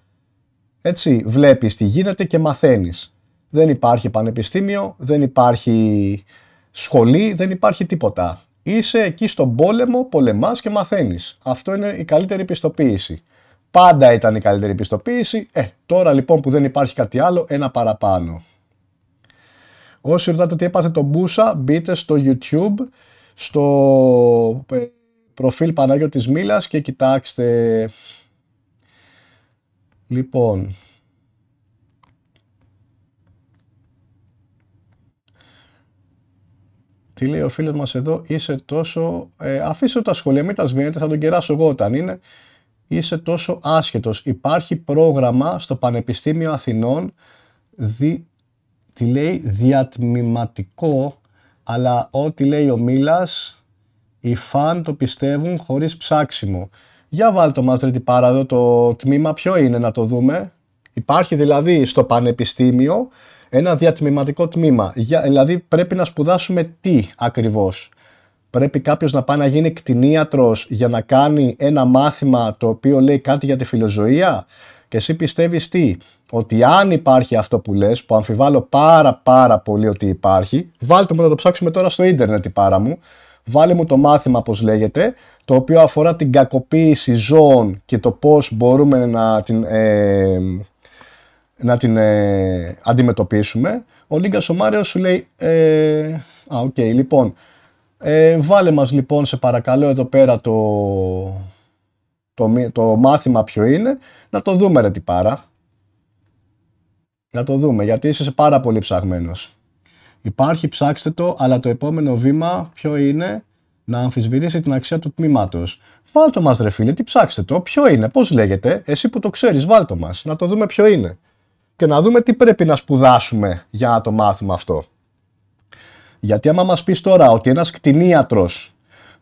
Έτσι βλέπεις τι γίνεται και μαθαίνεις. Δεν υπάρχει πανεπιστήμιο, δεν υπάρχει σχολή, δεν υπάρχει τίποτα. Είσαι εκεί στον πόλεμο, πολεμάς και μαθαίνεις. Αυτό είναι η καλύτερη πιστοποίηση. Πάντα ήταν η καλύτερη πιστοποίηση. Ε, τώρα λοιπόν που δεν υπάρχει κάτι άλλο, ένα παραπάνω. Όσοι ρωτάτε τι έπαθε το Μπούσα, μπείτε στο YouTube, στο ε, προφίλ Παναγιώτης Μήλας και κοιτάξτε. Λοιπόν, Τι λέει ο φίλος μας εδώ, είσαι τόσο... Ε, αφήστε τα σχόλια, μην τα σβήνετε, θα τον κεράσω εγώ όταν είναι. Είσαι τόσο άσχετος. Υπάρχει πρόγραμμα στο Πανεπιστήμιο Αθηνών, δι, τι λέει, διατμηματικό, αλλά ό,τι λέει ο Μίλας, οι φαν το πιστεύουν χωρίς ψάξιμο. Για βάλτε μας ρε παράδο το τμήμα ποιο είναι να το δούμε. Υπάρχει δηλαδή στο Πανεπιστήμιο ένα διατμηματικό τμήμα. Για, δηλαδή πρέπει να σπουδάσουμε τι ακριβώς. Πρέπει κάποιος να πάει να γίνει κτηνίατρος για να κάνει ένα μάθημα το οποίο λέει κάτι για τη φιλοζωία; Και εσύ πιστεύεις τι, ότι αν υπάρχει αυτό που λες, που αμφιβάλλω πάρα πάρα πολύ ότι υπάρχει, βάλτε μου να το ψάξουμε τώρα στο ίντερνετ η πάρα μου, βάλε μου το μάθημα πώς λέγεται, το οποίο αφορά την κακοποίηση ζώων και το πώς μπορούμε να την ε, να την ε, αντιμετωπίσουμε. Ο Λίγκας ο Μάριος σου λέει, ε, α, OK, okay, λοιπόν, ε, βάλε μας λοιπόν σε παρακαλώ εδώ πέρα το, το, το μάθημα ποιο είναι, να το δούμε ρε τυπάρα. Να το δούμε, γιατί είσαι πάρα πολύ ψαγμένος. Υπάρχει, ψάξτε το, αλλά το επόμενο βήμα ποιο είναι, να αμφισβητήσει την αξία του τμήματος. Βάλτο μας ρε φίλε, τι ψάξτε το, ποιο είναι, πώς λέγεται, εσύ που το ξέρεις βάλτο μας, να το δούμε ποιο είναι. Και να δούμε τι πρέπει να σπουδάσουμε για να το μάθουμε αυτό. Γιατί άμα μας πεις τώρα ότι ένας κτηνίατρος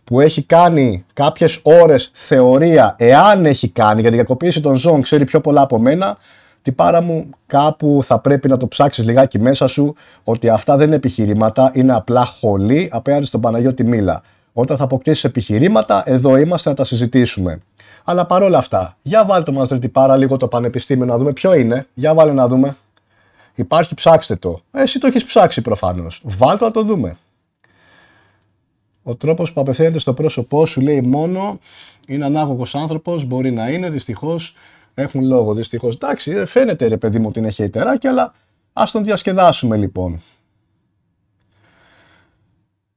που έχει κάνει κάποιες ώρες θεωρία, εάν έχει κάνει για την κακοποίηση των ζώων, ξέρει πιο πολλά από μένα, τι πάρα μου κάπου θα πρέπει να το ψάξεις λιγάκι μέσα σου ότι αυτά δεν είναι επιχειρήματα, είναι απλά χολή απέναντι στον Παναγιώτη Μίλα. Όταν θα αποκτήσεις επιχειρήματα, εδώ είμαστε να τα συζητήσουμε. Αλλά παρόλα αυτά, για βάλτε μας ρε πάρα λίγο το πανεπιστήμιο να δούμε ποιο είναι; Για βάλε να δούμε. Υπάρχει, ψάξτε το. Εσύ το έχεις ψάξει προφανώς. Βάλτε να το δούμε. Ο τρόπος που απευθύνεται στο πρόσωπό σου λέει μόνο είναι ανάγωγος άνθρωπος, μπορεί να είναι, δυστυχώς έχουν λόγο, δυστυχώς. Εντάξει, φαίνεται ρε παιδί μου ότι είναι χειτεράκι, αλλά ας τον διασκεδάσουμε λοιπόν.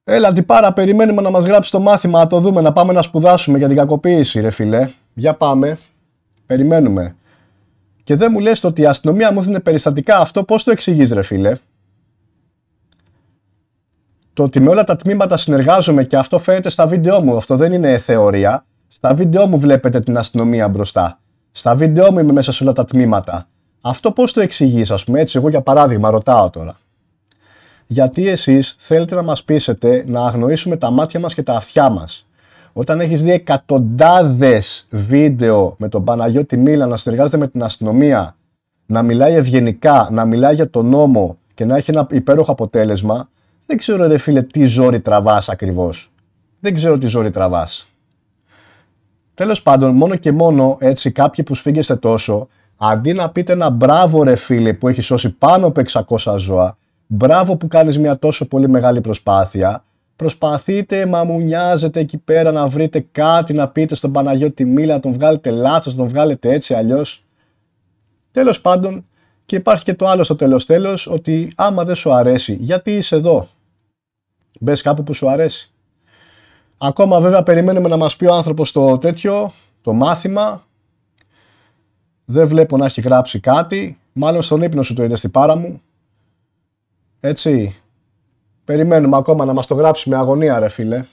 Έλα, αντιπάρα, περιμένουμε να μας γράψει το μάθημα, να το δούμε, να πάμε να σπουδάσουμε για την κακοποίηση, ρε φίλε. Για πάμε. Περιμένουμε. Και δεν μου λες ότι η αστυνομία μου δίνει περιστατικά αυτό, πώς το εξηγείς, ρε φίλε; Το ότι με όλα τα τμήματα συνεργάζομαι και αυτό φαίνεται στα βίντεό μου, αυτό δεν είναι θεωρία. Στα βίντεό μου βλέπετε την αστυνομία μπροστά. Στα βίντεό μου είμαι μέσα σε όλα τα τμήματα. Αυτό πώς το εξηγείς, ας πούμε, έτσι, εγώ για παράδειγμα ρωτάω τώρα γιατί εσείς θέλετε να μας πείσετε να αγνοήσουμε τα μάτια μας και τα αυτιά μας. Όταν έχεις δει εκατοντάδες βίντεο με τον Παναγιώτη Μίλα να συνεργάζεται με την αστυνομία, να μιλάει ευγενικά, να μιλάει για τον νόμο και να έχει ένα υπέροχο αποτέλεσμα, δεν ξέρω ρε φίλε τι ζόρι τραβάς ακριβώς. Δεν ξέρω τι ζόρι τραβάς. Τέλος πάντων, μόνο και μόνο έτσι κάποιοι που σφίγγεστε τόσο, αντί να πείτε ένα μπράβο ρε φίλε που έχει σώσει πάνω από 600 ζώα, Μπράβο που κάνεις μια τόσο πολύ μεγάλη προσπάθεια. Προσπαθείτε, μαμουνιάζετε εκεί πέρα να βρείτε κάτι να πείτε στον Παναγιώτη Μίλα, να τον βγάλετε λάθος, να τον βγάλετε έτσι αλλιώς. Τέλος πάντων, και υπάρχει και το άλλο στο τέλος τέλος, ότι άμα δεν σου αρέσει, γιατί είσαι εδώ; Μπες κάπου που σου αρέσει. Ακόμα βέβαια περιμένουμε να μας πει ο άνθρωπος το τέτοιο, το μάθημα. Δεν βλέπω να έχει γράψει κάτι. Μάλλον στον ύπνο σου το είδες στην πάρα μου. Έτσι. Περιμένουμε ακόμα να μας το γράψει με αγωνία ρε φίλε.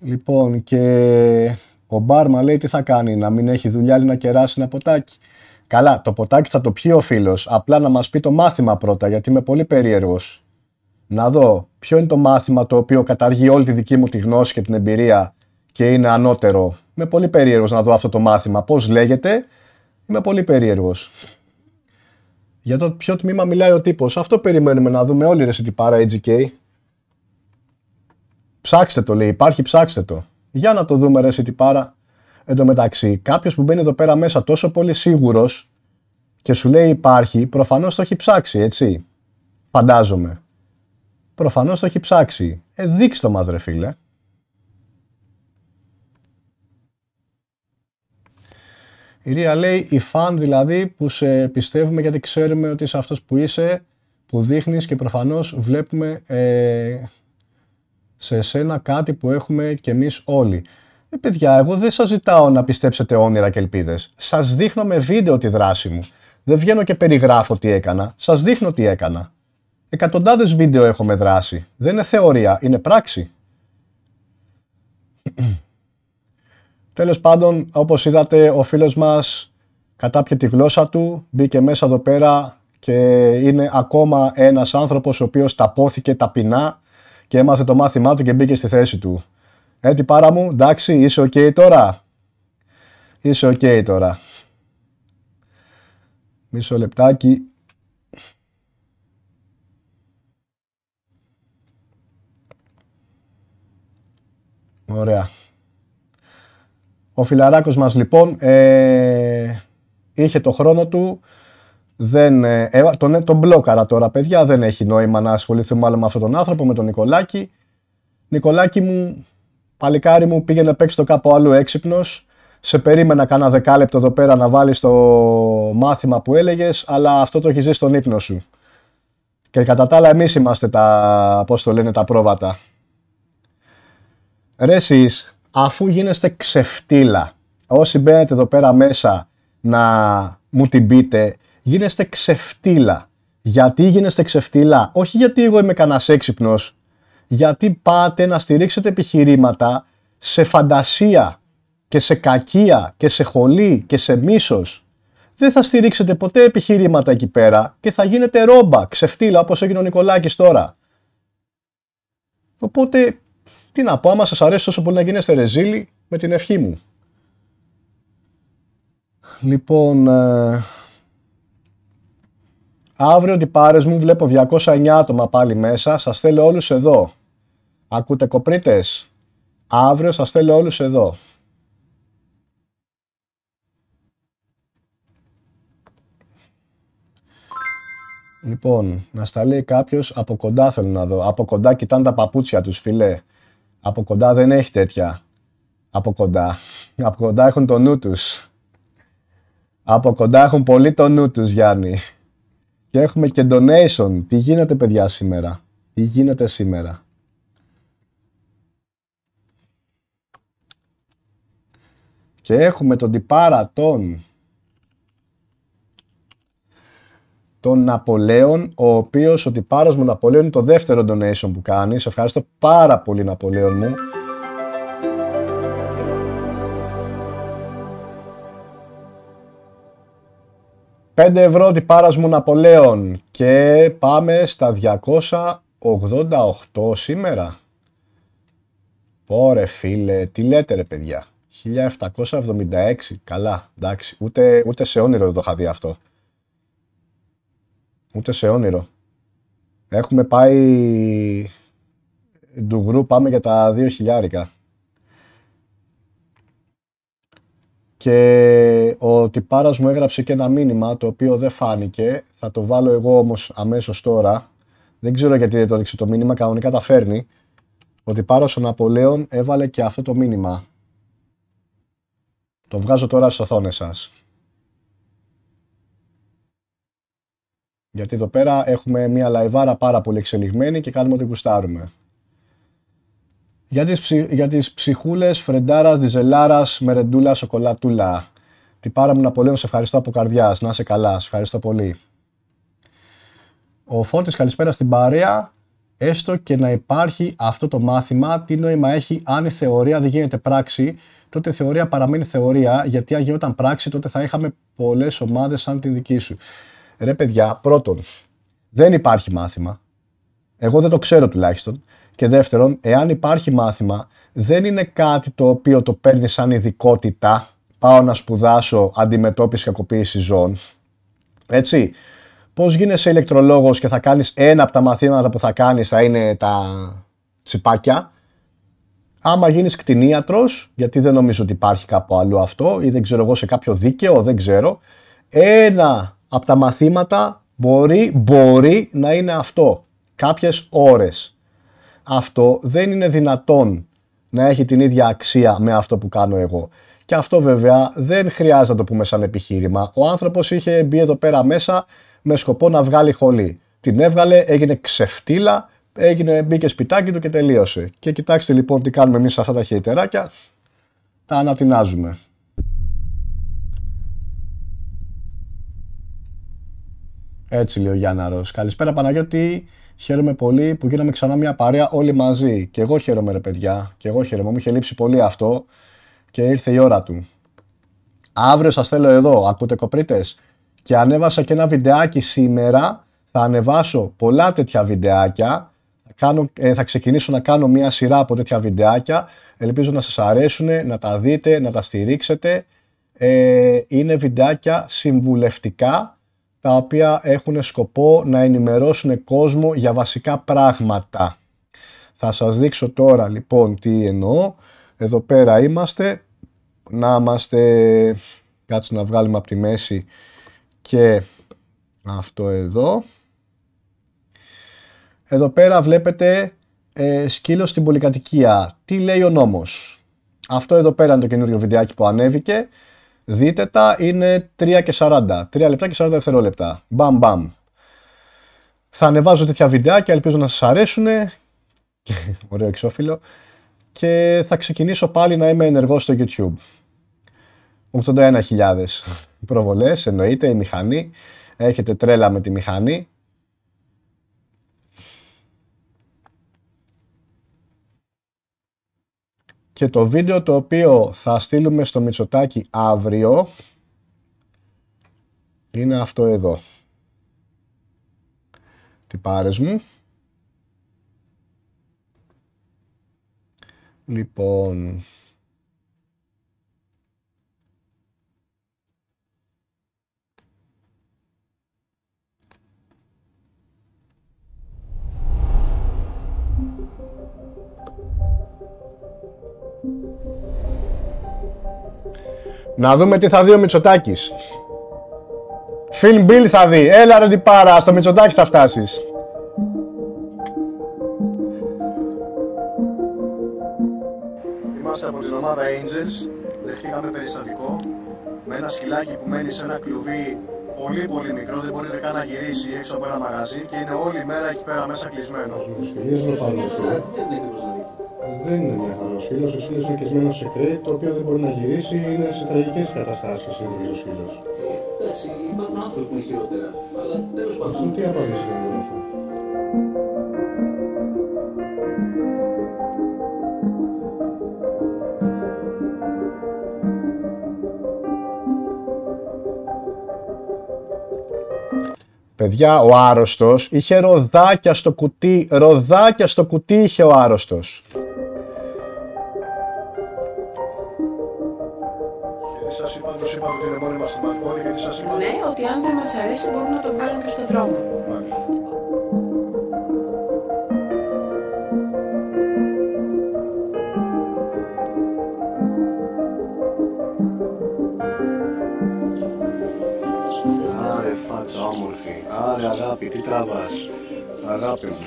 Λοιπόν και ο Μπάρμα λέει τι θα κάνει, να μην έχει δουλειά να κεράσει ένα ποτάκι. Καλά, το ποτάκι θα το πιει ο φίλος, απλά να μας πει το μάθημα πρώτα γιατί είμαι πολύ περίεργος. Να δω ποιο είναι το μάθημα το οποίο καταργεί όλη τη δική μου τη γνώση και την εμπειρία και είναι ανώτερο. Είμαι πολύ περίεργος να δω αυτό το μάθημα. Πώς λέγεται, είμαι πολύ περίεργος. Για το ποιο τμήμα μιλάει ο τύπος. Αυτό περιμένουμε να δούμε όλοι ρε τι πάρα AGK. Ψάξτε το λέει, υπάρχει ψάξτε το. Για να το δούμε ρε τι πάρα. Εν τω μεταξύ, κάποιος που μπαίνει εδώ πέρα μέσα τόσο πολύ σίγουρος και σου λέει υπάρχει, προφανώς το έχει ψάξει, έτσι. Φαντάζομαι. Προφανώς το έχει ψάξει. Ε, δείξτε το μας ρε φίλε. Η Ρία λέει, η φαν δηλαδή που σε πιστεύουμε γιατί ξέρουμε ότι είσαι αυτός που είσαι, που δείχνεις και προφανώς βλέπουμε ε, σε σένα κάτι που έχουμε κι εμείς όλοι. Ε, παιδιά, εγώ δεν σας ζητάω να πιστέψετε όνειρα και ελπίδες. Σας δείχνω με βίντεο τη δράση μου. Δεν βγαίνω και περιγράφω τι έκανα. Σας δείχνω τι έκανα. Εκατοντάδες βίντεο έχω με δράση. Δεν είναι θεωρία, είναι πράξη. Τέλος πάντων, όπως είδατε, ο φίλος μας κατάπιε τη γλώσσα του, μπήκε μέσα εδώ πέρα και είναι ακόμα ένας άνθρωπος ο οποίος ταπόθηκε ταπεινά και έμαθε το μάθημά του και μπήκε στη θέση του. Έτσι πάρα μου, εντάξει, είσαι ok τώρα. Είσαι ok τώρα. Μισό λεπτάκι. Ωραία. Ο φιλαράκος μας λοιπόν ε, είχε το χρόνο του, δεν, ε, τον, τον μπλόκαρα τώρα παιδιά, δεν έχει νόημα να ασχοληθούμε άλλο με αυτόν τον άνθρωπο, με τον Νικολάκη. Νικολάκη μου, παλικάρι μου, πήγαινε παίξει το κάπου άλλο έξυπνος. Σε περίμενα κάνα δεκάλεπτο εδώ πέρα να βάλεις το μάθημα που έλεγες, αλλά αυτό το έχεις ζήσει στον ύπνο σου. Και κατά τα άλλα εμείς είμαστε τα, πώς το λένε, τα πρόβατα. Ρε εσείς, αφού γίνεστε ξεφτύλα, όσοι μπαίνετε εδώ πέρα μέσα να μου την πείτε, γίνεστε ξεφτύλα. Γιατί γίνεστε ξεφτύλα, όχι γιατί εγώ είμαι κανένας έξυπνος, γιατί πάτε να στηρίξετε επιχειρήματα σε φαντασία. και σε κακία και σε χολή και σε μίσος δεν θα στηρίξετε ποτέ επιχειρήματα εκεί πέρα και θα γίνετε ρόμπα, ξεφτύλα όπως έγινε ο Νικολάκης τώρα. Οπότε, τι να πω, άμα σας αρέσει τόσο πολύ να γίνεστε ρεζίλοι, με την ευχή μου. Λοιπόν, ε, αύριο τι πάρες μου βλέπω 209 άτομα πάλι μέσα, σας θέλω όλους εδώ. Ακούτε κοπρίτες, αύριο σας θέλω όλους εδώ. Λοιπόν, να στα λέει κάποιος από κοντά θέλω να δω. Από κοντά κοιτάνε τα παπούτσια τους, φιλέ. Από κοντά δεν έχει τέτοια. Από κοντά. Από κοντά έχουν το νου τους. Από κοντά έχουν πολύ το νου τους, Γιάννη. Και έχουμε και donation. Τι γίνεται, παιδιά, σήμερα; Τι γίνεται σήμερα; Και έχουμε τον τυπάρα τον τον Ναπολέον, ο οποίος ο τυπάρος μου Ναπολέον είναι το δεύτερο donation που κάνει. Σε ευχαριστώ πάρα πολύ Ναπολέον μου. «5 ευρώ τυπάρας μου Ναπολέον» και πάμε στα 288 σήμερα. Πόρε φίλε, τι λέτε ρε παιδιά; 1776, καλά, εντάξει, ούτε, ούτε σε όνειρο δεν το είχα δει αυτό. Ούτε σε όνειρο. Έχουμε πάει ντουγρού, πάμε για τα 2 χιλιάρικα. Και ο τυπάρας μου έγραψε και ένα μήνυμα το οποίο δεν φάνηκε. Θα το βάλω εγώ όμως αμέσως τώρα. Δεν ξέρω γιατί δεν το έδειξε το μήνυμα, κανονικά τα φέρνει. Ο τυπάρας ο Ναπολέων έβαλε και αυτό το μήνυμα. Το βγάζω τώρα στις οθόνες σας. Γιατί εδώ πέρα έχουμε μια λαϊβάρα πάρα πολύ εξελιγμένη και κάνουμε ό,τι γουστάρουμε. Για τις, ψι... για τις ψυχούλες, φρεντάρας, διζελάρας, μερεντούλα, σοκολατούλα. Τι πάρα μου να σε ευχαριστώ από καρδιάς. Να είσαι καλά, σε ευχαριστώ πολύ. Ο Φώτης, καλησπέρα στην παρέα. Έστω και να υπάρχει αυτό το μάθημα, τι νόημα έχει αν η θεωρία δεν γίνεται πράξη, τότε η θεωρία παραμένει θεωρία, γιατί αν γινόταν πράξη τότε θα είχαμε πολλές ομάδες σαν τη δική σου. Ρε παιδιά, πρώτον, δεν υπάρχει μάθημα. Εγώ δεν το ξέρω τουλάχιστον. Και δεύτερον, εάν υπάρχει μάθημα, δεν είναι κάτι το οποίο το παίρνει σαν ειδικότητα. Πάω να σπουδάσω αντιμετώπιση κακοποίηση ζώων. Έτσι. Πώς γίνεσαι ηλεκτρολόγος και θα κάνεις ένα από τα μαθήματα που θα κάνεις θα είναι τα τσιπάκια; Άμα γίνεις κτηνίατρος, γιατί δεν νομίζω ότι υπάρχει κάπου αλλού αυτό, ή δεν ξέρω εγώ σε κάποιο δίκαιο, δεν ξέρω. Ένα από τα μαθήματα μπορεί, μπορεί να είναι αυτό. Κάποιες ώρες. Αυτό δεν είναι δυνατόν να έχει την ίδια αξία με αυτό που κάνω εγώ. Και αυτό βέβαια δεν χρειάζεται να το πούμε σαν επιχείρημα. Ο άνθρωπος είχε μπει εδώ πέρα μέσα με σκοπό να βγάλει χολή. Την έβγαλε, έγινε ξεφτύλα, έγινε, μπήκε σπιτάκι του και τελείωσε. Και κοιτάξτε λοιπόν τι κάνουμε εμείς σε αυτά τα χειτεράκια. Τα ανατινάζουμε. Έτσι λέει ο Γιάνναρος. Καλησπέρα Παναγιώτη. Χαίρομαι πολύ που γίναμε ξανά μια παρέα όλοι μαζί. Και εγώ χαίρομαι, ρε παιδιά. Και εγώ χαίρομαι. Μου είχε λείψει πολύ αυτό και ήρθε η ώρα του. Αύριο σας θέλω εδώ. Ακούτε κοπρίτες; Και ανέβασα και ένα βιντεάκι σήμερα. Θα ανεβάσω πολλά τέτοια βιντεάκια. Θα, κάνω, ε, θα ξεκινήσω να κάνω μια σειρά από τέτοια βιντεάκια. Ελπίζω να σας αρέσουν, να τα δείτε, να τα στηρίξετε. Ε, είναι βιντεάκια συμβουλευτικά τα οποία έχουν σκοπό να ενημερώσουν κόσμο για βασικά πράγματα. Θα σας δείξω τώρα λοιπόν τι εννοώ. Εδώ πέρα είμαστε. Να είμαστε... Κάτσε να βγάλουμε από τη μέση και αυτό εδώ. Εδώ πέρα βλέπετε ε, σκύλο στην πολυκατοικία. Τι λέει ο νόμος; Αυτό εδώ πέρα είναι το καινούριο βιντεάκι που ανέβηκε. Δείτε τα, είναι 3 και 40. 3 λεπτά και 40 δευτερόλεπτα. Μπαμ μπαμ. Θα ανεβάζω τέτοια βιντεάκια, ελπίζω να σας αρέσουν. Ωραίο εξώφυλλο. Και θα ξεκινήσω πάλι να είμαι ενεργός στο YouTube. 81.000 προβολές, εννοείται, η μηχανή. Έχετε τρέλα με τη μηχανή. Και το βίντεο το οποίο θα στείλουμε στο Μητσοτάκι αύριο είναι αυτό εδώ. Τι πάρες μου. Λοιπόν... Να δούμε τι θα δει ο Μητσοτάκης. Φιλ Μπιλ θα δει. Έλα ρε πάρα, στο Μητσοτάκη θα φτάσεις. Είμαστε από την ομάδα Angels. Δεχτήκαμε περιστατικό με ένα σκυλάκι που μένει σε ένα κλουβί πολύ πολύ μικρό, δεν μπορείτε καν να γυρίσει έξω από ένα μαγαζί και είναι όλη μέρα εκεί πέρα μέσα κλεισμένος. Δεν είναι μια χαρά. Ο σκύλο ο σκύλος είναι κλεισμένος σε κρέτη, το οποίο δεν μπορεί να γυρίσει, είναι σε τραγικές καταστάσεις ο σκύλο. Εντάξει, υπάρχουν άνθρωποι που είναι χειρότερα. Αλλά τέλος πάντων. Αυτό τι απάντηση είναι αυτό. Παιδιά, ο άρρωστος είχε ροδάκια στο κουτί, ροδάκια στο κουτί είχε ο άρρωστος. Σας είπα, τους είπα ότι είναι μόνιμα στην Μαρκόνη γιατί σας είπα... Ναι, ότι αν δεν μας αρέσει μπορούν να το βγάλουν και στο δρόμο. Άρε άρε αγάπη, τι τραβάς, αγάπη μου,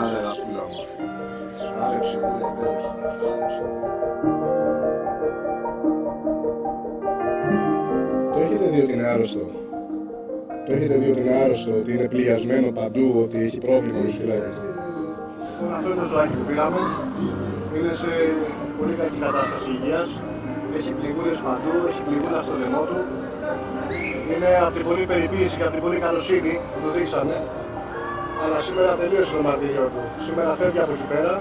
άρε αγαπούλα όμορφη, άρε ψυχούλα υπέροχη, άρε ψυχούλα. Το έχετε δει ότι είναι άρρωστο; Το έχετε δει ότι είναι άρρωστο, ότι είναι πληγιασμένο παντού, ότι έχει πρόβλημα το σκυλάκι. Λοιπόν, αυτό είναι το ζωάκι που πήραμε, είναι σε πολύ κακή κατάσταση υγείας, έχει πληγούλες παντού, έχει πληγούλα στο λαιμό του, είναι από την πολλή περιποίηση και από την πολλή καλοσύνη που το δείξαμε, αλλά σήμερα τελείωσε το μαρτύριο του. Σήμερα φεύγει από εκεί πέρα.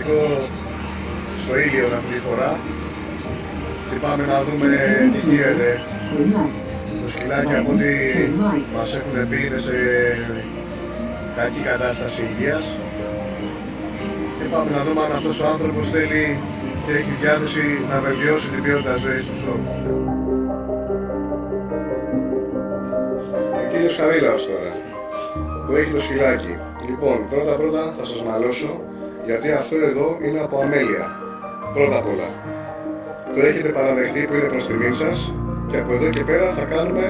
Δεχτήκαμε περιστατικό στο ήλιο αυτή τη φορά και πάμε να δούμε τι γίνεται. Το σκυλάκι από ό,τι μας έχουν πει είναι σε κακή κατάσταση υγείας και πάμε να δούμε αν αυτός ο άνθρωπος θέλει και έχει διάθεση να βελτιώσει την ποιότητα ζωής του ζώου. Ο κύριος Χαρίλαος τώρα, που έχει το σκυλάκι. Λοιπόν, πρώτα πρώτα θα σας μαλώσω, γιατί αυτό εδώ είναι από αμέλεια. Πρώτα απ' όλα. Το έχετε παραδεχτεί που είναι προς τιμήν σας και από εδώ και πέρα θα κάνουμε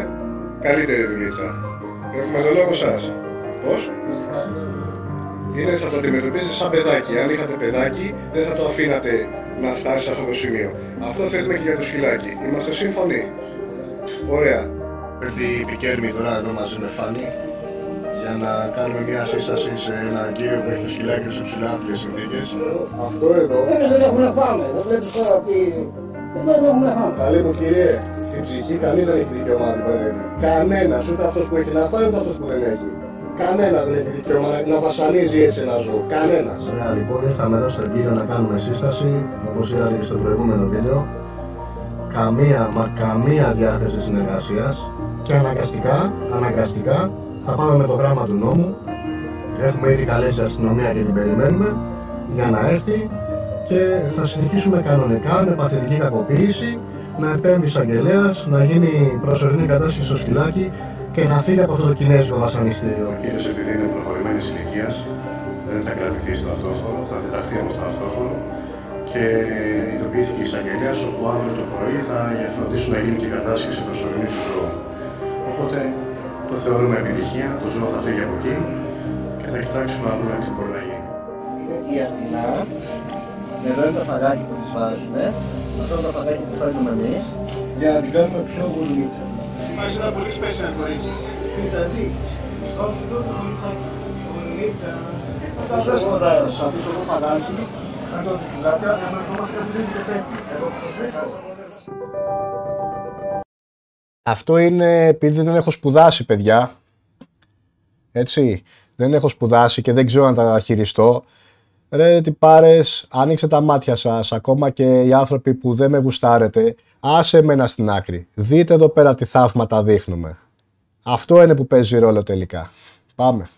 καλύτερη δουλίτσα. Έχουμε το λόγο σας. Πώς; Είναι θα το αντιμετωπίζετε σαν παιδάκι. Αν είχατε παιδάκι, δεν θα το αφήνατε να φτάσει σε αυτό το σημείο. Αυτό θέλουμε και για το σκυλάκι. Είμαστε σύμφωνοι; Ωραία. Έρθει η Πικέρμη τώρα εδώ μαζί με Φάνη για να κάνουμε μια σύσταση σε έναν κύριο που έχει το σκυλάκι σε ψηλάθλιες συνθήκες. Αυτό εδώ. Δεν έχουν να πάμε. Δεν βλέπεις τώρα τι... Δεν έχουν να πάμε. Καλή μου κύριε, την ψυχή κανείς δεν έχει δικαίωμα να την παιδεύει. Κανένας, ούτε αυτός που έχει να φάει, ούτε αυτός που δεν έχει. Κανένας δεν έχει δικαίωμα να, να βασανίζει έτσι ένα ζώο. Κανένας. Ωραία, λοιπόν, ήρθαμε εδώ στον κύριο να κάνουμε σύσταση, όπως είδατε και στο προηγούμενο βίντεο. Καμία, μα καμία διάθεση συνεργασίας και αναγκαστικά, αναγκαστικά θα πάμε με το γράμμα του νόμου. Έχουμε ήδη καλέσει αστυνομία και την περιμένουμε για να έρθει και θα συνεχίσουμε κανονικά με παθητική κακοποίηση να επέμβει εισαγγελέα, να γίνει προσωρινή κατάσχεση στο σκυλάκι και να φύγει από αυτό το κινέζικο βασανιστήριο. Ο κύριος επειδή είναι προχωρημένης ηλικίας, δεν θα κρατηθεί στο αυτόφορο, θα διδαχθεί όμως στο αυτόφορο και ειδοποιήθηκε η εισαγγελέα όπου αύριο το πρωί θα φροντίσουν να γίνει και η κατάσχεση προσωρινή του ζώου. Οπότε το θεωρούμε επιτυχία, το ζώο θα φύγει από εκεί και θα κοιτάξουμε να δούμε τι μπορεί να γίνει. Η Αθηνά, εδώ είναι το φαγάκι που τις βάζουμε, αυτό είναι το φαγάκι που φέρνουμε εμείς, για να την κάνουμε πιο γουρνίτσα. Είμαστε ένα πολύ special κορίτσι. Τι σας δει, Θα σας πω τα σας αφήσω το φανάκι, να το κοιτάτε, να το μας καθίσει και φεύγει. Εγώ Αυτό είναι επειδή δεν έχω σπουδάσει, παιδιά. Έτσι. Δεν έχω σπουδάσει και δεν ξέρω να τα χειριστώ. Ρε τι πάρες, άνοιξε τα μάτια σας, ακόμα και οι άνθρωποι που δεν με γουστάρετε, άσε εμένα στην άκρη. Δείτε εδώ πέρα τι θαύματα δείχνουμε. Αυτό είναι που παίζει ρόλο τελικά. Πάμε.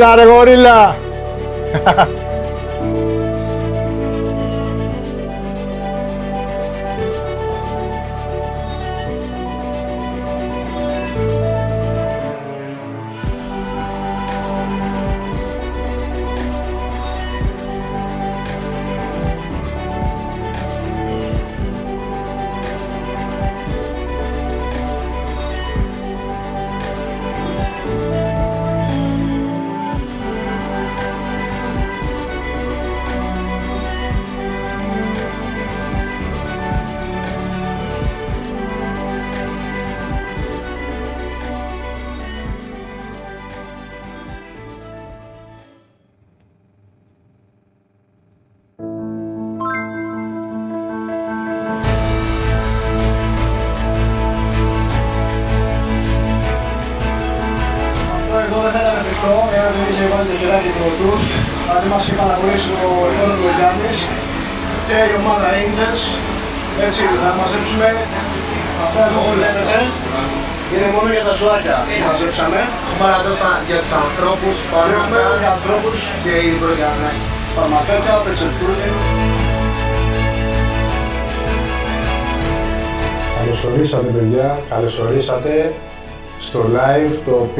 Έλα ρε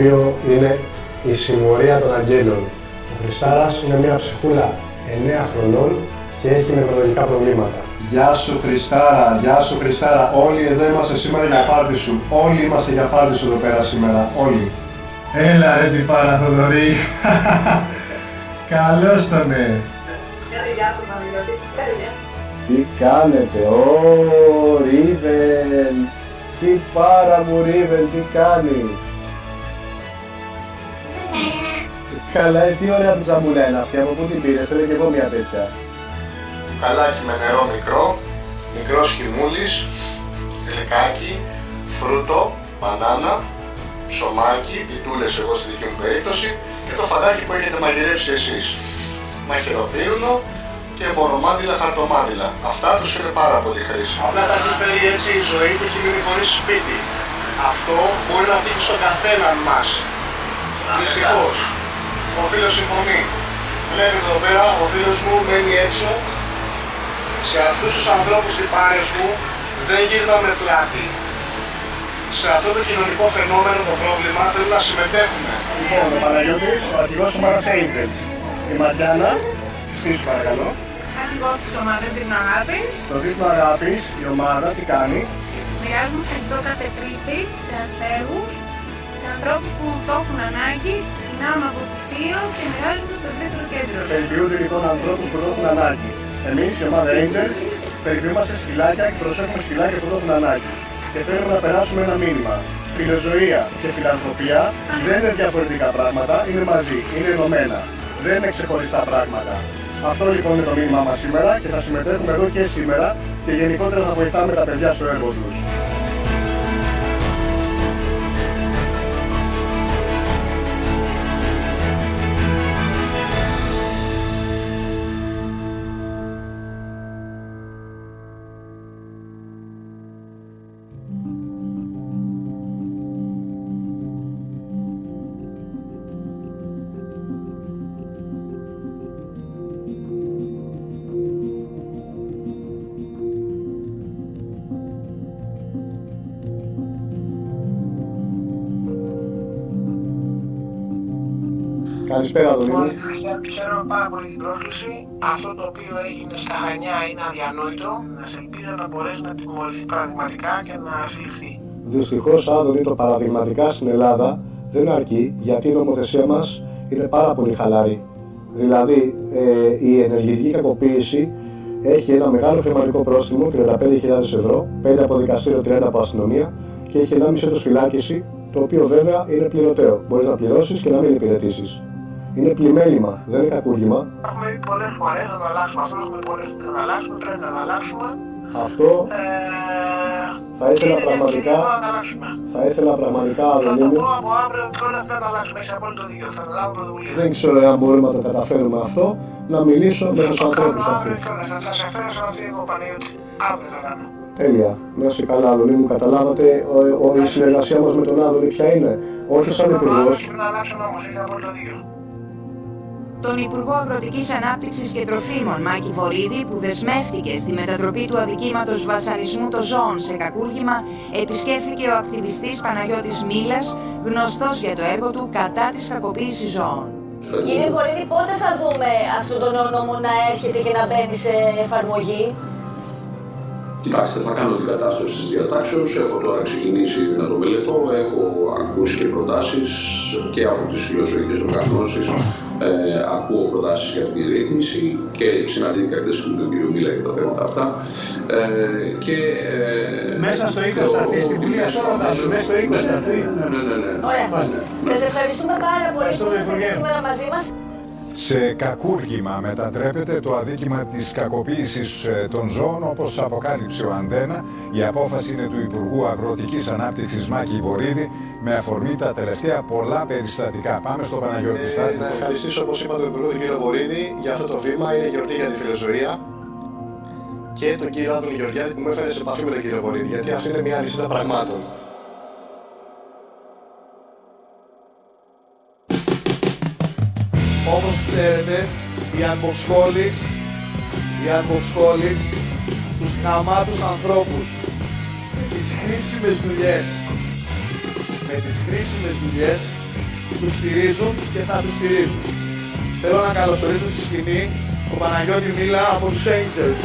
οποίο είναι η συμμορία των αγγέλων. Ο Χριστάρας είναι μια ψυχούλα 9 χρονών και έχει νευρολογικά προβλήματα. Γεια σου Χριστάρα, γεια σου Χριστάρα. Όλοι εδώ είμαστε σήμερα για πάρτι σου. Όλοι είμαστε για πάρτι σου εδώ πέρα σήμερα. Όλοι. Έλα ρε τι πάρα Θοδωρή. Καλώς τον ναι. Τι κάνετε, ω Ρίβεν, τι πάρα μου Ρίβεν, τι κάνεις; Καλά, ε, τι ωραία πιζαμούλα είναι αυτή, από πού την πήρες, θέλω και εγώ μια τέτοια. Καλάκι με νερό μικρό, μικρό χυμούλης, γλυκάκι, φρούτο, μπανάνα, ψωμάκι, πιτούλες εγώ στη δική μου περίπτωση και το φαδάκι που έχετε μαγειρέψει εσείς. Μαχαιροπύρνο και μορομάντιλα χαρτομάντιλα. Αυτά τους είναι πάρα πολύ χρήσιμα. Απλά τα έχει φέρει έτσι η ζωή και έχει μείνει χωρίς σπίτι. Αυτό μπορεί να τύχει στον καθέναν μας. Δυστυχώς. Ο φίλος συμφωνεί. Βλέπετε εδώ πέρα, ο φίλος μου μένει έξω. Σε αυτούς τους ανθρώπους τυπάρες μου δεν γύρναμε πλάτη. Σε αυτό το κοινωνικό φαινόμενο το πρόβλημα θέλουμε να συμμετέχουμε. Λοιπόν, ο Παναγιώτης, ο αρχηγός ομάδας Angels. Η Ματιάνα, στήσου παρακαλώ. Αρχηγός της ομάδας Δίνω Αγάπης. Το δίπλο αγάπης, η ομάδα τι κάνει. Μοιράζουμε φαγητό κάθε τρίτη σε αστέγους, σε ανθρώπους που το έχουν ανάγκη, ξεκινάμε από θυσίο και μοιράζουμε στο ευρύτερο κέντρο. Περιποιούνται λοιπόν ανθρώπους που το έχουν ανάγκη. Εμείς, η ομάδα Angels, περιποιούμαστε σκυλάκια και προσέχουμε σκυλάκια που το έχουν ανάγκη. Και θέλουμε να περάσουμε ένα μήνυμα. Φιλοζωία και φιλανθρωπία δεν είναι διαφορετικά πράγματα, είναι μαζί, είναι ενωμένα. Δεν είναι ξεχωριστά πράγματα. Αυτό λοιπόν είναι το μήνυμά μας σήμερα και θα συμμετέχουμε εδώ και σήμερα και γενικότερα θα βοηθάμε τα παιδιά στο έργο τους. Καλησπέρα, Αδωνή μου. Ξέρω πάρα πολύ την πρόσκληση. Αυτό το οποίο έγινε στα Χανιά είναι αδιανόητο. Να σε ελπίζω να μπορέσει να τιμωρηθεί παραδειγματικά και να συλληφθεί. Δυστυχώς, Άδωνη, το παραδειγματικά στην Ελλάδα δεν αρκεί γιατί η νομοθεσία μας είναι πάρα πολύ χαλαρή. Δηλαδή, ε, η ενεργητική κακοποίηση έχει ένα μεγάλο χρηματικό πρόστιμο, 35.000 ευρώ, 5 από δικαστήριο, 30 από αστυνομία και έχει 1,5 έτος φυλάκιση, το οποίο βέβαια είναι πληρωτέο. Μπορείς να πληρώσεις και να μην υπηρετήσεις. Είναι πλημέλημα, δεν είναι κακούργημα. Έχουμε πει πολλές φορές να το αλλάξουμε αυτό, έχουμε πολλές φορέ να το αλλάξουμε, πρέπει να το αλλάξουμε. Αυτό Ε, θα ήθελα είναι πραγματικά, ευκαιρία να το αλλάξουμε. θα ήθελα πραγματικά, Θα Αδωνή το μου, πω από αύριο και όλα αυτά να το αλλάξουμε. Έχει απόλυτο δίκιο. Θα το λάβω πρωτοβουλία. δεν ξέρω αν μπορούμε να το καταφέρουμε αυτό, να μιλήσω με τους Θα το ανθρώπους κάνω αύριο αυτούς. κιόλας. Θα σας εφέρω σε αυτή ο Παναγιώτη. Αύριο θα κάνω. Τέλεια. Να είσαι καλά, Άδωνη μου. Καταλάβατε ο, ο, η συνεργασία μας με τον Άδωνη ποια είναι; Όχι σαν Θα το υπουργός, αύριο και να αλλάξω νόμος. Έχει απόλυτο δίκιο. Τον Υπουργό Αγροτικής Ανάπτυξης και Τροφίμων Μάκη Βορύδη που δεσμεύτηκε στη μετατροπή του αδικήματος βασανισμού των ζώων σε κακούργημα επισκέφθηκε ο ακτιβιστής Παναγιώτης Μίλας γνωστός για το έργο του κατά της κακοποίησης ζώων. Κύριε Βορύδη, πότε θα δούμε αυτόν τον νέο νόμο να έρχεται και να μπαίνει σε εφαρμογή; Κοιτάξτε, θα κάνω την κατάσταση της διατάξεως. Έχω τώρα ξεκινήσει να το μελετώ. Έχω ακούσει και προτάσεις και από τις φιλοσοφικές οργανώσεις. Ε, ακούω προτάσεις για αυτή τη ρύθμιση και συναντήθηκα χθες και με τον κύριο Μίλα για τα θέματα αυτά. Ε, και, ε, Μέσα στο 20 θα έρθει στην Βουλή, αυτό ρωτάζω. Μέσα στο 20 θα έρθει. Ναι, ναι, ναι. ναι. Ωραία. Σας ευχαριστούμε πάρα πολύ Ευχαριστώ, που ήσασταν Υπουργέ. σήμερα μαζί μας. Σε κακούργημα μετατρέπεται το αδίκημα της κακοποίησης ε, των ζώων όπως αποκάλυψε ο Αντένα. Η απόφαση είναι του Υπουργού Αγροτικής Ανάπτυξης Μάκη Βορύδη με αφορμή τα τελευταία πολλά περιστατικά. Πάμε στο Παναγιώτη Στάθη. να ευχαριστήσω όπως είπα τον Υπουργό τον κύριο Βορύδη για αυτό το βήμα. Είναι γιορτή για τη φιλοζωία. Και τον κύριο Άδωνη Γεωργιάδη που με έφερε σε επαφή με τον κύριο Βορύδη. Γιατί αυτή είναι μια αλυσίδα πραγμάτων. Ξέρετε, οι unboxholics, οι unboxholics, τους χαμάτους ανθρώπους με τις χρήσιμες δουλειές, με τις χρήσιμες δουλειές, τους στηρίζουν και θα τους στηρίζουν. Θέλω να καλωσορίσω στη σκηνή τον Παναγιώτη Μίλα από τους Angels.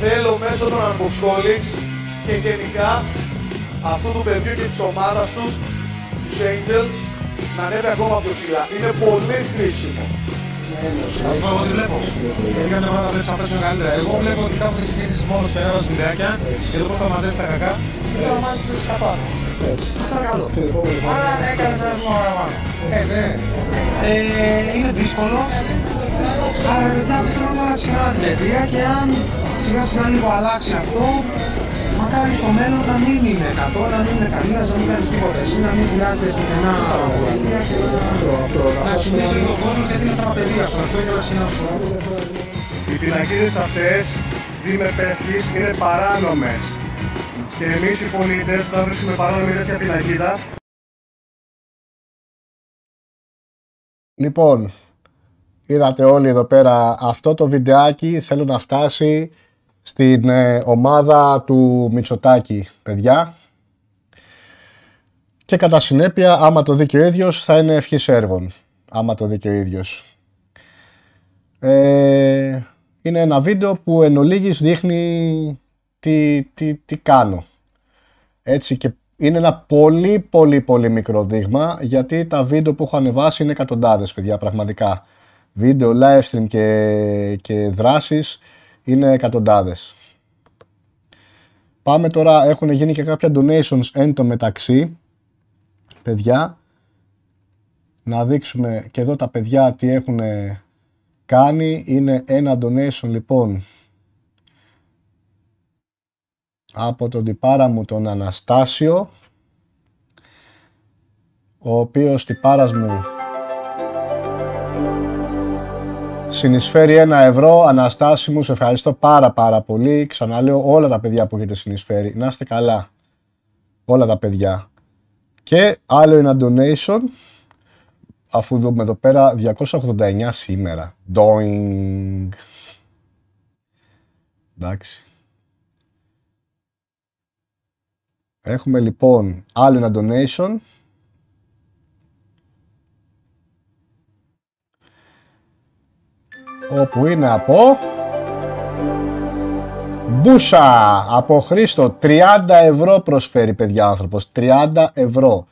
Θέλω μέσω των unboxholics και γενικά αυτού του παιδιού και της ομάδας τους, τους Angels, να ανέβει ακόμα πιο ψηλά. Είναι πολύ χρήσιμο. Θα σου πω εγώ τι βλέπω. Γιατί κάποια πράγματα βλέπεις απ' έξω καλύτερα. Εγώ βλέπω ότι κάποτε συνήθιζες μόνος και ανέβαζες βιντεάκια για το πώς θα μαζεύεις τα κακά και τώρα μάζεψες σκαπά. Αυτό είναι καλό. Άρα έκανες ένα βήμα παραπάνω. Ε, ναι. Ε, είναι δύσκολο. Αλλά παιδιά πιστεύω να αλλάξει ένα την εταιρεία και αν σιγά σιγά λίγο αλλάξει αυτό, μακάρι στο μέλλον να μην είναι 100, να μην είναι κανένας, να μην κάνεις τίποτα εσύ, να μην χρειάζεται πουθενά βοήθεια και να- να ξυπνήσει λίγο ο κόσμος γιατί είναι τα παιδεία σου, αυτό και όλα είναι σου. Οι πινακίδες αυτές, δίμε πέφτεις, είναι παράνομες. Και εμείς οι πολίτες, όταν βρίσκουμε παράνομη τέτοια πινακίδα, Λοιπόν, είδατε όλοι εδώ πέρα αυτό το βιντεάκι θέλω να φτάσει στην ε, ομάδα του Μητσοτάκη, παιδιά. Και κατά συνέπεια, άμα το δει και ο ίδιος, θα είναι ευχής έργων. Άμα το δει και ο ίδιος. Ε, είναι ένα βίντεο που εν ολίγης δείχνει τι, τι, τι κάνω. Έτσι και είναι ένα πολύ πολύ πολύ μικρό δείγμα γιατί τα βίντεο που έχω ανεβάσει είναι εκατοντάδες παιδιά πραγματικά. Βίντεο, live stream και, και δράσεις είναι εκατοντάδες. Πάμε τώρα, έχουν γίνει και κάποια donations εν τω μεταξύ. Παιδιά, να δείξουμε και εδώ τα παιδιά τι έχουν κάνει. Είναι ένα donation λοιπόν από τον τυπάρα μου τον Αναστάσιο ο οποίος τυπάρας μου συνεισφέρει ένα ευρώ. Αναστάση μου, σε ευχαριστώ πάρα πάρα πολύ. Ξαναλέω όλα τα παιδιά που έχετε συνεισφέρει. Να είστε καλά. Όλα τα παιδιά. Και άλλο ένα donation. Αφού δούμε εδώ πέρα 289 σήμερα. Doing. Εντάξει. Έχουμε λοιπόν άλλο ένα donation όπου είναι από Μπούσα. Από Χρήστο 30 ευρώ προσφέρει παιδιά άνθρωπος. 30 ευρώ.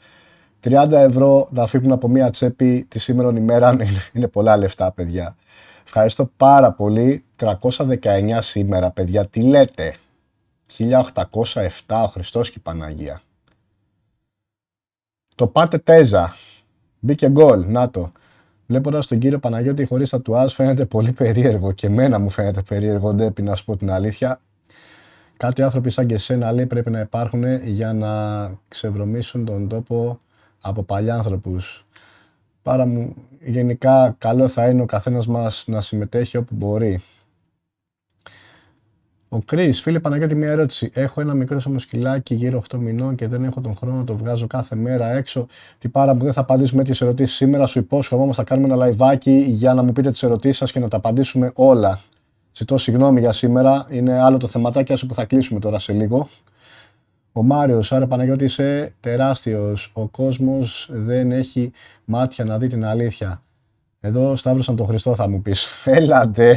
30 ευρώ να φύγουν από μία τσέπη τη σήμερα ημέρα. Είναι πολλά λεφτά παιδιά. Ευχαριστώ πάρα πολύ. 319 σήμερα παιδιά. Τι λέτε; 1807 ο Χριστός και η Παναγία. Το πάτε τέζα. Μπήκε γκολ. Να το Βλέποντας τον κύριο Παναγιώτη χωρίς τατουάζ φαίνεται πολύ περίεργο και εμένα μου φαίνεται περίεργο, ντέπι να σου πω την αλήθεια. Κάτι άνθρωποι σαν και εσένα λέει πρέπει να υπάρχουν για να ξεβρωμίσουν τον τόπο από παλιά άνθρωπους. Πάρα μου, γενικά καλό θα είναι ο καθένας μας να συμμετέχει όπου μπορεί. Ο Κρι, φίλε Παναγιώτη, μια ερώτηση. Έχω ένα μικρό σκυλάκι γύρω 8 μηνών και δεν έχω τον χρόνο να το βγάζω κάθε μέρα έξω. Τυπάρα μου, δεν θα απαντήσουμε τέτοιες ερωτήσεις σήμερα. Σου υπόσχομαι όμως θα κάνουμε ένα λαϊβάκι για να μου πείτε τις ερωτήσεις σας και να τα απαντήσουμε όλα. Ζητώ συγγνώμη για σήμερα. Είναι άλλο το θεματάκι, άσο που θα κλείσουμε τώρα σε λίγο. Ο Μάριος, άρα Παναγιώτη, είσαι τεράστιος. Ο κόσμος δεν έχει μάτια να δει την αλήθεια. Εδώ σταύρωσαν τον Χριστό, θα μου πεις. Έλατε.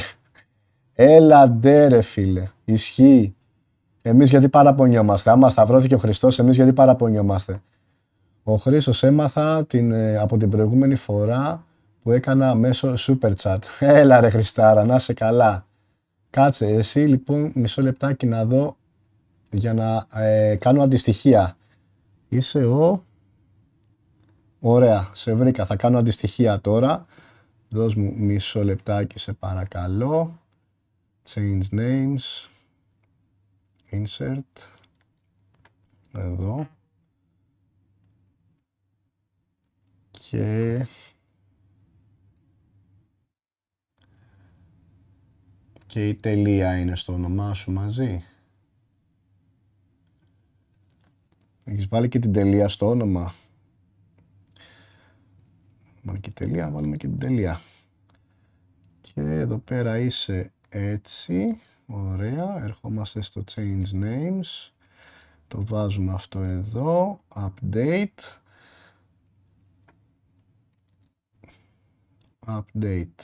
Έλα ντε ρε φίλε. Ισχύει. Εμείς γιατί παραπονιόμαστε. Άμα σταυρώθηκε ο Χριστός, εμείς γιατί παραπονιόμαστε. Ο Χρήστος έμαθα την, ε, από την προηγούμενη φορά που έκανα μέσω super chat. Έλα ρε Χριστάρα, να σε καλά. Κάτσε, εσύ λοιπόν μισό λεπτάκι να δω για να ε, κάνω αντιστοιχεία. Είσαι ο... Ωραία, σε βρήκα. Θα κάνω αντιστοιχεία τώρα. Δώσ' μου μισό λεπτάκι σε παρακαλώ change names. Insert. Εδώ. Και και η τελεία είναι στο όνομά σου μαζί. Έχεις βάλει και την τελεία στο όνομα. Βάλει και τελεία, βάλουμε και την τελεία. Και εδώ πέρα είσαι έτσι, ωραία, ερχόμαστε στο change names, το βάζουμε αυτό εδώ, update, update.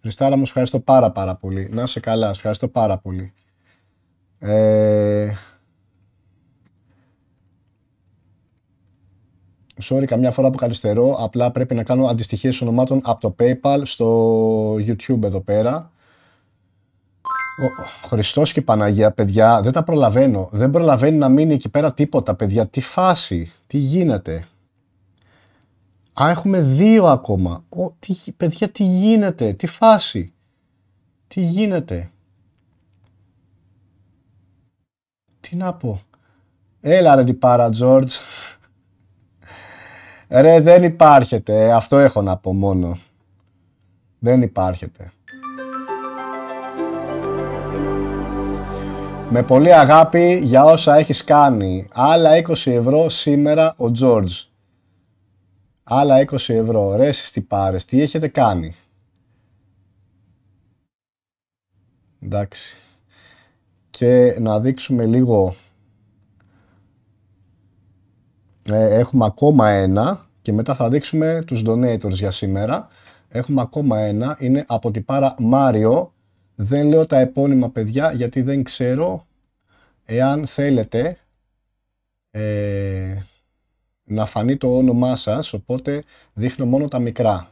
Χριστάρα μου, ευχαριστώ πάρα πάρα πολύ. Να είσαι καλά, ευχαριστώ πάρα πολύ. Ε, sorry, καμιά φορά που καθυστερώ, απλά πρέπει να κάνω αντιστοιχίες ονομάτων από το PayPal στο YouTube εδώ πέρα. Ο Χριστός και Παναγία, παιδιά, δεν τα προλαβαίνω. Δεν προλαβαίνει να μείνει εκεί πέρα τίποτα, παιδιά. Τι φάση, τι γίνεται. Α, έχουμε δύο ακόμα. Ο, τι, παιδιά, τι γίνεται, τι φάση. Τι γίνεται. Τι να πω. Έλα ρε τι πάρα, George. Ρε δεν υπάρχεται, αυτό έχω να πω μόνο. Δεν υπάρχεται. Με πολύ αγάπη για όσα έχεις κάνει. Άλλα 20 ευρώ σήμερα ο Τζόρτζ. Άλλα 20 ευρώ. Ρε εσείς τι πάρες, τι έχετε κάνει. Εντάξει. Και να δείξουμε λίγο Ε, έχουμε ακόμα ένα και μετά θα δείξουμε τους donators για σήμερα. Έχουμε ακόμα ένα, είναι από την πάρα Μάριο. Δεν λέω τα επώνυμα παιδιά γιατί δεν ξέρω εάν θέλετε ε, να φανεί το όνομά σας, οπότε δείχνω μόνο τα μικρά.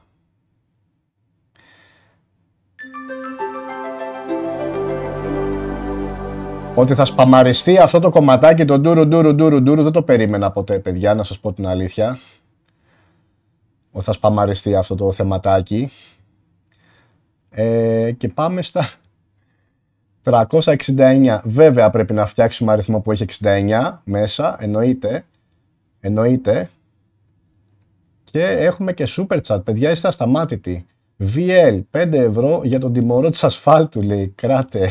Ότι θα σπαμαριστεί αυτό το κομματάκι το ντούρου ντούρου ντούρου ντούρου δεν το περίμενα ποτέ παιδιά να σας πω την αλήθεια. Ότι θα σπαμαριστεί αυτό το θεματάκι. Ε, και πάμε στα 369. Βέβαια πρέπει να φτιάξουμε αριθμό που έχει 69 μέσα, εννοείται. Εννοείται. Και έχουμε και super chat. Παιδιά είστε ασταμάτητοι. VL 5 ευρώ για τον τιμωρό της ασφάλτου λέει. Κράτε.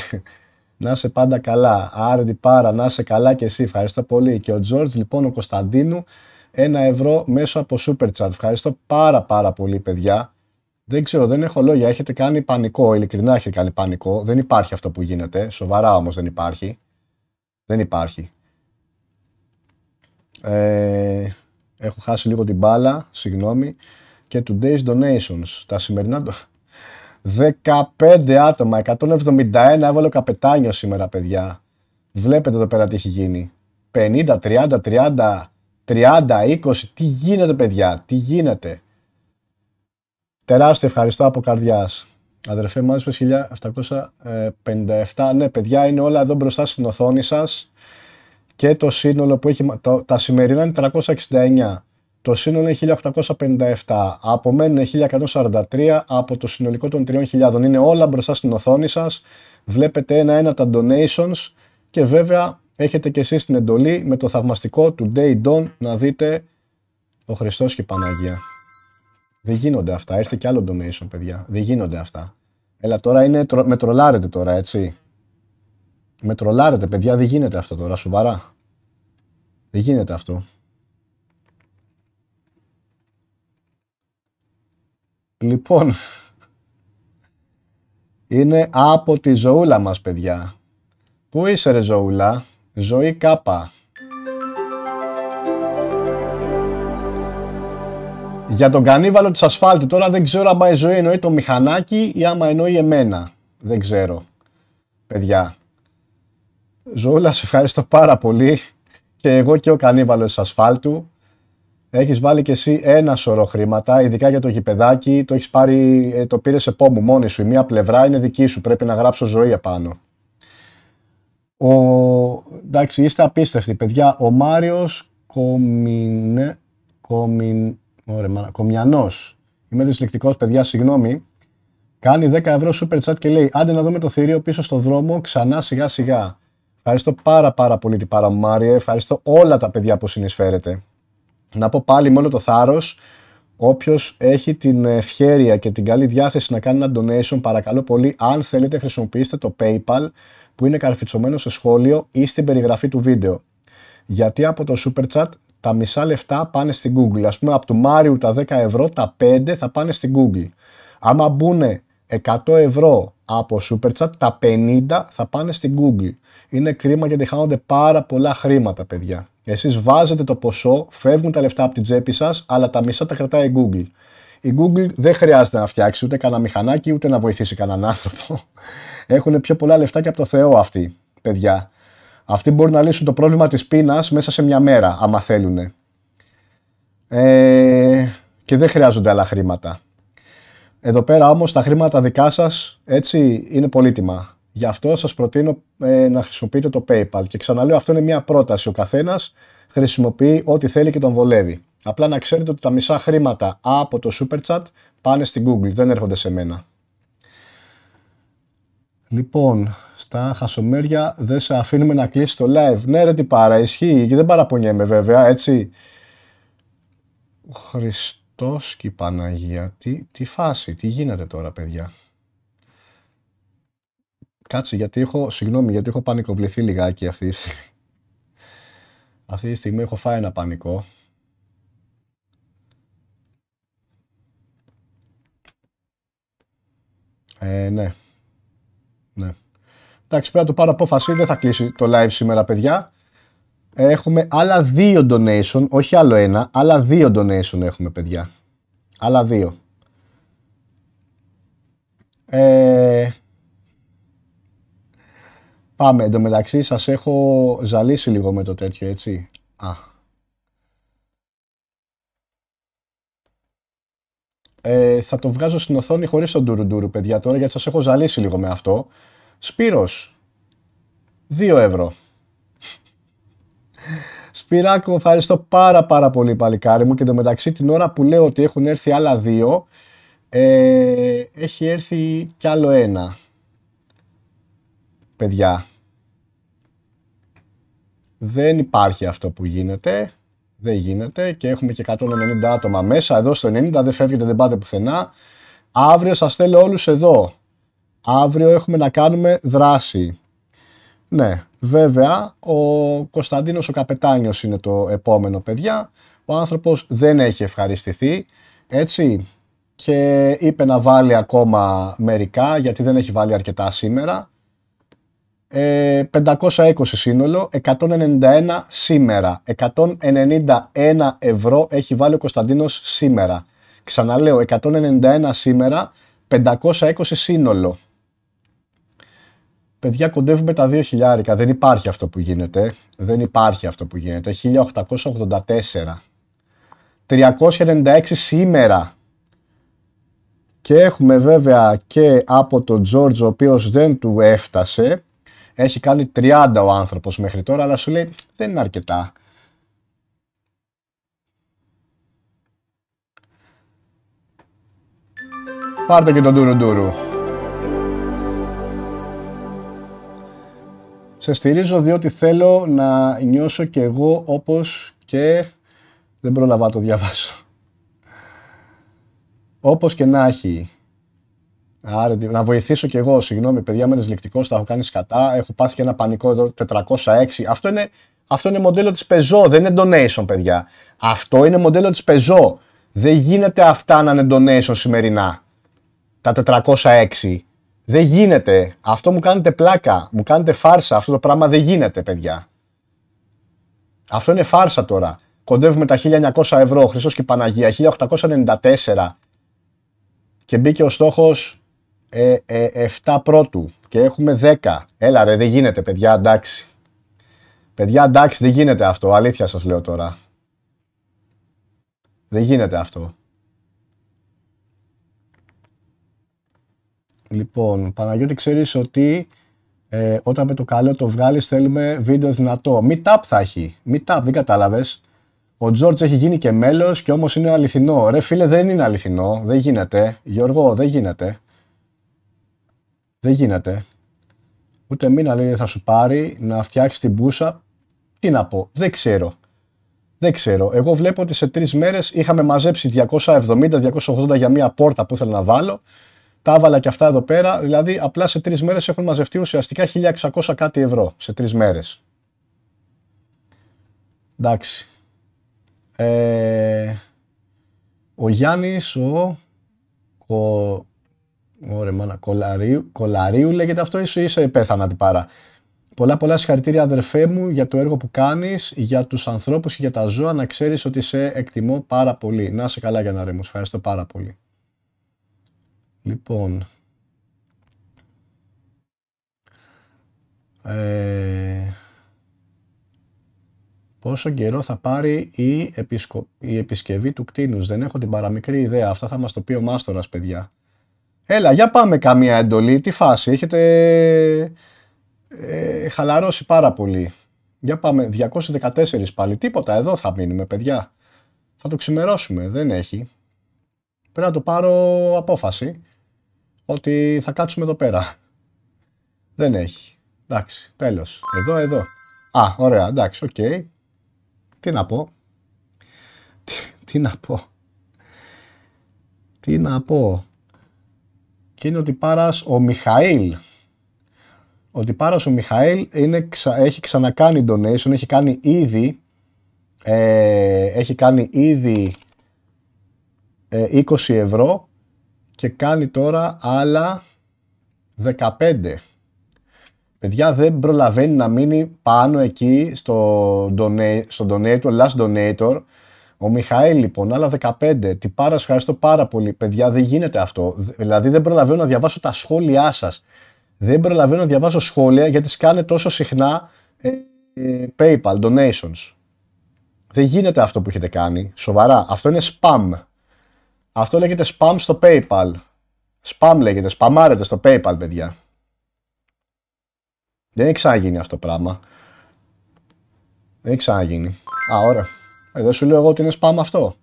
Να σε πάντα καλά. Άρντι πάρα, να σε καλά και εσύ. Ευχαριστώ πολύ. Και ο George λοιπόν ο Κωνσταντίνου 1 ευρώ μέσω από super chat. Ευχαριστώ πάρα πάρα πολύ παιδιά. Δεν ξέρω, δεν έχω λόγια. Έχετε κάνει πανικό. Ειλικρινά έχετε κάνει πανικό. Δεν υπάρχει αυτό που γίνεται. Σοβαρά όμως δεν υπάρχει. Δεν υπάρχει. Ε, έχω χάσει λίγο την μπάλα. Συγγνώμη. Και today's donations. Τα σημερινά... 15 άτομα, 171 έβαλε ο καπετάνιος σήμερα, παιδιά. Βλέπετε εδώ πέρα τι έχει γίνει. 50, 30, 30, 30, 20. Τι γίνεται, παιδιά, τι γίνεται. Τεράστιο ευχαριστώ από καρδιάς. Αδερφέ μου, 1757. Ναι, παιδιά, είναι όλα εδώ μπροστά στην οθόνη σας. Και το σύνολο που έχει. Το, τα σημερινά είναι 369. Το σύνολο είναι 1857. Απομένουν 1143 από το συνολικό των 3.000. Είναι όλα μπροστά στην οθόνη σας. Βλέπετε ένα-ένα τα donations. Και βέβαια έχετε και εσείς την εντολή με το θαυμαστικό του Day Dawn να δείτε ο Χριστός και η Παναγία. Δεν γίνονται αυτά. Έρθε κι άλλο donation, παιδιά. Δεν γίνονται αυτά. Έλα τώρα είναι, με τρολάρετε τώρα, έτσι. Με τρολάρετε, παιδιά. Δεν γίνεται αυτό τώρα, σοβαρά. Δεν γίνεται αυτό. Λοιπόν, είναι από τη ζωούλα μας, παιδιά. Πού είσαι ρε ζωούλα, ζωή κάπα. Για τον κανίβαλο της ασφάλτου τώρα δεν ξέρω αν η ζωή εννοεί το μηχανάκι ή άμα εννοεί εμένα. Δεν ξέρω. Παιδιά. Ζωούλα, σε ευχαριστώ πάρα πολύ. Και εγώ και ο κανίβαλος της ασφάλτου. Έχεις βάλει και εσύ ένα σωρό χρήματα, ειδικά για το γηπεδάκι. Το έχεις πάρει, ε, το πήρες σε πόμου μόνη σου. Η μία πλευρά είναι δική σου. Πρέπει να γράψω ζωή απάνω. Ο... Εντάξει, είστε απίστευτοι, παιδιά. Ο Μάριος Κομινέ... Κομιν... Ωραία, Κομιανός. Είμαι δυσλεκτικό, παιδιά, συγγνώμη. Κάνει 10 ευρώ super chat και λέει: Άντε να δούμε το θηρίο πίσω στο δρόμο ξανά σιγά σιγά. Ευχαριστώ πάρα πάρα πολύ την Μάριε. Ευχαριστώ όλα τα παιδιά που συνεισφέρετε. Να πω πάλι με όλο το θάρρος, όποιος έχει την ευχέρεια και την καλή διάθεση να κάνει ένα donation, παρακαλώ πολύ, αν θέλετε χρησιμοποιήστε το PayPal που είναι καρφιτσωμένο σε σχόλιο ή στην περιγραφή του βίντεο. Γιατί από το Super Chat τα μισά λεφτά πάνε στην Google. Ας πούμε από του Μάριου τα 10 ευρώ, τα 5 θα πάνε στην Google. Άμα μπουν 100 ευρώ από Super Chat, τα 50 θα πάνε στην Google. Είναι κρίμα γιατί χάνονται πάρα πολλά χρήματα, παιδιά. Εσείς βάζετε το ποσό, φεύγουν τα λεφτά από την τσέπη σας, αλλά τα μισά τα κρατάει η Google. Η Google δεν χρειάζεται να φτιάξει ούτε κανένα μηχανάκι, ούτε να βοηθήσει κανέναν άνθρωπο. Έχουν πιο πολλά λεφτά και από το Θεό αυτοί, παιδιά. Αυτοί μπορούν να λύσουν το πρόβλημα της πείνας μέσα σε μια μέρα, άμα θέλουν. Ε, και δεν χρειάζονται άλλα χρήματα. Εδώ πέρα όμως τα χρήματα δικά σας έτσι είναι πολύτιμα. Γι' αυτό σας προτείνω ε, να χρησιμοποιείτε το PayPal. Και ξαναλέω αυτό είναι μια πρόταση. Ο καθένας χρησιμοποιεί ό,τι θέλει και τον βολεύει. Απλά να ξέρετε ότι τα μισά χρήματα από το Super Chat πάνε στην Google, δεν έρχονται σε μένα. Λοιπόν, στα χασομέρια δεν σε αφήνουμε να κλείσει το live. Ναι ρε τι παρά, ισχύει και δεν παραπονιέμαι βέβαια, έτσι. Ο Χριστός και η Παναγία, τι, τι φάση, τι γίνεται τώρα παιδιά; Κάτσε γιατί έχω, συγγνώμη γιατί έχω πανικοβληθεί λιγάκι αυτή τη στιγμή. Αυτή τη στιγμή έχω φάει ένα πανικό. Ε, ναι. Ναι. Εντάξει, πρέπει να το πάρω απόφαση, δεν θα κλείσει το live σήμερα, παιδιά. Έχουμε άλλα δύο donation, όχι άλλο ένα, άλλα δύο donation έχουμε, παιδιά. Άλλα δύο. Ε... Πάμε, εντωμεταξύ σας έχω ζαλίσει λίγο με το τέτοιο, έτσι. Α. Ε, θα το βγάζω στην οθόνη χωρίς τον ντουρουντούρου, παιδιά, τώρα, γιατί σας έχω ζαλίσει λίγο με αυτό. Σπύρος. 2 ευρώ. Σπυράκο, ευχαριστώ πάρα πάρα πολύ παλικάρι μου και το μεταξύ την ώρα που λέω ότι έχουν έρθει άλλα δύο ε, έχει έρθει κι άλλο ένα. Παιδιά, δεν υπάρχει αυτό που γίνεται. Δεν γίνεται και έχουμε και 190 άτομα μέσα. Εδώ στο 90 δεν φεύγετε, δεν πάτε πουθενά. Αύριο σας θέλω όλους εδώ. Αύριο έχουμε να κάνουμε δράση. Ναι, βέβαια, ο Κωνσταντίνος ο Καπετάνιος είναι το επόμενο παιδιά. Ο άνθρωπος δεν έχει ευχαριστηθεί, έτσι, και είπε να βάλει ακόμα μερικά, γιατί δεν έχει βάλει αρκετά σήμερα. 520 ε, σύνολο, 191 σήμερα. 191 ευρώ έχει βάλει ο Κωνσταντίνος σήμερα. Ξαναλέω, 191 σήμερα, 520 σύνολο. Παιδιά κοντεύουμε τα 2 χιλιάρικα. Δεν υπάρχει αυτό που γίνεται. Δεν υπάρχει αυτό που γίνεται. 1884. 396 σήμερα. Και έχουμε βέβαια και από τον Τζόρτζ ο οποίος δεν του έφτασε έχει κάνει 30 ο άνθρωπος μέχρι τώρα, αλλά σου λέει δεν είναι αρκετά. Πάρτε και τον ντουρουντούρου. Σε στηρίζω διότι θέλω να νιώσω και εγώ όπως και δεν πρόλαβα να το διαβάσω. Όπως και να έχει. Άρα, να βοηθήσω κι εγώ, συγγνώμη, παιδιά, είμαι δυσλεκτικό, τα έχω κάνει σκατά. Έχω πάθει και ένα πανικό εδώ 406. Αυτό είναι, αυτό είναι μοντέλο της Peugeot, δεν είναι donation, παιδιά. Αυτό είναι μοντέλο της Peugeot. Δεν γίνεται αυτά να είναι donation σημερινά. Τα 406. Δεν γίνεται. Αυτό μου κάνετε πλάκα. Μου κάνετε φάρσα. Αυτό το πράγμα δεν γίνεται, παιδιά. Αυτό είναι φάρσα τώρα. Κοντεύουμε τα 1900 ευρώ. Χριστός και Παναγία. 1894. Και μπήκε ο στόχος ε, ε, 7 πρώτου και έχουμε 10. Έλα ρε, δεν γίνεται παιδιά, εντάξει. Παιδιά, εντάξει, δεν γίνεται αυτό. Αλήθεια σας λέω τώρα. Δεν γίνεται αυτό. Λοιπόν, Παναγιώτη, ξέρεις ότι ε, όταν με το καλό το βγάλεις θέλουμε βίντεο δυνατό. Meetup θα έχει. Meetup, δεν κατάλαβες. Ο Τζόρτζ έχει γίνει και μέλος και όμως είναι αληθινό. Ρε φίλε, δεν είναι αληθινό. Δεν γίνεται. Γιώργο, δεν γίνεται. Δεν γίνεται. Ούτε μήνα λέει θα σου πάρει να φτιάξει την μπούσα. Τι να πω, δεν ξέρω. Δεν ξέρω. Εγώ βλέπω ότι σε τρεις μέρες είχαμε μαζέψει 270-280 για μία πόρτα που ήθελα να βάλω. Τα έβαλα και αυτά εδώ πέρα. Δηλαδή, απλά σε τρεις μέρες έχουν μαζευτεί ουσιαστικά 1600 κάτι ευρώ σε τρεις μέρες. Εντάξει. Ε, ο Γιάννης, ο, ο Ωραία, μάνα. Κολαρίου, κολαρίου λέγεται αυτό, ή είσαι πέθανα την πάρα. Πολλά πολλά συγχαρητήρια αδερφέ μου για το έργο που κάνεις, για τους ανθρώπους και για τα ζώα, να ξέρεις ότι σε εκτιμώ πάρα πολύ. Να είσαι καλά για να ρέμω, ευχαριστώ πάρα πολύ. Λοιπόν, ε, πόσο καιρό θα πάρει η, επισκο... η επισκευή του κτίνους; Δεν έχω την παραμικρή ιδέα. Αυτά θα μας το πει ο Μάστορας, παιδιά. Έλα, για πάμε καμία εντολή. Τι φάση, έχετε ε, χαλαρώσει πάρα πολύ. Για πάμε, 214 πάλι. Τίποτα, εδώ θα μείνουμε, παιδιά. Θα το ξημερώσουμε, δεν έχει. Πρέπει να το πάρω απόφαση ότι θα κάτσουμε εδώ πέρα. Δεν έχει. Εντάξει, τέλος. Εδώ, εδώ. Α, ωραία, εντάξει, οκ. Τι να πω. Τι, τι να πω. Τι να πω και είναι ότι πάρας ο Μιχαήλ. Ότι πάρας ο Μιχαήλ είναι, έχει ξανακάνει donation, έχει κάνει ήδη ε, έχει κάνει ήδη 20 ε, ευρώ και κάνει τώρα άλλα 15. Παιδιά δεν προλαβαίνει να μείνει πάνω εκεί στο, donate, στο donator, last donator ο Μιχαήλ λοιπόν, άλλα 15. Τι πάρα, ευχαριστώ πάρα πολύ. Παιδιά, δεν γίνεται αυτό. Δηλαδή δεν προλαβαίνω να διαβάσω τα σχόλιά σας. Δεν προλαβαίνω να διαβάσω σχόλια γιατί σκάνε τόσο συχνά ε, ε, PayPal, donations. Δεν γίνεται αυτό που έχετε κάνει. Σοβαρά. Αυτό είναι spam. Αυτό λέγεται spam στο PayPal. Spam λέγεται. Σπαμάρετε στο PayPal, παιδιά. Δεν έχει ξαναγίνει αυτό το πράγμα. Δεν έχει ξαναγίνει. Α, ωραία. Εδώ σου λέω εγώ ότι είναι spam αυτό.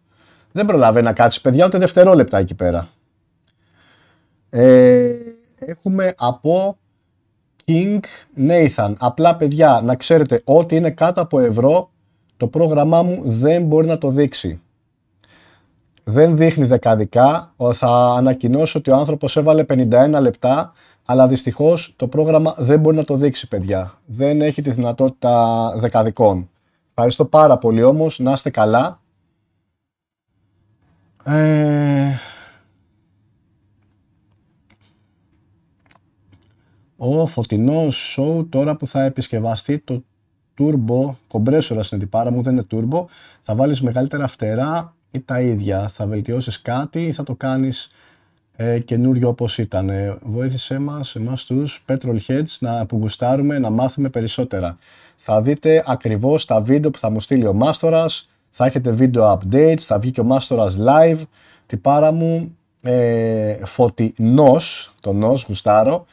Δεν προλαβαίνει να κάτσει, παιδιά, ούτε δευτερόλεπτα εκεί πέρα. Ε, έχουμε από King Nathan. Απλά, παιδιά, να ξέρετε, ό,τι είναι κάτω από ευρώ, το πρόγραμμά μου δεν μπορεί να το δείξει. Δεν δείχνει δεκαδικά. Θα ανακοινώσω ότι ο άνθρωπος έβαλε 51 λεπτά, αλλά δυστυχώς το πρόγραμμα δεν μπορεί να το δείξει, παιδιά. Δεν έχει τη δυνατότητα δεκαδικών. Ευχαριστώ πάρα πολύ όμως, να είστε καλά. Ε... Ο φωτεινός show τώρα που θα επισκευαστεί το turbo, κομπρέσορα στην αντιπάρα μου, δεν είναι turbo, θα βάλεις μεγαλύτερα φτερά ή τα ίδια, θα βελτιώσεις κάτι ή θα το κάνεις ε, καινούριο όπως ήταν. Ε, βοήθησέ μας, εμάς τους Petrol Heads, να που γουστάρουμε, να μάθουμε περισσότερα. Θα δείτε ακριβώς τα βίντεο που θα μου στείλει ο Μάστορας, θα έχετε βίντεο updates, θα βγει και ο Μάστορας live, την πάρα μου ε, φωτεινός, το νος γουστάρω,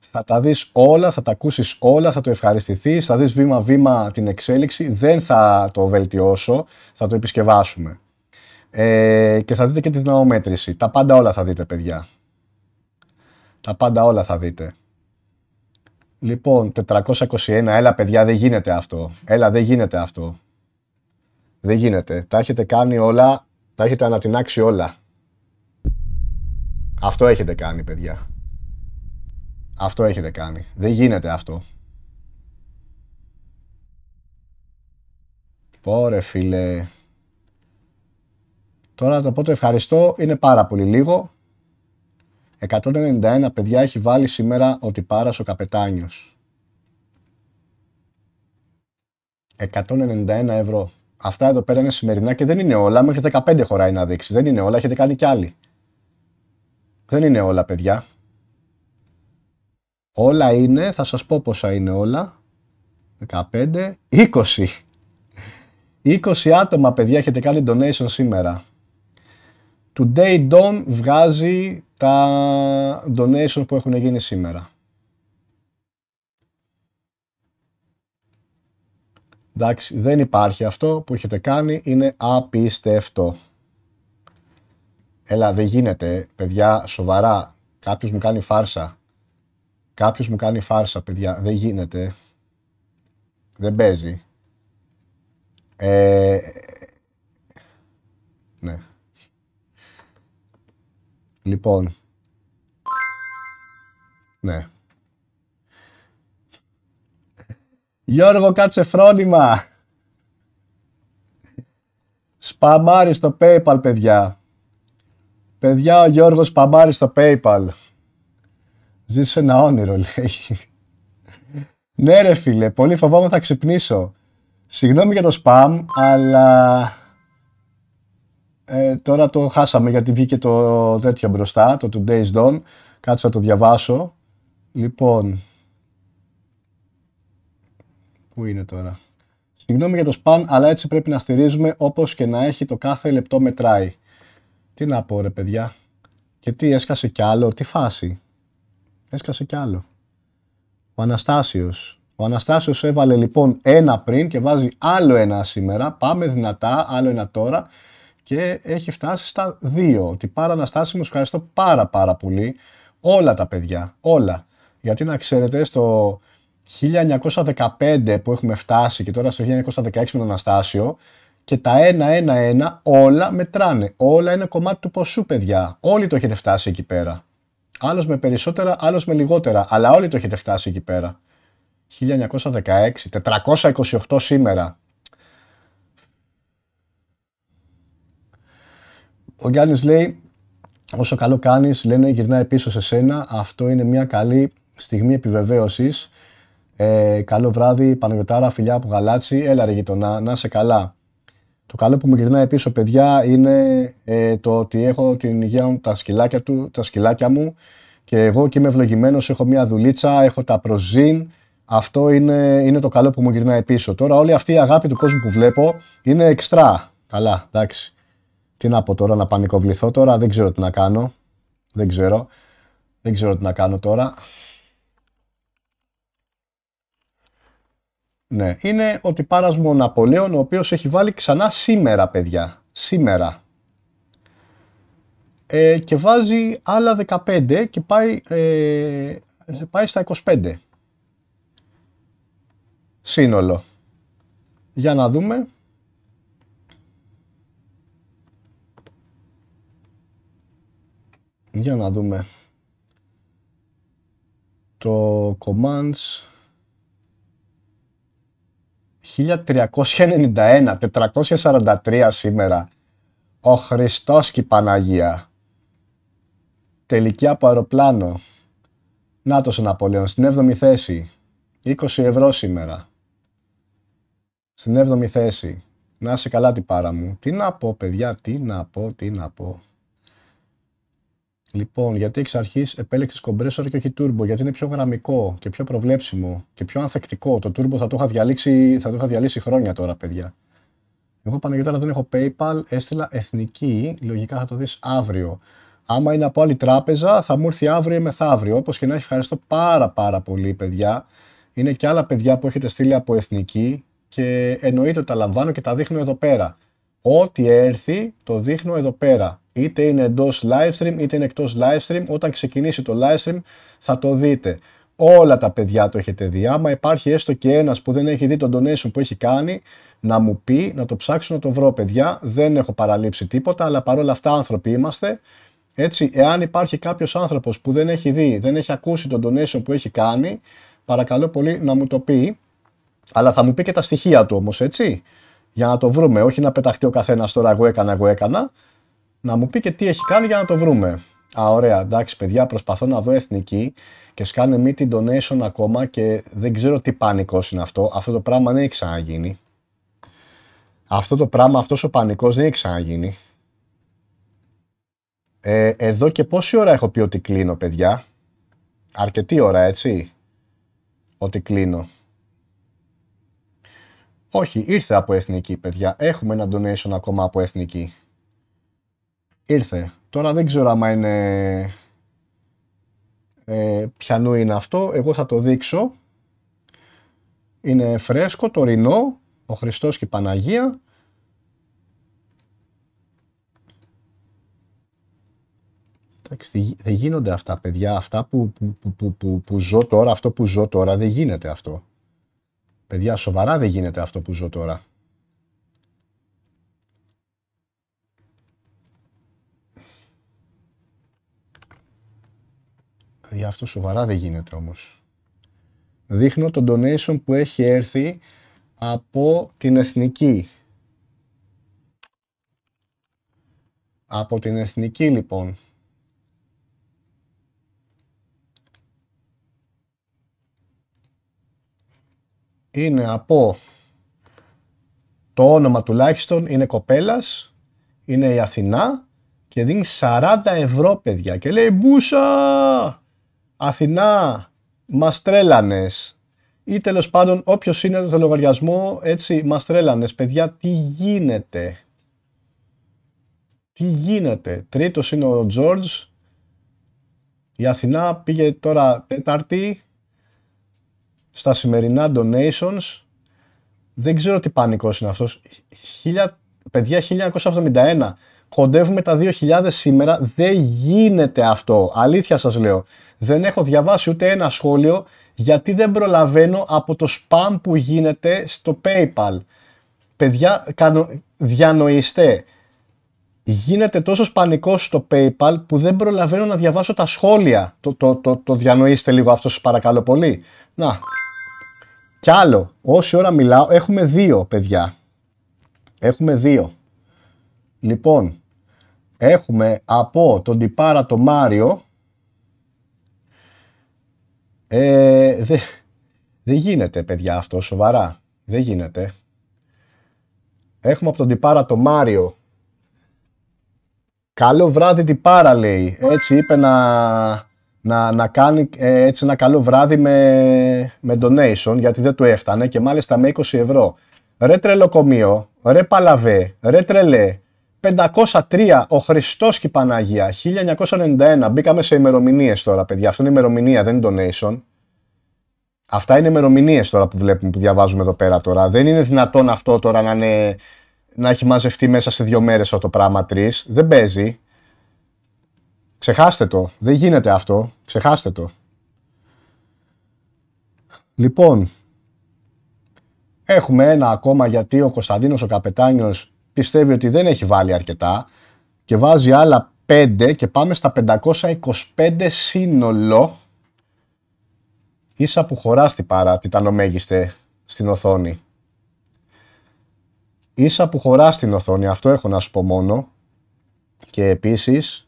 θα τα δεις όλα, θα τα ακούσεις όλα, θα το ευχαριστηθείς, θα δεις βήμα-βήμα την εξέλιξη, δεν θα το βελτιώσω, θα το επισκευάσουμε. Ε, και θα δείτε και τη δυναμομέτρηση. Τα πάντα όλα θα δείτε, παιδιά. Τα πάντα όλα θα δείτε. Λοιπόν, 421, έλα παιδιά, δεν γίνεται αυτό. Έλα, δεν γίνεται αυτό. Δεν γίνεται. Τα έχετε κάνει όλα, τα έχετε ανατινάξει όλα. Αυτό έχετε κάνει, παιδιά. Αυτό έχετε κάνει. Δεν γίνεται αυτό. Πόρε φίλε. Τώρα το πρώτο ευχαριστώ είναι πάρα πολύ λίγο. 191 παιδιά έχει βάλει σήμερα ότι πάρας ο καπετάνιος. 191 ευρώ. Αυτά εδώ πέρα είναι σημερινά και δεν είναι όλα. Μέχρι 15 χωράει να δείξει. Δεν είναι όλα. Έχετε κάνει κι άλλοι. Δεν είναι όλα, παιδιά. Όλα είναι, θα σας πω πόσα είναι όλα. 15, 20. 20 άτομα, παιδιά, έχετε κάνει donation σήμερα. Today Dawn βγάζει τα donation που έχουν γίνει σήμερα. Εντάξει, δεν υπάρχει αυτό που έχετε κάνει, είναι απίστευτο. Έλα, δεν γίνεται, παιδιά, σοβαρά. Κάποιος μου κάνει φάρσα. Κάποιος μου κάνει φάρσα, παιδιά. Δεν γίνεται. Δεν παίζει. Ε... Ναι. Λοιπόν. Ναι. Γιώργο, κάτσε φρόνημα. Σπαμάρι στο PayPal, παιδιά. Παιδιά, ο Γιώργος σπαμάρι στο PayPal. Ζεις σε ένα όνειρο, λέει. ναι ρε φίλε, πολύ φοβάμαι θα ξυπνήσω. Συγγνώμη για το spam, αλλά ε, τώρα το χάσαμε γιατί βγήκε το τέτοιο μπροστά, το Today's Dawn. Κάτσε να το διαβάσω. Λοιπόν, πού είναι τώρα; Συγγνώμη για το spam, αλλά έτσι πρέπει να στηρίζουμε όπως και να έχει το κάθε λεπτό μετράει. Τι να πω ρε παιδιά; Και τι έσκασε κι άλλο, τι φάση; Έσκασε κι άλλο. Ο Αναστάσιος. Ο Αναστάσιος έβαλε λοιπόν ένα πριν και βάζει άλλο ένα σήμερα. Πάμε δυνατά, άλλο ένα τώρα. Και έχει φτάσει στα δύο. Τι πάρα Αναστάσιο, μου ευχαριστώ πάρα πάρα πολύ. Όλα τα παιδιά, όλα. Γιατί να ξέρετε, στο 1915 που έχουμε φτάσει και τώρα στο 1916 με τον Αναστάσιο, και τα 1-1-1 όλα μετράνε. Όλα είναι κομμάτι του ποσού, παιδιά. Όλοι το έχετε φτάσει εκεί πέρα. Άλλος με περισσότερα, άλλος με λιγότερα. Αλλά όλοι το έχετε φτάσει εκεί πέρα. 1916, 428 σήμερα. Ο Γιάννης λέει, όσο καλό κάνεις, λένε γυρνάει πίσω σε σένα. Αυτό είναι μια καλή στιγμή επιβεβαίωσης. Ε, καλό βράδυ, Παναγιωτάρα, φιλιά από Γαλάτσι. Έλα ρε γειτονά, να είσαι καλά. Το καλό που μου γυρνάει πίσω, παιδιά, είναι ε, το ότι έχω την υγεία μου, τα σκυλάκια, του, τα σκυλάκια μου και εγώ και είμαι ευλογημένος, έχω μια δουλίτσα, έχω τα προζήν. Αυτό είναι, είναι το καλό που μου γυρνάει πίσω. Τώρα όλη αυτή η αγάπη του κόσμου που βλέπω είναι εξτρά. Καλά, εντάξει. Τι να πω τώρα, να πανικοβληθώ τώρα, δεν ξέρω τι να κάνω. Δεν ξέρω. Δεν ξέρω τι να κάνω τώρα. Ναι, είναι ο τυπάρας μου ο Ναπολέον, ο οποίος έχει βάλει ξανά σήμερα, παιδιά. Σήμερα. Ε, και βάζει άλλα 15 και πάει, ε, πάει στα 25. Σύνολο. Για να δούμε. Για να δούμε. Το commands 1391, 443 σήμερα. Ο Χριστός και η Παναγία. Τελική από αεροπλάνο. Νάτος ο Ναπολέον, στην 7η θέση. 20 ευρώ σήμερα. Στην 7η θέση. Να είσαι καλά την πάρα μου. Τι να πω παιδιά, τι να πω, τι να πω. Λοιπόν, γιατί εξ αρχής επέλεξες κομπρέσορ και όχι turbo, γιατί είναι πιο γραμμικό και πιο προβλέψιμο και πιο ανθεκτικό. Το turbo θα το είχα διαλύσει, θα το είχα διαλύσει χρόνια τώρα, παιδιά. Εγώ τώρα δεν έχω PayPal, έστειλα εθνική, λογικά θα το δεις αύριο. Άμα είναι από άλλη τράπεζα, θα μου έρθει αύριο ή μεθαύριο. Όπως και να έχει, ευχαριστώ πάρα πάρα πολύ, παιδιά. Είναι και άλλα παιδιά που έχετε στείλει από εθνική και εννοείται ότι τα λαμβάνω και τα δείχνω εδώ πέρα. Ό,τι έρθει το δείχνω εδώ πέρα. Είτε είναι εντός live stream είτε είναι εκτός live stream. Όταν ξεκινήσει το live stream θα το δείτε. Όλα τα παιδιά το έχετε δει. Άμα υπάρχει έστω και ένας που δεν έχει δει τον donation που έχει κάνει, να μου πει, να το ψάξω να το βρω, παιδιά. Δεν έχω παραλείψει τίποτα, αλλά παρόλα αυτά άνθρωποι είμαστε. Έτσι, εάν υπάρχει κάποιος άνθρωπος που δεν έχει δει, δεν έχει ακούσει τον donation που έχει κάνει, παρακαλώ πολύ να μου το πει. Αλλά θα μου πει και τα στοιχεία του όμως, έτσι για να το βρούμε. Όχι να πεταχτεί ο καθένας τώρα εγώ έκανα, εγώ έκανα. Να μου πει και τι έχει κάνει για να το βρούμε. Α, ωραία, εντάξει παιδιά, προσπαθώ να δω εθνική και σκάνε meeting donation ακόμα και δεν ξέρω τι πανικός είναι αυτό. Αυτό το πράγμα δεν έχει ξαναγίνει. Αυτό το πράγμα, αυτός ο πανικός δεν έχει ξαναγίνει. Ε, εδώ και πόση ώρα έχω πει ότι κλείνω, παιδιά; Αρκετή ώρα, έτσι. Ότι κλείνω. Όχι, ήρθε από εθνική, παιδιά. Έχουμε ένα donation ακόμα από εθνική. Ήρθε. Τώρα δεν ξέρω άμα είναι... Ε, πιανού είναι αυτό. Εγώ θα το δείξω. Είναι φρέσκο, τωρινό. Ο Χριστός και η Παναγία. Εντάξει, δεν γίνονται αυτά, παιδιά. Αυτά που, που, που, που, που ζω τώρα, αυτό που ζω τώρα, δεν γίνεται αυτό. Παιδιά, σοβαρά δεν γίνεται αυτό που ζω τώρα. Παιδιά, αυτό σοβαρά δεν γίνεται όμως. Δείχνω το donation που έχει έρθει από την Εθνική. Από την Εθνική λοιπόν. είναι από το όνομα τουλάχιστον είναι κοπέλας, είναι η Αθηνά και δίνει 40 ευρώ παιδιά και λέει μπούσα Αθηνά μας τρέλανες ή τέλος πάντων όποιος είναι το λογαριασμό έτσι μας τρέλανες παιδιά τι γίνεται; Τι γίνεται; Τρίτος είναι ο George η Αθηνά πήγε τώρα τέταρτη στα σημερινά donations δεν ξέρω τι πανικός είναι αυτός. Χίλια, παιδιά 1971. Κοντεύουμε τα 2000 σήμερα. Δεν γίνεται αυτό. Αλήθεια σας λέω. Δεν έχω διαβάσει ούτε ένα σχόλιο γιατί δεν προλαβαίνω από το spam που γίνεται στο PayPal. Παιδιά, διανοήστε. Γίνεται τόσος πανικός στο PayPal που δεν προλαβαίνω να διαβάσω τα σχόλια. Το, το, το, το διανοείστε λίγο αυτό σας παρακαλώ πολύ. Να, κι άλλο, όση ώρα μιλάω, έχουμε δύο παιδιά. Έχουμε δύο. Λοιπόν, έχουμε από τον τυπάρα το Μάριο. Ε, δεν δε γίνεται παιδιά αυτό, σοβαρά. Δεν γίνεται. Έχουμε από τον τυπάρα το Μάριο. Καλό βράδυ τυπάρα λέει. Έτσι είπε να, να, να κάνει ε, έτσι ένα καλό βράδυ με, με donation γιατί δεν του έφτανε και μάλιστα με 20 ευρώ. Ρε τρελοκομείο, ρε παλαβέ, ρε τρελέ, 503 ο Χριστός και η Παναγία, 1991. Μπήκαμε σε ημερομηνίες τώρα, παιδιά. Αυτό είναι ημερομηνία, δεν είναι donation. Αυτά είναι ημερομηνίες τώρα που βλέπουμε, που διαβάζουμε εδώ πέρα τώρα. Δεν είναι δυνατόν αυτό τώρα να, είναι, να έχει μαζευτεί μέσα σε δύο μέρες αυτό το πράγμα τρεις. Δεν παίζει. Ξεχάστε το. Δεν γίνεται αυτό. Ξεχάστε το. Λοιπόν, έχουμε ένα ακόμα γιατί ο Κωνσταντίνος ο Καπετάνιος πιστεύει ότι δεν έχει βάλει αρκετά και βάζει άλλα 5 και πάμε στα 525 σύνολο ίσα που χωράς την παρά τιτανομέγιστε στην οθόνη. Ίσα που χωράς την οθόνη, αυτό έχω να σου πω μόνο. Και επίσης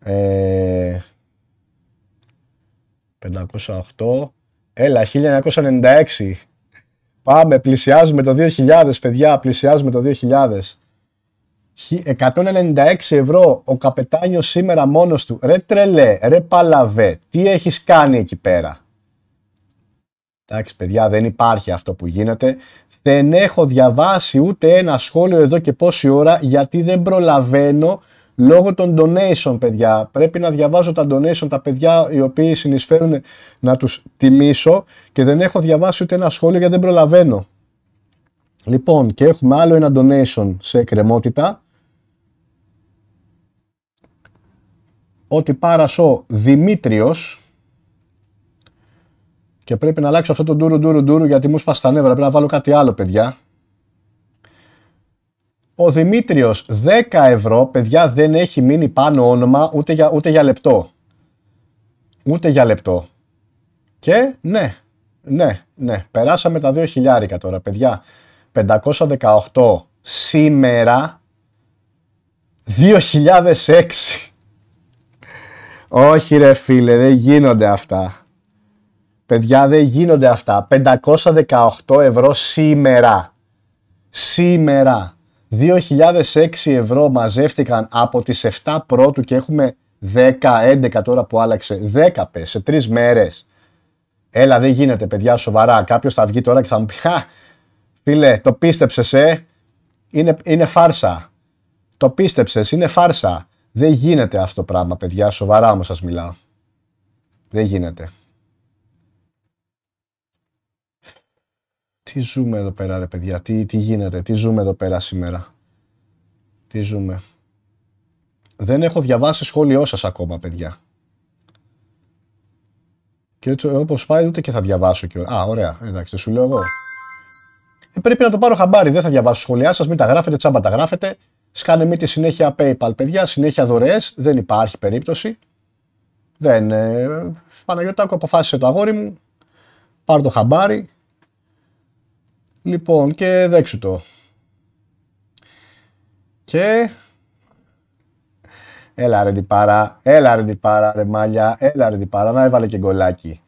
ε, 508 Έλα, 1996. Πάμε, πλησιάζουμε το 2000, παιδιά, πλησιάζουμε το 2000. 196 ευρώ ο καπετάνιος σήμερα μόνος του. Ρε τρελέ, ρε παλαβέ, τι έχεις κάνει εκεί πέρα; Εντάξει παιδιά δεν υπάρχει αυτό που γίνεται. Δεν έχω διαβάσει ούτε ένα σχόλιο εδώ και πόση ώρα γιατί δεν προλαβαίνω λόγω των donation παιδιά. Πρέπει να διαβάζω τα donation τα παιδιά οι οποίοι συνεισφέρουν να τους τιμήσω και δεν έχω διαβάσει ούτε ένα σχόλιο γιατί δεν προλαβαίνω. Λοιπόν και έχουμε άλλο ένα donation σε εκκρεμότητα ότι πάρασο Δημήτριος και πρέπει να αλλάξω αυτό το ντούρου ντούρου ντούρου γιατί μου σπάσει τα νεύρα. Πρέπει να βάλω κάτι άλλο, παιδιά. Ο Δημήτριος 10 ευρώ, παιδιά, δεν έχει μείνει πάνω όνομα ούτε για, ούτε για λεπτό. Ούτε για λεπτό. Και ναι, ναι, ναι, περάσαμε τα 2 χιλιάρικα τώρα, παιδιά. 518 σήμερα 2006. Όχι ρε φίλε, δεν γίνονται αυτά. Παιδιά, δεν γίνονται αυτά. 518 ευρώ σήμερα. Σήμερα. 2006 ευρώ μαζεύτηκαν από τις 7 πρώτου και έχουμε 10, 11 τώρα που άλλαξε. 10 πες, σε 3 μέρες. Έλα, δεν γίνεται παιδιά, σοβαρά. Κάποιος θα βγει τώρα και θα μου πει, χα, φίλε, το πίστεψες, ε; Είναι, είναι φάρσα. Το πίστεψες, είναι φάρσα. Δεν γίνεται αυτό το πράγμα, παιδιά. Σοβαρά όμως σας μιλάω. Δεν γίνεται. Τι ζούμε εδώ πέρα ρε παιδιά, τι, τι γίνεται, τι ζούμε εδώ πέρα σήμερα. Τι ζούμε. Δεν έχω διαβάσει σχόλιο σας ακόμα παιδιά. Και έτσι όπως πάει ούτε και θα διαβάσω και Α, ωραία, εντάξει, δεν σου λέω εγώ. Ε, πρέπει να το πάρω χαμπάρι, δεν θα διαβάσω σχόλιά σας, μην τα γράφετε, τσάμπα τα γράφετε. Σκάνε μη τη συνέχεια PayPal, παιδιά, συνέχεια δωρεές, δεν υπάρχει περίπτωση. Δεν, ε, Παναγιώτακο αποφάσισε το αγόρι μου, πάρω το χαμπάρι. Λοιπόν, και δέξου το. Και... Έλα ρε παρά, έλα ρε παρά ρε μάλια, έλα ρε παρά, να έβαλε και γκολάκι.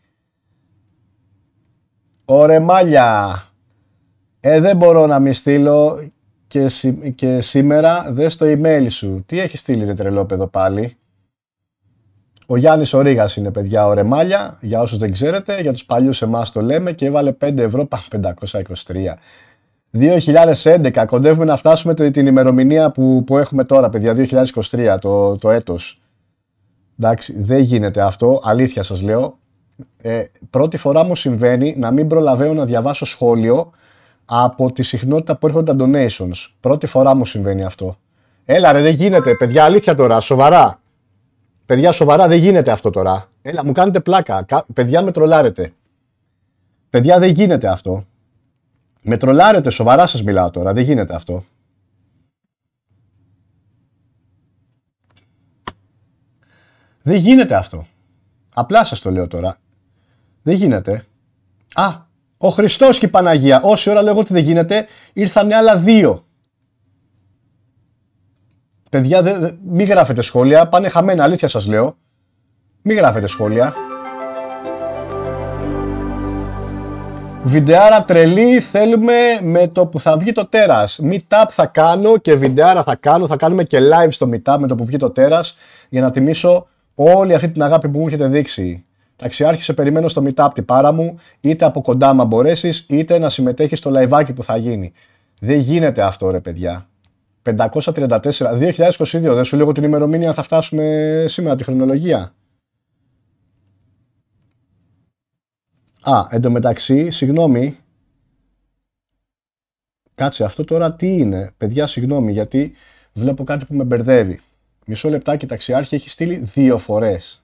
Ωρε μάλια, ε δεν μπορώ να μη στείλω και, και σήμερα δες το email σου. Τι έχεις στείλει ρε τρελόπεδο πάλι; Ο Γιάννης ο Ρήγας είναι παιδιά ο Ρεμάλια, για όσους δεν ξέρετε, για τους παλιούς εμάς το λέμε και έβαλε 5 ευρώ 523. 2011, κοντεύουμε να φτάσουμε την ημερομηνία που, που έχουμε τώρα παιδιά, 2023 το, το έτος. Εντάξει, δεν γίνεται αυτό, αλήθεια σας λέω. Ε, πρώτη φορά μου συμβαίνει να μην προλαβαίνω να διαβάσω σχόλιο από τη συχνότητα που έρχονται τα donations. Πρώτη φορά μου συμβαίνει αυτό. Έλα ρε, δεν γίνεται, παιδιά, αλήθεια τώρα, σοβαρά. Παιδιά, σοβαρά, δεν γίνεται αυτό τώρα. Έλα, μου κάνετε πλάκα. Παιδιά, με τρολάρετε. Παιδιά, δεν γίνεται αυτό. Με τρολάρετε, σοβαρά σας μιλάω τώρα. Δεν γίνεται αυτό. Δεν γίνεται αυτό. Απλά σας το λέω τώρα. Δεν γίνεται. Α, ο Χριστός και η Παναγία. Όση ώρα λέγω ότι δεν γίνεται, ήρθαν άλλα δύο. Παιδιά, δε, δε, μην γράφετε σχόλια. Πάνε χαμένα, αλήθεια σας λέω. Μην γράφετε σχόλια. Βιντεάρα τρελή θέλουμε με το που θα βγει το τέρας. Meetup θα κάνω και βιντεάρα θα κάνω. Θα κάνουμε και live στο Meetup με το που βγει το τέρας για να τιμήσω όλη αυτή την αγάπη που μου έχετε δείξει. Εντάξει, άρχισε περιμένω στο meetup την πάρα μου, είτε από κοντά μα μπορέσεις, είτε να συμμετέχεις στο live που θα γίνει. Δεν γίνεται αυτό, ρε παιδιά. 534, 2022, δεν σου λέω την ημερομηνία θα φτάσουμε σήμερα τη χρονολογία. Α, εντωμεταξύ, συγγνώμη. Κάτσε, αυτό τώρα τι είναι. Παιδιά, συγγνώμη, γιατί βλέπω κάτι που με μπερδεύει. Μισό λεπτάκι, ταξιάρχη έχει στείλει δύο φορές.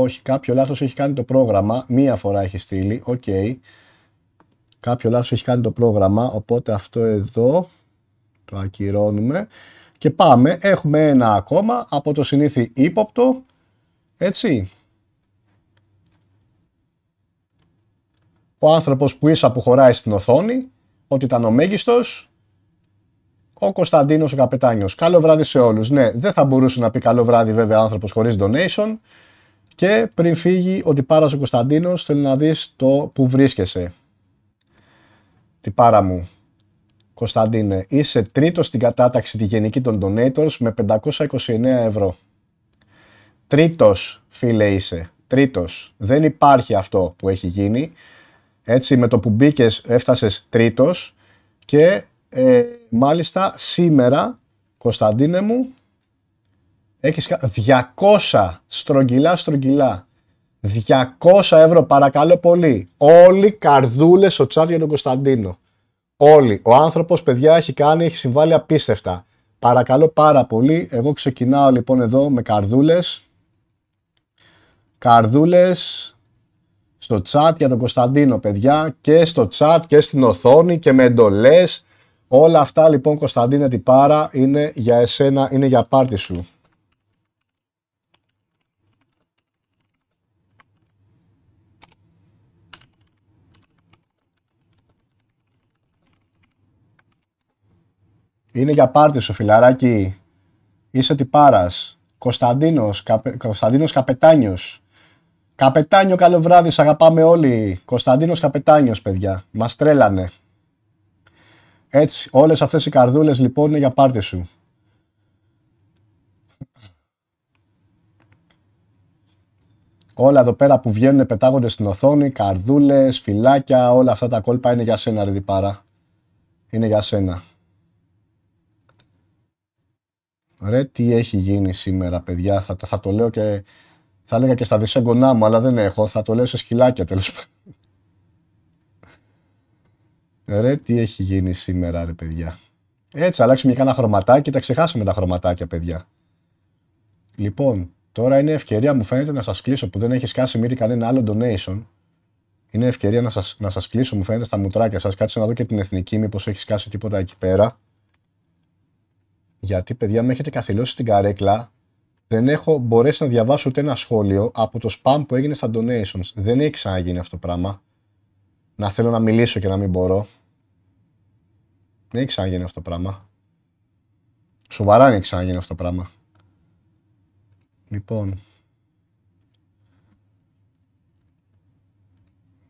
Όχι, κάποιο λάθος έχει κάνει το πρόγραμμα. Μία φορά έχει στείλει. Οκ. Κάποιο λάθος έχει κάνει το πρόγραμμα. Οπότε αυτό εδώ το ακυρώνουμε. Και πάμε. Έχουμε ένα ακόμα από το συνήθη ύποπτο. Έτσι. Ο άνθρωπος που ίσα που χωράει στην οθόνη. Ότι ήταν ο μέγιστος. Ο Κωνσταντίνος ο Καπετάνιος. Καλό βράδυ σε όλους. Ναι, δεν θα μπορούσε να πει καλό βράδυ βέβαια άνθρωπος χωρίς donation. Και πριν φύγει ο τυπάρας ο Κωνσταντίνος θέλει να δεις το που βρίσκεσαι. Τυπάρα μου. Κωνσταντίνε, είσαι τρίτος στην κατάταξη τη γενική των donators με 529 ευρώ. Τρίτος, φίλε είσαι. Τρίτος. Δεν υπάρχει αυτό που έχει γίνει. Έτσι με το που μπήκες έφτασες τρίτος και ε, μάλιστα σήμερα, Κωνσταντίνε μου, Έχεις 200 στρογγυλά στρογγυλά. 200 ευρώ παρακαλώ πολύ. Όλοι καρδούλες στο chat για τον Κωνσταντίνο. Όλοι. Ο άνθρωπος παιδιά έχει κάνει, έχει συμβάλει απίστευτα. Παρακαλώ πάρα πολύ. Εγώ ξεκινάω λοιπόν εδώ με καρδούλες. Καρδούλες στο chat για τον Κωνσταντίνο παιδιά και στο chat και στην οθόνη και με εντολές. Όλα αυτά λοιπόν Κωνσταντίνε τι πάρα είναι για εσένα, είναι για πάρτι σου. Είναι για πάρτι σου φιλαράκι. Είσαι τυπάρας. Κωνσταντίνος, Καπε... Κωνσταντίνος Καπετάνιος. Καπετάνιο καλό βράδυ, σ' αγαπάμε όλοι. Κωνσταντίνος Καπετάνιος παιδιά. Μας τρέλανε. Έτσι, όλες αυτές οι καρδούλες λοιπόν είναι για πάρτι σου. Όλα εδώ πέρα που βγαίνουν πετάγονται στην οθόνη, καρδούλες, φυλάκια, όλα αυτά τα κόλπα είναι για σένα ρε διπάρα. Είναι για σένα. Ρε τι έχει γίνει σήμερα παιδιά, θα, θα το λέω και θα έλεγα και στα δισέγγονά μου, αλλά δεν έχω, θα το λέω σε σκυλάκια τέλος πάντων. Ρε τι έχει γίνει σήμερα ρε παιδιά; Έτσι αλλάξουμε και κάνα χρωματάκι, τα ξεχάσαμε τα χρωματάκια παιδιά. Λοιπόν, τώρα είναι ευκαιρία μου φαίνεται να σας κλείσω που δεν έχει σκάσει μύρι κανένα άλλο donation. Είναι ευκαιρία να σας, να σας κλείσω μου φαίνεται στα μουτράκια σας. Κάτσε να δω και την εθνική μήπως έχει σκάσει τίποτα εκεί πέρα. Γιατί παιδιά με έχετε καθυλώσει στην καρέκλα. Δεν έχω μπορέσει να διαβάσω ούτε ένα σχόλιο από το spam που έγινε στα donations. Δεν έχει ξαναγίνει αυτό το πράγμα. Να θέλω να μιλήσω και να μην μπορώ. Δεν έχει ξαναγίνει αυτό το πράγμα. Σοβαρά δεν έχει ξαναγίνει αυτό το πράγμα. Λοιπόν.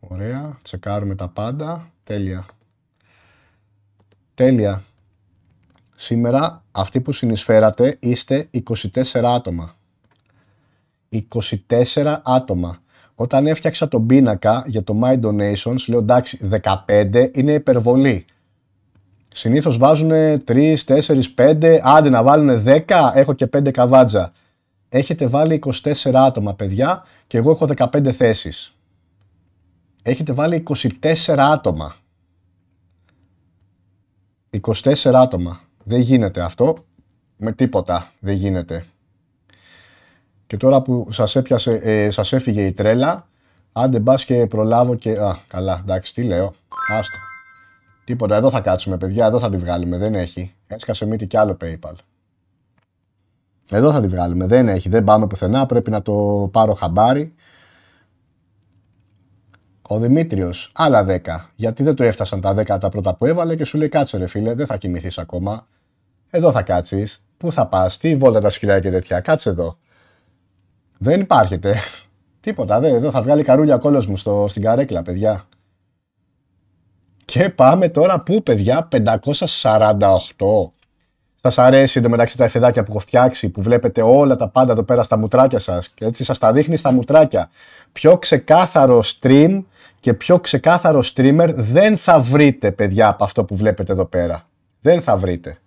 Ωραία. Τσεκάρουμε τα πάντα. Τέλεια. Τέλεια. Σήμερα αυτοί που συνεισφέρατε είστε 24 άτομα. 24 άτομα. Όταν έφτιαξα τον πίνακα για το My Donations, λέω εντάξει 15 είναι υπερβολή. Συνήθως βάζουν 3, 4, 5, άντε να βάλουν 10, έχω και 5 καβάτζα. Έχετε βάλει 24 άτομα παιδιά και εγώ έχω 15 θέσεις. Έχετε βάλει 24 άτομα. 24 άτομα. Δεν γίνεται αυτό. Με τίποτα δεν γίνεται. Και τώρα που σας, έπιασε, ε, σας έφυγε η τρέλα, άντε μπας και προλάβω και... Α, καλά, εντάξει, τι λέω. Άστο. Τίποτα, εδώ θα κάτσουμε παιδιά, εδώ θα τη βγάλουμε, δεν έχει. Έσκασε μύτη κι άλλο PayPal. Εδώ θα τη βγάλουμε, δεν έχει, δεν πάμε πουθενά, πρέπει να το πάρω χαμπάρι. Ο Δημήτριος, άλλα 10. Γιατί δεν το έφτασαν τα 10 τα πρώτα που έβαλε και σου λέει κάτσε ρε φίλε, δεν θα κοιμηθείς ακόμα. Εδώ θα κάτσεις. Πού θα πας, τι βόλτα τα σκυλιά και τέτοια. Κάτσε εδώ. Δεν υπάρχεται. Τίποτα. Δε, εδώ θα βγάλει καρούλια κόλος μου στο, στην καρέκλα, παιδιά. Και πάμε τώρα πού, παιδιά, 548. Σας αρέσει εντωμεταξύ τα εφεδάκια που έχω φτιάξει, που βλέπετε όλα τα πάντα εδώ πέρα στα μουτράκια σας. Και έτσι σας τα δείχνει στα μουτράκια. Πιο ξεκάθαρο stream και πιο ξεκάθαρο streamer δεν θα βρείτε, παιδιά, από αυτό που βλέπετε εδώ πέρα. Δεν θα βρείτε.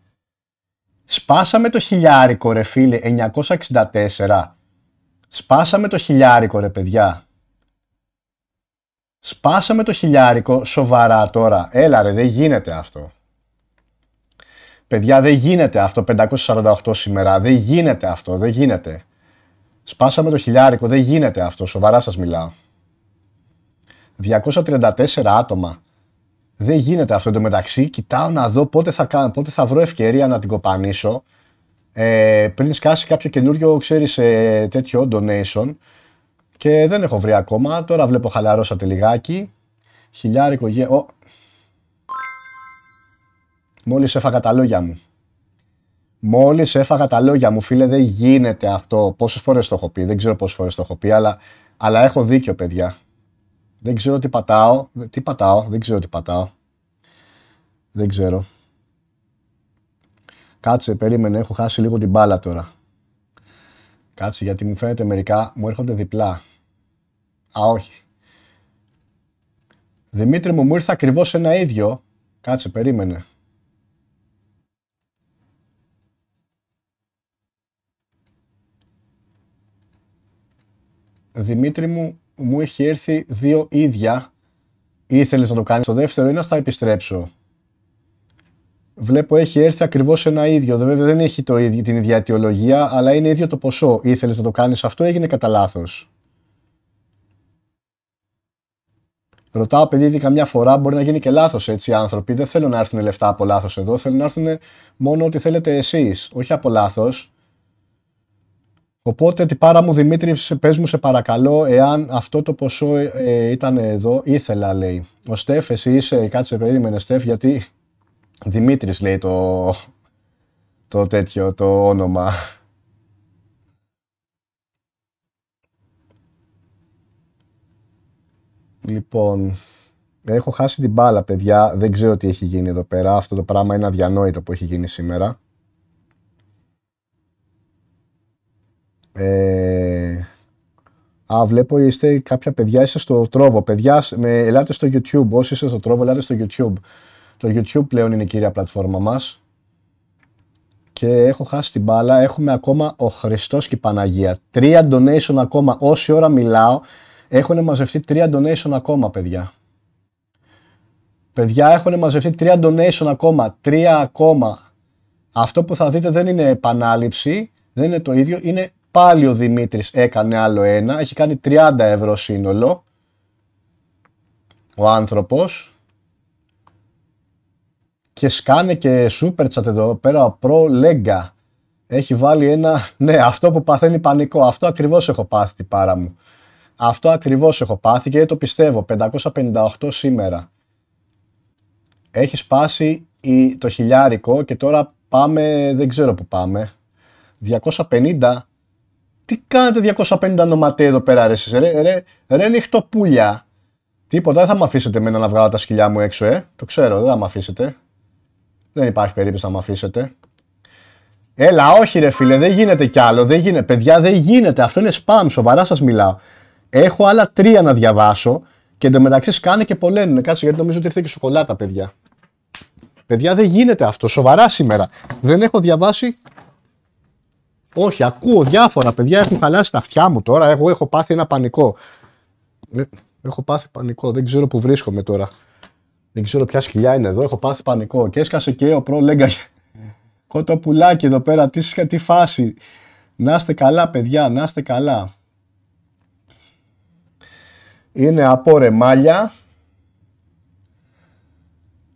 Σπάσαμε το χιλιάρικο ρε φίλε, 964. Σπάσαμε το χιλιάρικο ρε παιδιά. Σπάσαμε το χιλιάρικο σοβαρά τώρα. Έλα ρε, δεν γίνεται αυτό. Παιδιά, δεν γίνεται αυτό 548 σήμερα. Δεν γίνεται αυτό, δεν γίνεται. Σπάσαμε το χιλιάρικο, δεν γίνεται αυτό. Σοβαρά σας μιλάω. 234 άτομα. Δεν γίνεται αυτό. το μεταξύ κοιτάω να δω πότε θα, κάνω, πότε θα βρω ευκαιρία να την κοπανίσω ε, πριν σκάσει κάποιο καινούριο, ξέρεις, ε, τέτοιο donation και δεν έχω βρει ακόμα. Τώρα βλέπω χαλαρώσατε λιγάκι. Χιλιάρικο γε... Ο... Μόλις έφαγα τα λόγια μου. Μόλις έφαγα τα λόγια μου, φίλε, δεν γίνεται αυτό. Πόσες φορές το έχω πει, δεν ξέρω πόσες φορές το έχω πει, αλλά, αλλά έχω δίκιο, παιδιά. Δεν ξέρω τι πατάω. Τι πατάω, δεν ξέρω τι πατάω. Δεν ξέρω. Κάτσε, περίμενε, έχω χάσει λίγο την μπάλα τώρα. Κάτσε, γιατί μου φαίνεται μερικά μου έρχονται διπλά. Α, όχι. Δημήτρη μου, μου ήρθε ακριβώς ένα ίδιο. Κάτσε, περίμενε. Δημήτρη μου, μου έχει έρθει δύο ίδια. Ήθελες να το κάνεις το δεύτερο ή να στα επιστρέψω. Βλέπω έχει έρθει ακριβώς ένα ίδιο. Βέβαια δεν έχει το ίδιο, την ίδια αιτιολογία, αλλά είναι ίδιο το ποσό. Ήθελες να το κάνεις αυτό, έγινε κατά λάθος. Ρωτάω παιδί ότι καμιά φορά μπορεί να γίνει και λάθος έτσι οι άνθρωποι. Δεν θέλω να έρθουν λεφτά από λάθος εδώ. Θέλω να έρθουν μόνο ότι θέλετε εσείς, όχι από λάθος. Οπότε, τι πάρα μου Δημήτρη, πες μου σε παρακαλώ, εάν αυτό το ποσό ε, ε, ήταν εδώ, ήθελα λέει. Ο Στέφ, εσύ είσαι, κάτσε περίμενε Στέφ, γιατί Δημήτρης λέει το, το τέτοιο, το όνομα. Λοιπόν, έχω χάσει την μπάλα, παιδιά. Δεν ξέρω τι έχει γίνει εδώ πέρα. Αυτό το πράγμα είναι αδιανόητο που έχει γίνει σήμερα. Ε... Α, βλέπω είστε κάποια παιδιά, είστε στο τρόβο. Παιδιά, με, ελάτε στο YouTube. Όσοι είστε στο τρόβο, ελάτε στο YouTube. Το YouTube πλέον είναι η κύρια πλατφόρμα μας. Και έχω χάσει την μπάλα. Έχουμε ακόμα ο Χριστός και η Παναγία. Τρία donation ακόμα. Όση ώρα μιλάω, έχουν μαζευτεί τρία donation ακόμα, παιδιά. Παιδιά, έχουν μαζευτεί τρία donation ακόμα. Τρία ακόμα. Αυτό που θα δείτε δεν είναι επανάληψη, δεν είναι το ίδιο, είναι Πάλι ο Δημήτρης έκανε άλλο ένα. Έχει κάνει 30 ευρώ σύνολο. Ο άνθρωπος. Και σκάνε και super chat εδώ πέρα προ λέγκα. Έχει βάλει ένα... Ναι, αυτό που παθαίνει πανικό. Αυτό ακριβώς έχω πάθει την πάρα μου. Αυτό ακριβώς έχω πάθει και το πιστεύω. 558 σήμερα. Έχει σπάσει το χιλιάρικο και τώρα πάμε... Δεν ξέρω που πάμε. 250 τι κάνετε 250 νοματέ εδώ πέρα, ρε, ρε, ρε, ρε νυχτοπούλια. Τίποτα, δεν θα με αφήσετε εμένα να βγάλω τα σκυλιά μου έξω, ε. Το ξέρω, δεν θα με αφήσετε. Δεν υπάρχει περίπτωση να με αφήσετε. Έλα, όχι ρε φίλε, δεν γίνεται κι άλλο. Δεν γίνεται. Παιδιά, δεν γίνεται. Αυτό είναι spam, σοβαρά σας μιλάω. Έχω άλλα τρία να διαβάσω και εντωμεταξύ σκάνε και πολλαίνουν. Κάτσε γιατί νομίζω ότι ήρθε και σοκολάτα, παιδιά. Παιδιά, δεν γίνεται αυτό. Σοβαρά σήμερα. Δεν έχω διαβάσει όχι, ακούω διάφορα παιδιά έχουν χαλάσει τα αυτιά μου τώρα. Εγώ έχω πάθει ένα πανικό. Ε, έχω πάθει πανικό. Δεν ξέρω που βρίσκομαι τώρα. Δεν ξέρω ποια σκυλιά είναι εδώ. Έχω πάθει πανικό. Και έσκασε και ο προ λέγκα. πουλάκι εδώ πέρα. Τι, τι φάση. Να είστε καλά, παιδιά. Να είστε καλά. Είναι από ρεμάλια.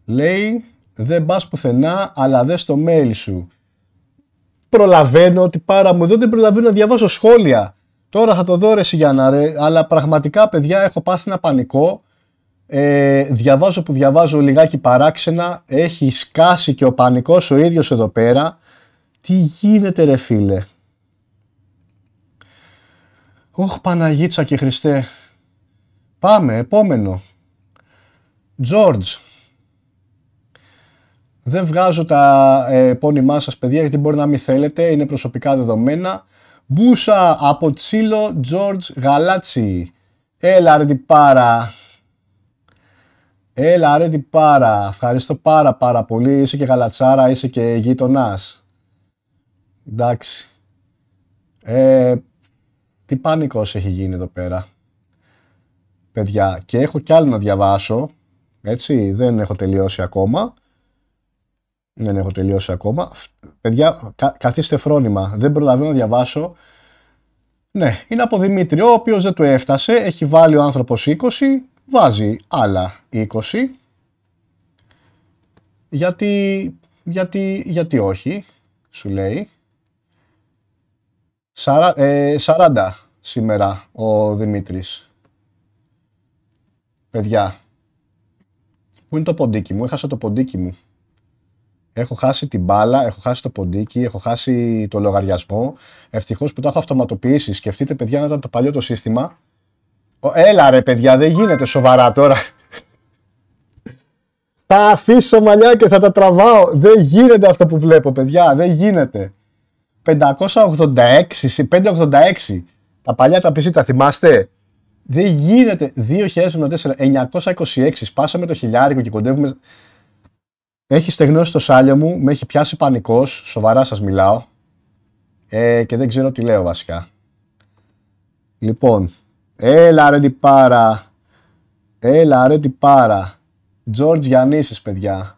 Λέει δεν πας πουθενά αλλά δες στο mail σου προλαβαίνω ότι πάρα μου εδώ δεν προλαβαίνω να διαβάσω σχόλια. Τώρα θα το δω ρε Σιγιάννα ρε, αλλά πραγματικά παιδιά έχω πάθει ένα πανικό. Ε, διαβάζω που διαβάζω λιγάκι παράξενα, έχει σκάσει και ο πανικός ο ίδιος εδώ πέρα. Τι γίνεται ρε φίλε; Ωχ Παναγίτσα και Χριστέ. Πάμε, επόμενο. George. Δεν βγάζω τα ε, επώνυμά σας παιδιά γιατί μπορεί να μην θέλετε, είναι προσωπικά δεδομένα. Μπούσα από Τσίλο George Γαλάτσι. Έλα ρε πάρα. Έλα ρε πάρα. Ευχαριστώ πάρα πάρα πολύ. Είσαι και γαλατσάρα, είσαι και γείτονας. Εντάξει. Ε, τι πανικός έχει γίνει εδώ πέρα. Παιδιά, και έχω κι άλλο να διαβάσω. Έτσι, δεν έχω τελειώσει ακόμα. Δεν έχω τελειώσει ακόμα. Παιδιά, κα, καθίστε φρόνημα. Δεν προλαβαίνω να διαβάσω. Ναι, είναι από Δημήτρη, ο οποίος δεν του έφτασε. Έχει βάλει ο άνθρωπος 20, βάζει άλλα 20. Γιατί, γιατί, γιατί όχι, σου λέει. 40 ε, σήμερα ο Δημήτρης. Παιδιά, πού είναι το ποντίκι μου, έχασα το ποντίκι μου. Έχω χάσει την μπάλα, έχω χάσει το ποντίκι, έχω χάσει το λογαριασμό. Ευτυχώς που το έχω αυτοματοποιήσει. Σκεφτείτε, παιδιά, να ήταν το παλιό το σύστημα. Έλα ρε, παιδιά, δεν γίνεται σοβαρά τώρα. Θα αφήσω μαλλιά και θα τα τραβάω. Δεν γίνεται αυτό που βλέπω, παιδιά. Δεν γίνεται. 586, 586. Τα παλιά τα PC τα θυμάστε; Δεν γίνεται. 2004, 926. Σπάσαμε το χιλιάρικο και κοντεύουμε. Έχει στεγνώσει το σάλιο μου, με έχει πιάσει πανικός, σοβαρά σας μιλάω. Ε, και δεν ξέρω τι λέω βασικά. Λοιπόν, έλα ρε τι πάρα. Έλα ρε τι πάρα. George Γιαννήσης, παιδιά.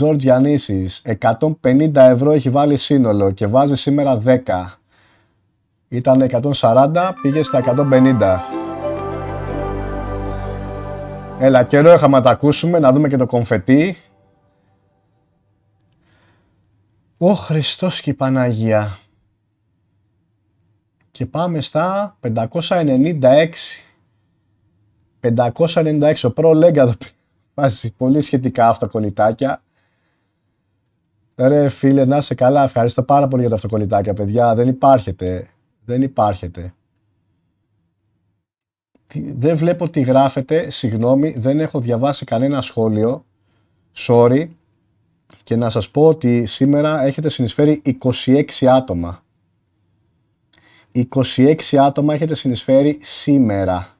George Γιαννήσης, 150 ευρώ έχει βάλει σύνολο και βάζει σήμερα 10. Ήταν 140, πήγε στα 150. Έλα, καιρό είχαμε να τα ακούσουμε, να δούμε και το κομφετί. Ω Χριστός και η Παναγία. Και πάμε στα 596. 596, ο Pro Leg εδώ βάζει πολύ σχετικά αυτοκολλητάκια. Ρε φίλε, να είσαι καλά. Ευχαριστώ πάρα πολύ για τα αυτοκολλητάκια, παιδιά. Δεν υπάρχετε. Δεν υπάρχετε. Δεν βλέπω τι γράφετε. Συγγνώμη, δεν έχω διαβάσει κανένα σχόλιο. Sorry. Και να σας πω ότι σήμερα έχετε συνεισφέρει 26 άτομα. 26 άτομα έχετε συνεισφέρει σήμερα.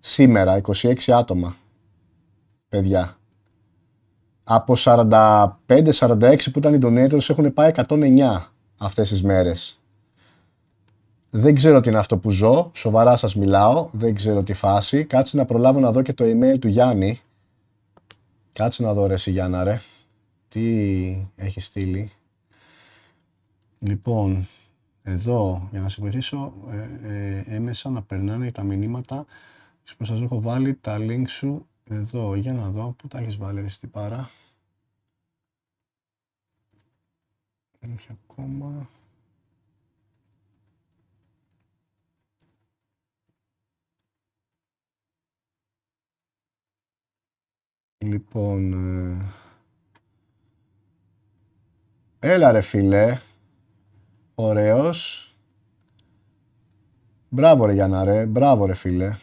Σήμερα, 26 άτομα. Παιδιά από 45-46 που ήταν οι donators έχουν πάει 109 αυτές τις μέρες. Δεν ξέρω τι είναι αυτό που ζω, σοβαρά σας μιλάω, δεν ξέρω τι φάση. Κάτσε να προλάβω να δω και το email του Γιάννη. Κάτσε να δω ρε εσύ Γιάννα ρε. Τι έχεις στείλει. Λοιπόν, εδώ για να σε βοηθήσω ε, ε, έμεσα να περνάνε τα μηνύματα. Ίσως σας έχω βάλει τα link σου εδώ, για να δω, πού τα έχεις βάλει, εσύ, τι παρά. Όχι ακόμα. Λοιπόν, ε... έλα ρε φίλε, ωραίος. Μπράβο ρε Γιάννα ρε, μπράβο ρε φίλε.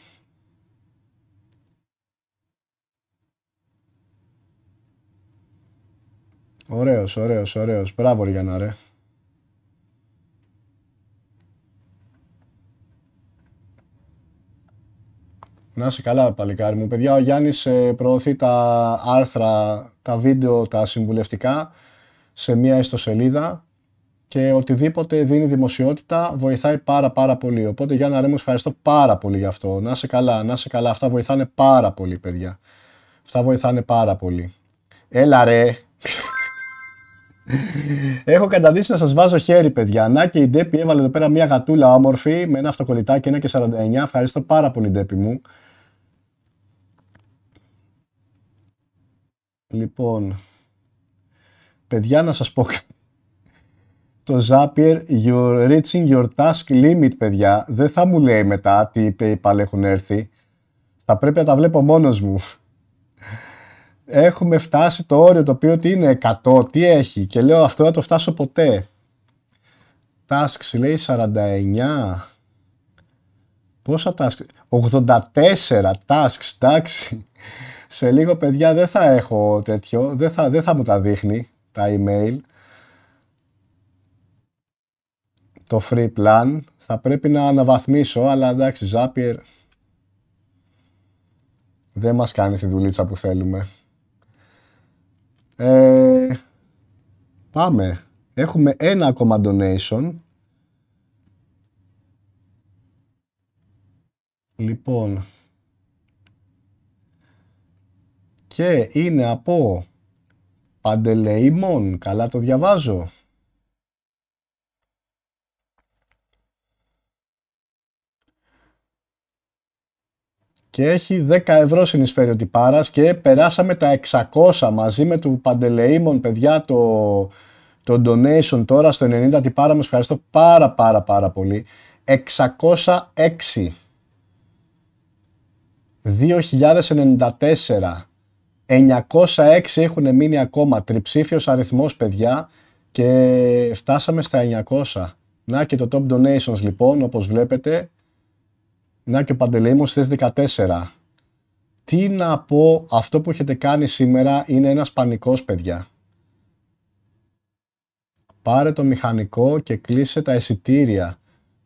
Ωραίος, ωραίος, ωραίος. Μπράβο, Γιάννα, ρε. Να είσαι καλά, παλικάρι μου. Παιδιά, ο Γιάννης ε, προωθεί τα άρθρα, τα βίντεο, τα συμβουλευτικά σε μία ιστοσελίδα και οτιδήποτε δίνει δημοσιότητα βοηθάει πάρα πάρα πολύ. Οπότε Γιάννα ρε μου ευχαριστώ πάρα πολύ γι' αυτό. Να είσαι καλά, να είσαι καλά. Αυτά βοηθάνε πάρα πολύ, παιδιά. Αυτά βοηθάνε πάρα πολύ. Έλα ρε. Έχω καταντήσει να σας βάζω χέρι, παιδιά. Να και η Ντέπη έβαλε εδώ πέρα μια γατούλα όμορφη με ένα αυτοκολλητάκι, ένα και 49. Ευχαριστώ πάρα πολύ, Ντέπη μου. Λοιπόν, παιδιά, να σας πω το Zapier, you're reaching your task limit, παιδιά. Δεν θα μου λέει μετά τι PayPal έχουν έρθει. Θα πρέπει να τα βλέπω μόνος μου έχουμε φτάσει το όριο το οποίο τι είναι 100, τι έχει και λέω αυτό δεν το φτάσω ποτέ. Tasks λέει 49. Πόσα tasks, 84 tasks, εντάξει. Σε λίγο παιδιά δεν θα έχω τέτοιο, δεν θα, δεν θα μου τα δείχνει τα email. Το free plan θα πρέπει να αναβαθμίσω, αλλά εντάξει Zapier δεν μας κάνεις τη δουλίτσα που θέλουμε. Ε, πάμε. Έχουμε ένα ακόμα donation. Λοιπόν. Και είναι από Παντελεήμων. Καλά το διαβάζω. και έχει 10 ευρώ συνεισφέρει ο Τυπάρας και περάσαμε τα 600 μαζί με του Παντελεήμων παιδιά το, το donation τώρα στο 90 Τυπάρα μας ευχαριστώ πάρα πάρα πάρα πολύ 606 2094 906 έχουν μείνει ακόμα τριψήφιος αριθμός παιδιά και φτάσαμε στα 900 να και το top donations λοιπόν όπως βλέπετε να και ο Παντελεήμος στις 14. Τι να πω, αυτό που έχετε κάνει σήμερα είναι ένας πανικός παιδιά. Πάρε το μηχανικό και κλείσε τα εισιτήρια.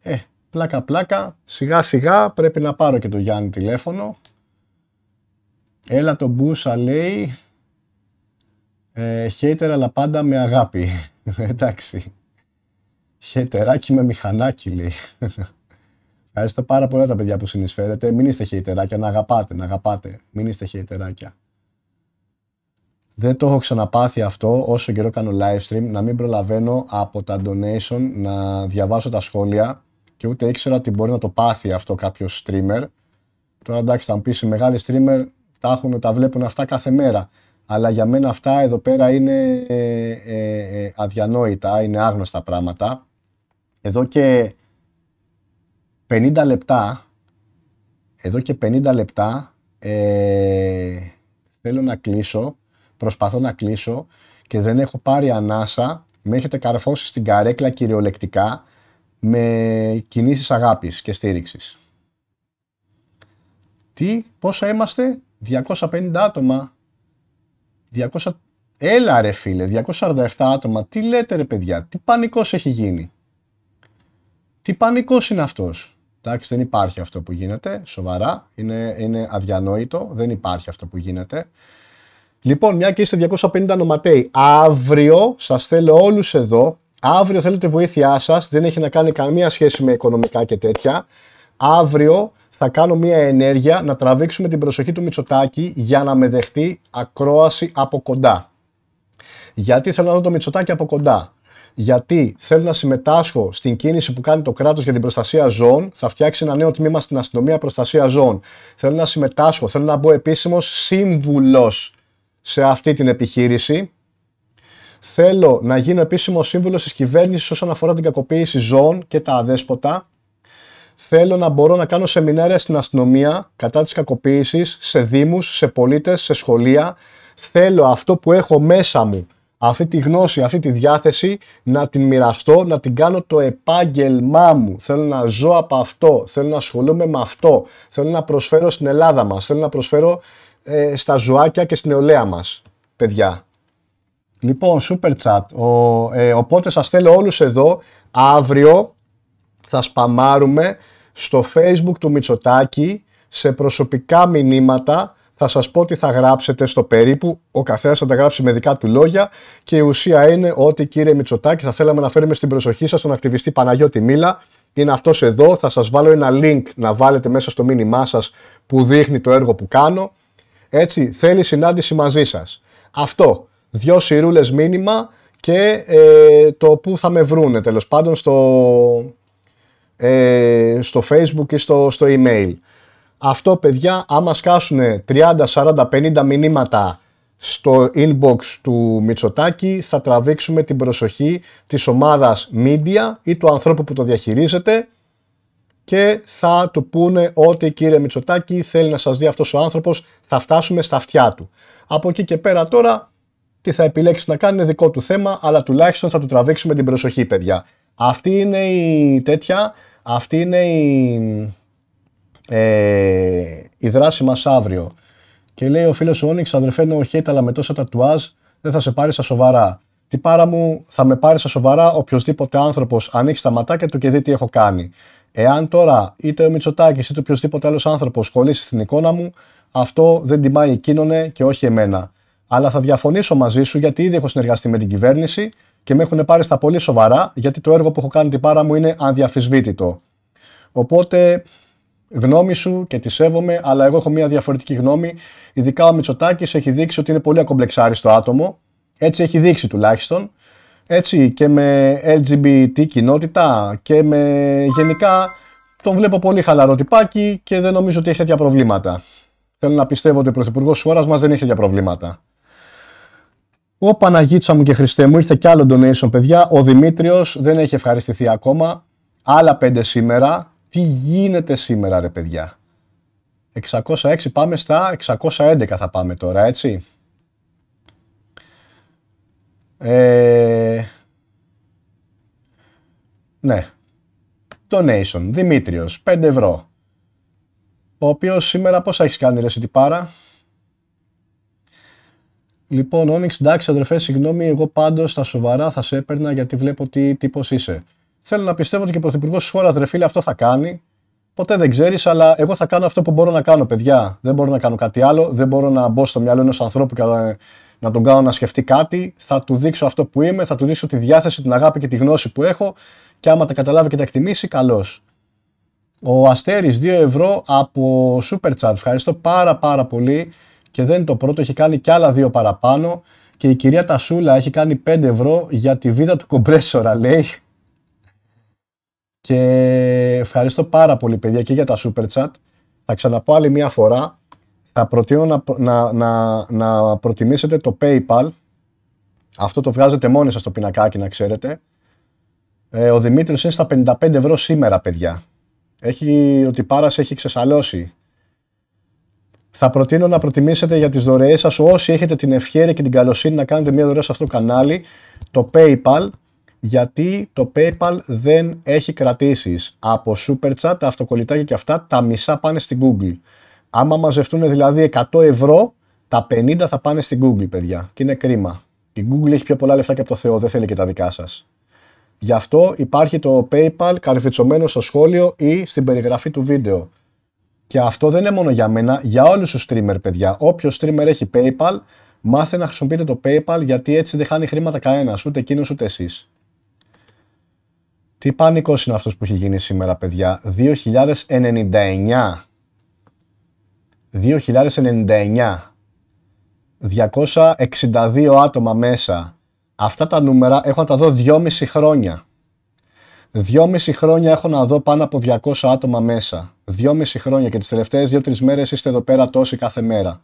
Ε, πλάκα πλάκα, σιγά σιγά πρέπει να πάρω και το Γιάννη τηλέφωνο. Έλα το Μπούσα λέει, ε, χέιτερ αλλά πάντα με αγάπη. Εντάξει. Χέιτεράκι με μηχανάκι λέει. Ευχαριστώ πάρα πολύ τα παιδιά που συνεισφέρετε. Μην είστε χειτεράκια, να αγαπάτε, να αγαπάτε. Μην είστε χειτεράκια. Δεν το έχω ξαναπάθει αυτό όσο καιρό κάνω live stream, να μην προλαβαίνω από τα donation να διαβάσω τα σχόλια και ούτε ήξερα ότι μπορεί να το πάθει αυτό κάποιος streamer. Τώρα εντάξει θα μου πεις οι μεγάλοι streamer τα, έχουν, τα βλέπουν αυτά κάθε μέρα. Αλλά για μένα αυτά εδώ πέρα είναι ε, ε, ε αδιανόητα, είναι άγνωστα πράγματα. Εδώ και 50 λεπτά, εδώ και 50 λεπτά ε, θέλω να κλείσω, προσπαθώ να κλείσω και δεν έχω πάρει ανάσα, με έχετε καρφώσει στην καρέκλα κυριολεκτικά με κινήσεις αγάπης και στήριξης. Τι, πόσα είμαστε, 250 άτομα, 200... Έλα ρε φίλε, 247 άτομα, τι λέτε ρε παιδιά, τι πανικός έχει γίνει; Τι πανικός είναι αυτός; Εντάξει, δεν υπάρχει αυτό που γίνεται. Σοβαρά. Είναι, είναι αδιανόητο. Δεν υπάρχει αυτό που γίνεται. Λοιπόν, μια και είστε 250 νοματέοι, αύριο σας θέλω όλους εδώ. Αύριο θέλω τη βοήθειά σας. Δεν έχει να κάνει καμία σχέση με οικονομικά και τέτοια. Αύριο θα κάνω μια ενέργεια να τραβήξουμε την προσοχή του Μητσοτάκη για να με δεχτεί ακρόαση από κοντά. Γιατί θέλω να δω το Μητσοτάκη από κοντά; Γιατί θέλω να συμμετάσχω στην κίνηση που κάνει το κράτος για την προστασία ζώων. Θα φτιάξει ένα νέο τμήμα στην αστυνομία προστασία ζώων. Θέλω να συμμετάσχω, θέλω να μπω επίσημος σύμβουλος σε αυτή την επιχείρηση. Θέλω να γίνω επίσημος σύμβουλος της κυβέρνησης όσον αφορά την κακοποίηση ζώων και τα αδέσποτα. Θέλω να μπορώ να κάνω σεμινάρια στην αστυνομία κατά της κακοποίησης, σε δήμους, σε πολίτες, σε σχολεία. Θέλω αυτό που έχω μέσα μου αυτή τη γνώση, αυτή τη διάθεση να την μοιραστώ, να την κάνω το επάγγελμά μου. Θέλω να ζω από αυτό, θέλω να ασχολούμαι με αυτό, θέλω να προσφέρω στην Ελλάδα μας, θέλω να προσφέρω ε, στα ζωάκια και στην νεολαία μας, παιδιά. Λοιπόν, super chat. Ο, ε, οπότε σας θέλω όλους εδώ, αύριο θα σπαμάρουμε στο facebook του Μητσοτάκη σε προσωπικά μηνύματα. Θα σας πω τι θα γράψετε στο περίπου, ο καθένας θα τα γράψει με δικά του λόγια. Και η ουσία είναι ότι κύριε Μητσοτάκη θα θέλαμε να φέρουμε στην προσοχή σας τον ακτιβιστή Παναγιώτη Μίλα, είναι αυτός εδώ, θα σας βάλω ένα link να βάλετε μέσα στο μήνυμά σας που δείχνει το έργο που κάνω, έτσι θέλει συνάντηση μαζί σας. Αυτό, δυο σιρούλες μήνυμα και ε, το που θα με βρούνε τέλος πάντων στο, ε, στο facebook ή στο, στο email. Αυτό παιδιά άμα σκάσουν 30, 40, 50 μηνύματα στο inbox του Μητσοτάκη θα τραβήξουμε την προσοχή της ομάδας media ή του ανθρώπου που το διαχειρίζεται και θα του πούνε ότι κύριε Μητσοτάκη θέλει να σας δει αυτός ο άνθρωπος, θα φτάσουμε στα αυτιά του. Από εκεί και πέρα τώρα τι θα επιλέξεις να κάνει είναι δικό του θέμα, αλλά τουλάχιστον θα του τραβήξουμε την προσοχή παιδιά. Αυτή είναι η τέτοια, αυτή είναι η, ε, η δράση μας αύριο. Και λέει ο φίλος ο Όνιξ, αδερφέ είναι ο Χέιτ, αλλά με τόσα τατουάζ δεν θα σε πάρει στα σοβαρά. Τι πάρα μου θα με πάρει στα σοβαρά οποιοδήποτε άνθρωπος ανοίξει τα ματάκια του και δει τι έχω κάνει. Εάν τώρα είτε ο Μητσοτάκης είτε οποιοδήποτε άλλος άνθρωπος κολλήσει στην εικόνα μου, αυτό δεν τιμάει εκείνον και όχι εμένα. Αλλά θα διαφωνήσω μαζί σου γιατί ήδη έχω συνεργαστεί με την κυβέρνηση και με έχουν πάρει στα πολύ σοβαρά γιατί το έργο που έχω κάνει την πάρα μου είναι αδιαφυσβήτητο. Οπότε γνώμη σου και τη σέβομαι, αλλά εγώ έχω μια διαφορετική γνώμη. Ειδικά ο Μητσοτάκης έχει δείξει ότι είναι πολύ ακομπλεξάριστο άτομο. Έτσι έχει δείξει τουλάχιστον. Έτσι και με LGBT κοινότητα και με γενικά τον βλέπω πολύ χαλαρό τυπάκι και δεν νομίζω ότι έχει τέτοια προβλήματα. Θέλω να πιστεύω ότι ο Πρωθυπουργός της χώρας μας δεν έχει τέτοια προβλήματα. Ο Παναγίτσα μου και Χριστέ μου ήρθε κι άλλο donation, παιδιά. Ο Δημήτριος δεν έχει ευχαριστηθεί ακόμα. Άλλα πέντε σήμερα. Τι γίνεται σήμερα, ρε παιδιά; 606 πάμε στα 611 θα πάμε τώρα, έτσι. Ε... Ναι. Donation. Δημήτριος. 5 ευρώ. Ο οποίος σήμερα πόσα έχεις κάνει ρε πάρα. Λοιπόν, Onyx, εντάξει αδερφέ, συγγνώμη, εγώ πάντως στα σοβαρά θα σε έπαιρνα γιατί βλέπω τι τύπος είσαι. Θέλω να πιστεύω ότι και ο πρωθυπουργός της χώρας, ρε φίλε, αυτό θα κάνει. Ποτέ δεν ξέρεις, αλλά εγώ θα κάνω αυτό που μπορώ να κάνω, παιδιά. Δεν μπορώ να κάνω κάτι άλλο. Δεν μπορώ να μπω στο μυαλό ενός ανθρώπου και να τον κάνω να σκεφτεί κάτι. Θα του δείξω αυτό που είμαι, θα του δείξω τη διάθεση, την αγάπη και τη γνώση που έχω. Και άμα τα καταλάβει και τα εκτιμήσει, καλώς. Ο Αστέρης 2 ευρώ από Super Chat. Ευχαριστώ πάρα πάρα πολύ και δεν είναι το πρώτο, έχει κάνει κι άλλα δύο παραπάνω. Και η κυρία Τασούλα έχει κάνει 5 ευρώ για τη βίδα του κομπρέσορα λέει. Και ευχαριστώ πάρα πολύ παιδιά και για τα super chat. Θα ξαναπώ άλλη μία φορά. Θα προτείνω να, να, να, να προτιμήσετε το paypal. Αυτό το βγάζετε μόνοι σας στο πινακάκι να ξέρετε. Ε, ο Δημήτρης είναι στα 55 ευρώ σήμερα παιδιά. Έχει, ότι πάρας έχει ξεσαλώσει θα προτείνω να προτιμήσετε για τις δωρεές σας όσοι έχετε την ευχαίρεια και την καλοσύνη να κάνετε μια δωρεά σε αυτό το κανάλι το PayPal γιατί το PayPal δεν έχει κρατήσεις. Από Super Chat, τα αυτοκολλητάκια και αυτά τα μισά πάνε στην Google. Άμα μαζευτούν δηλαδή 100 ευρώ τα 50 θα πάνε στην Google παιδιά. Και είναι κρίμα. Η Google έχει πιο πολλά λεφτά και από το Θεό δεν θέλει και τα δικά σας. Γι' αυτό υπάρχει το PayPal καρφιτσωμένο στο σχόλιο ή στην περιγραφή του βίντεο και αυτό δεν είναι μόνο για μένα, για όλους τους streamer παιδιά. Όποιος streamer έχει PayPal, μάθε να χρησιμοποιείτε το PayPal γιατί έτσι δεν χάνει χρήματα κανένας, ούτε εκείνος ούτε εσείς. Τι πανικός είναι αυτός που έχει γίνει σήμερα παιδιά. 2099. 2099. 262 άτομα μέσα. Αυτά τα νούμερα έχω να τα δω 2,5 χρόνια. Δυόμιση χρόνια έχω να δω πάνω από 200 άτομα μέσα. Δυόμιση χρόνια και τις τελευταίες δύο-τρεις μέρες είστε εδώ πέρα τόσοι κάθε μέρα.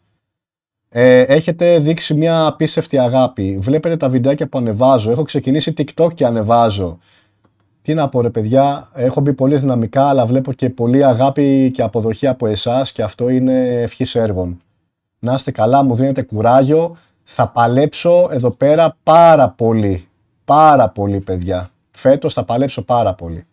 Ε, έχετε δείξει μια απίστευτη αγάπη. Βλέπετε τα βιντεάκια που ανεβάζω. Έχω ξεκινήσει TikTok και ανεβάζω. Τι να πω ρε παιδιά, έχω μπει πολύ δυναμικά αλλά βλέπω και πολύ αγάπη και αποδοχή από εσάς και αυτό είναι ευχής έργων. Να είστε καλά, μου δίνετε κουράγιο. Θα παλέψω εδώ πέρα πάρα πολύ. Πάρα πολύ παιδιά. Φέτος θα παλέψω πάρα πολύ.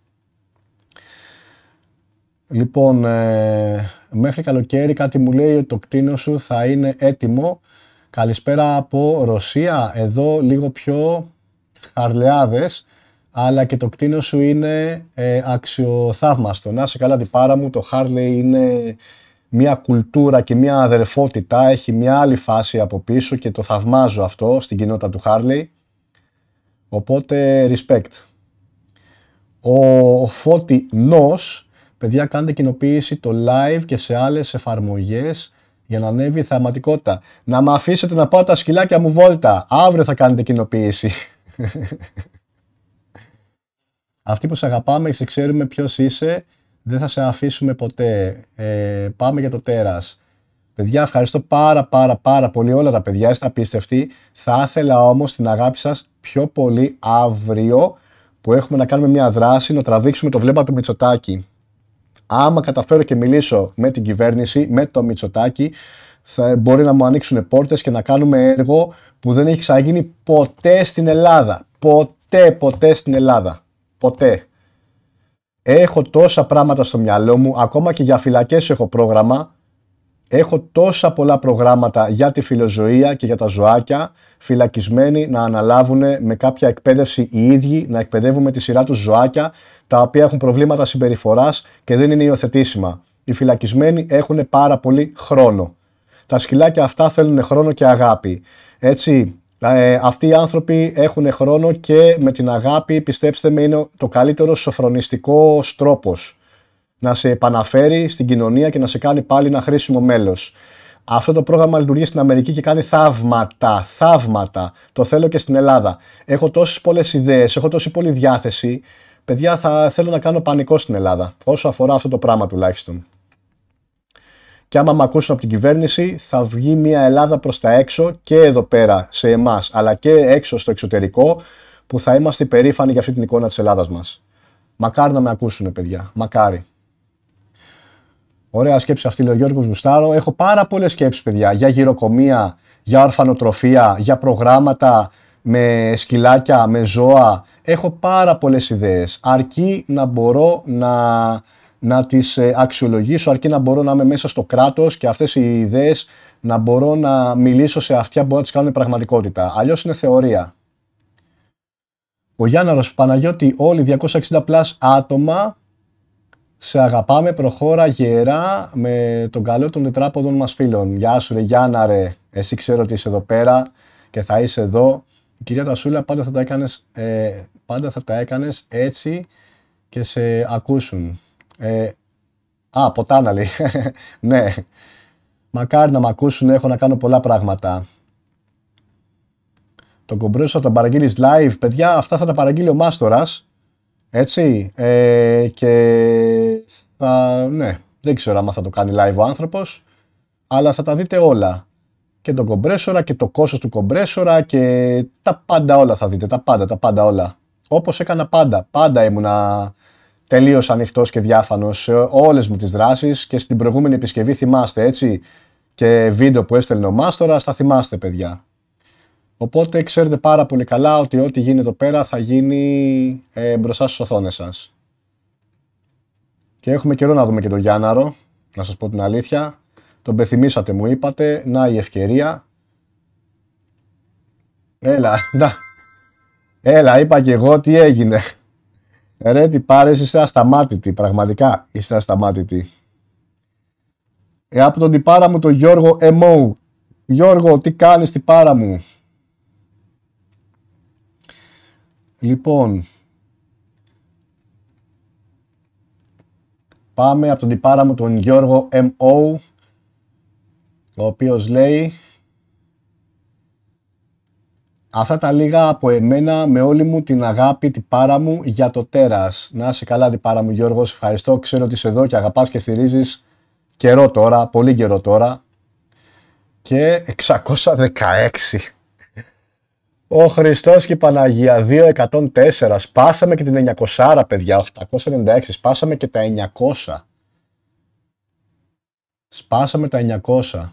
Λοιπόν, ε, μέχρι καλοκαίρι κάτι μου λέει ότι το κτίνο σου θα είναι έτοιμο. Καλησπέρα από Ρωσία, εδώ λίγο πιο χαρλεάδες, αλλά και το κτίνο σου είναι ε, αξιοθαύμαστο. Να σε καλά την πάρα μου, το Harley είναι μια κουλτούρα και μια αδερφότητα, έχει μια άλλη φάση από πίσω και το θαυμάζω αυτό στην κοινότητα του Harley. Οπότε, respect ο Φώτη Νος, παιδιά κάντε κοινοποίηση το live και σε άλλες εφαρμογές για να ανέβει η θεαματικότητα. Να με αφήσετε να πάω τα σκυλάκια μου βόλτα. Αύριο θα κάνετε κοινοποίηση. Αυτοί που σε αγαπάμε και σε ξέρουμε ποιος είσαι, δεν θα σε αφήσουμε ποτέ. Ε, πάμε για το τέρας. Παιδιά, ευχαριστώ πάρα πάρα πάρα πολύ όλα τα παιδιά, είστε απίστευτοι. Θα ήθελα όμως την αγάπη σας πιο πολύ αύριο που έχουμε να κάνουμε μια δράση να τραβήξουμε το βλέμμα του Μητσοτάκη. Άμα καταφέρω και μιλήσω με την κυβέρνηση, με το Μητσοτάκη, θα μπορεί να μου ανοίξουν πόρτες και να κάνουμε έργο που δεν έχει ξαναγίνει ποτέ στην Ελλάδα. Ποτέ, ποτέ στην Ελλάδα. Ποτέ. Έχω τόσα πράγματα στο μυαλό μου, ακόμα και για φυλακές έχω πρόγραμμα Έχω τόσα πολλά προγράμματα για τη φιλοζωία και για τα ζωάκια φυλακισμένοι να αναλάβουν με κάποια εκπαίδευση οι ίδιοι, να εκπαιδεύουν με τη σειρά τους ζωάκια τα οποία έχουν προβλήματα συμπεριφοράς και δεν είναι υιοθετήσιμα. Οι φυλακισμένοι έχουν πάρα πολύ χρόνο. Τα σκυλάκια αυτά θέλουν χρόνο και αγάπη. Έτσι, Ε, αυτοί οι άνθρωποι έχουν χρόνο και με την αγάπη, πιστέψτε με, είναι το καλύτερος σοφρονιστικός τρόπος να σε επαναφέρει στην κοινωνία και να σε κάνει πάλι ένα χρήσιμο μέλος. Αυτό το πρόγραμμα λειτουργεί στην Αμερική και κάνει θαύματα, θαύματα. Το θέλω και στην Ελλάδα. Έχω τόσες πολλές ιδέες, έχω τόση πολλή διάθεση. Παιδιά, θα θέλω να κάνω πανικό στην Ελλάδα, όσο αφορά αυτό το πράγμα τουλάχιστον. Και άμα με ακούσουν από την κυβέρνηση, θα βγει μια Ελλάδα προς τα έξω και εδώ πέρα σε εμάς, αλλά και έξω στο εξωτερικό, που θα είμαστε περήφανοι για αυτή την εικόνα της Ελλάδας μας. Μακάρι να με ακούσουν, παιδιά. Μακάρι. Ωραία σκέψη αυτή, λέει ο Γιώργος Γουστάρο. Έχω πάρα πολλές σκέψεις, παιδιά, για γυροκομεία, για ορφανοτροφία, για προγράμματα με σκυλάκια, με ζώα. Έχω πάρα πολλές ιδέες. Αρκεί να μπορώ να, να τις ε, αξιολογήσω, αρκεί να μπορώ να είμαι μέσα στο κράτος και αυτές οι ιδέες να μπορώ να μιλήσω σε αυτιά που μπορώ να τις κάνουν πραγματικότητα. Αλλιώς είναι θεωρία. Ο Γιάνναρος Παναγιώτη, όλοι 260 πλάς άτομα σε αγαπάμε, προχώρα γερά με τον καλό των τετράποδων μας φίλων. Γεια σου ρε Γιάννα ρε, εσύ ξέρω ότι είσαι εδώ πέρα και θα είσαι εδώ. Η κυρία Τασούλα πάντα θα τα έκανες, ε, πάντα θα τα έκανες έτσι και σε ακούσουν. Ε, α, ποτάνα λέει. ναι. Μακάρι να με ακούσουν, έχω να κάνω πολλά πράγματα. Το κομπρέσο θα τα παραγγείλεις live. Παιδιά, αυτά θα τα παραγγείλει ο Μάστορας. Έτσι. Ε, και θα, ναι, δεν ξέρω αν θα το κάνει live ο άνθρωπος, αλλά θα τα δείτε όλα. Και τον κομπρέσορα και το κόστος του κομπρέσορα και τα πάντα όλα θα δείτε, τα πάντα, τα πάντα όλα. Όπως έκανα πάντα, πάντα ήμουνα τελείως ανοιχτός και διάφανος σε όλες μου τις δράσεις και στην προηγούμενη επισκευή θυμάστε έτσι και βίντεο που έστελνε ο Μάστορας, θα θυμάστε παιδιά. Οπότε ξέρετε πάρα πολύ καλά ότι ό,τι γίνει εδώ πέρα θα γίνει ε, μπροστά στις οθόνες σας. Και έχουμε καιρό να δούμε και τον Γιάνναρο, να σας πω την αλήθεια. Τον πεθυμίσατε μου είπατε, να η ευκαιρία. Έλα, να. Έλα, είπα και εγώ τι έγινε. Ρε τι πάρες, είστε ασταμάτητοι, πραγματικά είστε ασταμάτητοι. Ε, από τον τυπάρα μου τον Γιώργο Εμόου. Γιώργο, τι κάνεις τυπάρα μου; Λοιπόν, πάμε από τον τυπάρα μου τον Γιώργο M.O. ο οποίος λέει Αυτά τα λίγα από εμένα με όλη μου την αγάπη τυπάρα μου για το τέρας. Να είσαι καλά τυπάρα μου Γιώργο, ευχαριστώ. Ξέρω ότι είσαι εδώ και αγαπάς και στηρίζεις καιρό τώρα, πολύ καιρό τώρα. Και 616. Ο Χριστός και η Παναγία 2.104. Σπάσαμε και την 900 παιδιά. 896. Σπάσαμε και τα 900. Σπάσαμε τα 900.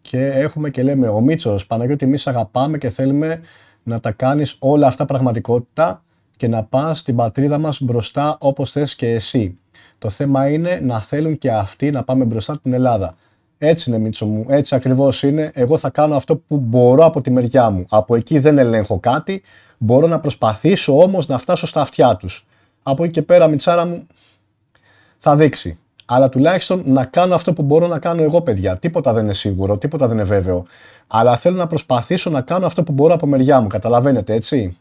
Και έχουμε και λέμε ο Μίτσος Παναγιώτη εμείς αγαπάμε και θέλουμε να τα κάνεις όλα αυτά πραγματικότητα και να πας στην πατρίδα μας μπροστά όπως θες και εσύ. Το θέμα είναι να θέλουν και αυτοί να πάμε μπροστά την Ελλάδα. Έτσι είναι Μίτσο μου, έτσι ακριβώς είναι. Εγώ θα κάνω αυτό που μπορώ από τη μεριά μου. Από εκεί δεν ελέγχω κάτι, μπορώ να προσπαθήσω όμως να φτάσω στα αυτιά τους. Από εκεί και πέρα Μιτσάρα μου θα δείξει. Αλλά τουλάχιστον να κάνω αυτό που μπορώ να κάνω εγώ παιδιά. Τίποτα δεν είναι σίγουρο, τίποτα δεν είναι βέβαιο. Αλλά θέλω να προσπαθήσω να κάνω αυτό που μπορώ από μεριά μου, καταλαβαίνετε έτσι.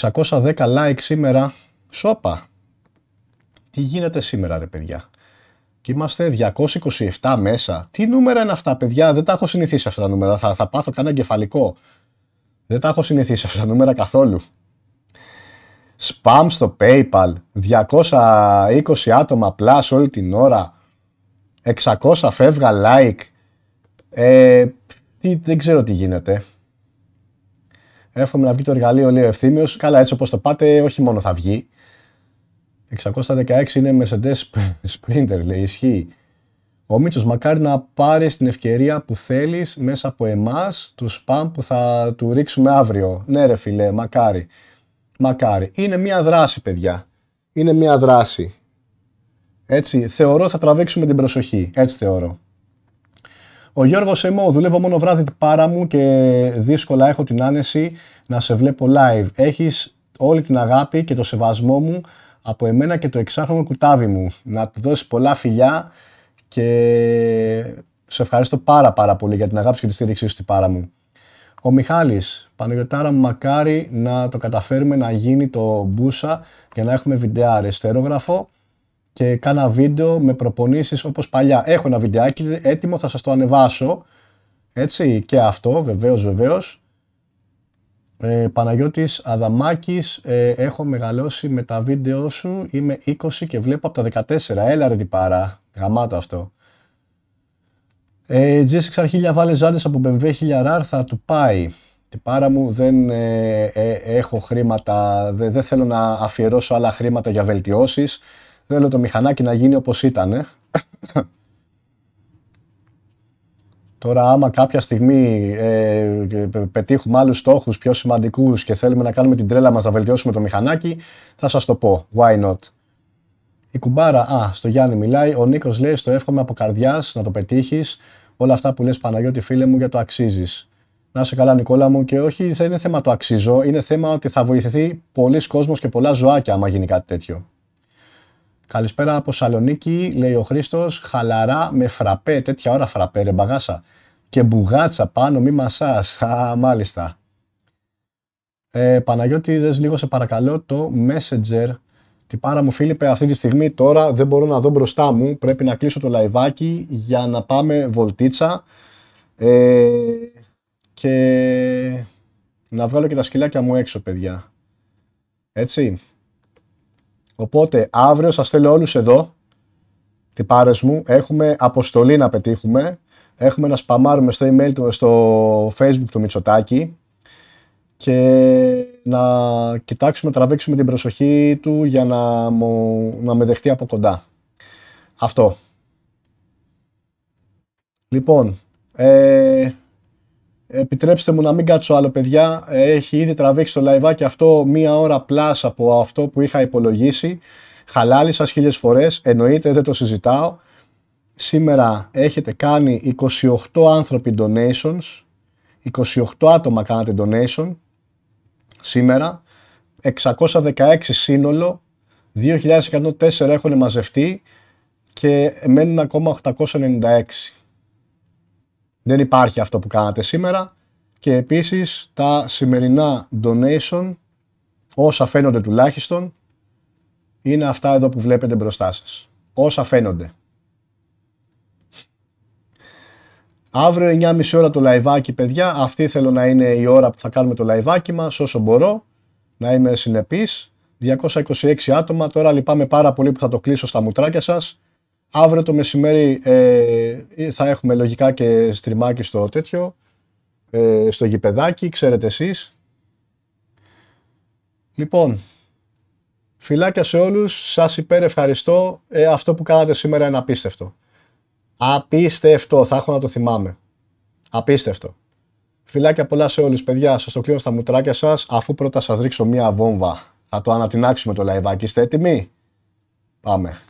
610 like σήμερα, σώπα. Τι γίνεται σήμερα ρε παιδιά; Και είμαστε 227 μέσα. Τι νούμερα είναι αυτά, παιδιά; Δεν τα έχω συνηθίσει αυτά τα νούμερα. Θα, θα πάθω κανένα εγκεφαλικό. Δεν τα έχω συνηθίσει αυτά τα νούμερα καθόλου. Spam στο PayPal. 220 άτομα απλά όλη την ώρα. 600 φεύγα like. Ε, τι, δεν ξέρω τι γίνεται. Εύχομαι να βγει το εργαλείο, λέει ο Ευθύμιος. Καλά, έτσι όπως το πάτε, όχι μόνο θα βγει. 616 είναι Mercedes Sprinter, λέει, ισχύει. Ο Μίτσος μακάρι να πάρει την ευκαιρία που θέλεις μέσα από εμάς, τους spam που θα του ρίξουμε αύριο. Ναι ρε φίλε, μακάρι. Μακάρι. Είναι μια δράση παιδιά. Είναι μια δράση. Έτσι, θεωρώ θα τραβήξουμε την προσοχή. Έτσι θεωρώ. Ο Γιώργος Εμώ, δουλεύω μόνο βράδυ την πάρα μου και δύσκολα έχω την άνεση να σε βλέπω live. Έχεις όλη την αγάπη και το σεβασμό μου από εμένα και το εξάχρονο κουτάβι μου. Να του δώσεις πολλά φιλιά και Σε ευχαριστώ πάρα πάρα πολύ για την αγάπη και τη στήριξή σου, πάρα μου. Ο Μιχάλης, Παναγιωτάρα μακάρι να το καταφέρουμε να γίνει το μπούσα για να έχουμε βιντεά αριστερόγραφο και κάνα βίντεο με προπονήσεις όπως παλιά. Έχω ένα βιντεάκι έτοιμο, θα σας το ανεβάσω. Έτσι και αυτό βεβαίως βεβαίως. Ε, Παναγιώτης Αδαμάκης, ε, έχω μεγαλώσει με τα βίντεο σου, είμαι 20 και βλέπω από τα 14. Έλα ρε τι παρά, γαμάτο αυτό. Ε, GSX αρχίλια βάλε ζάντες από BMW 1000 θα του πάει. Τι πάρα μου δεν ε, ε, έχω χρήματα, δεν, δεν θέλω να αφιερώσω άλλα χρήματα για βελτιώσεις. Θέλω το μηχανάκι να γίνει όπως ήταν. Τώρα άμα κάποια στιγμή ε, πετύχουμε άλλους στόχους πιο σημαντικούς και θέλουμε να κάνουμε την τρέλα μας να βελτιώσουμε το μηχανάκι, θα σας το πω. Why not; Η κουμπάρα, α, στο Γιάννη μιλάει, ο Νίκος λέει στο εύχομαι από καρδιάς να το πετύχεις. Όλα αυτά που λες Παναγιώτη φίλε μου για το αξίζεις. Να σε καλά Νικόλα μου και όχι δεν είναι θέμα το αξίζω, είναι θέμα ότι θα βοηθηθεί πολλοί κόσμος και πολλά ζωάκια άμα γίνει κάτι τέτοιο. Καλησπέρα από Σαλονίκη, λέει ο Χρήστος. Χαλαρά με φραπέ, τέτοια ώρα φραπέ, ρε μπαγάσα. Και μπουγάτσα πάνω, μη μασάς. Α, μάλιστα. Ε, Παναγιώτη, δες λίγο σε παρακαλώ το Messenger. Τυπάρα μου Φίλιππε, αυτή τη στιγμή τώρα δεν μπορώ να δω μπροστά μου. Πρέπει να κλείσω το λαϊβάκι για να πάμε βολτίτσα. Ε, και να βγάλω και τα σκυλάκια μου έξω, παιδιά. Έτσι. Οπότε αύριο σας θέλω όλους εδώ, τυπάρες μου, έχουμε αποστολή να πετύχουμε, έχουμε να σπαμάρουμε στο email του, στο facebook του Μητσοτάκη και να κοιτάξουμε, τραβήξουμε την προσοχή του για να, να με δεχτεί από κοντά. Αυτό. Λοιπόν, ε, Επιτρέψτε μου να μην κάτσω άλλο παιδιά, έχει ήδη τραβήξει το live και αυτό μία ώρα πλάς από αυτό που είχα υπολογίσει. Χαλάλι σας χίλιες φορές, εννοείται δεν το συζητάω. Σήμερα έχετε κάνει 28 άνθρωποι donations, 28 άτομα κάνατε donation σήμερα, 616 σύνολο, 2.104 έχουν μαζευτεί και μένουν ακόμα 896. Δεν υπάρχει αυτό που κάνατε σήμερα και επίσης τα σημερινά donation όσα φαίνονται τουλάχιστον είναι αυτά εδώ που βλέπετε μπροστά σας. Όσα φαίνονται. Αύριο 9.30 ώρα το λαϊβάκι παιδιά, αυτή θέλω να είναι η ώρα που θα κάνουμε το λαϊβάκι μας όσο μπορώ, να είμαι συνεπής. 226 άτομα, τώρα λυπάμαι πάρα πολύ που θα το κλείσω στα μουτράκια σας. Αύριο το μεσημέρι ε, θα έχουμε λογικά και στριμάκι στο τέτοιο, ε, στο γηπεδάκι, ξέρετε εσείς. Λοιπόν, φιλάκια σε όλους, σας υπέρ ευχαριστώ. Ε, αυτό που κάνατε σήμερα είναι απίστευτο. Απίστευτο, θα έχω να το θυμάμαι. Απίστευτο. Φιλάκια πολλά σε όλους παιδιά, σας το κλείνω στα μουτράκια σας, αφού πρώτα σας ρίξω μία βόμβα. Θα το ανατινάξουμε το λαϊβάκι, είστε έτοιμοι; Πάμε.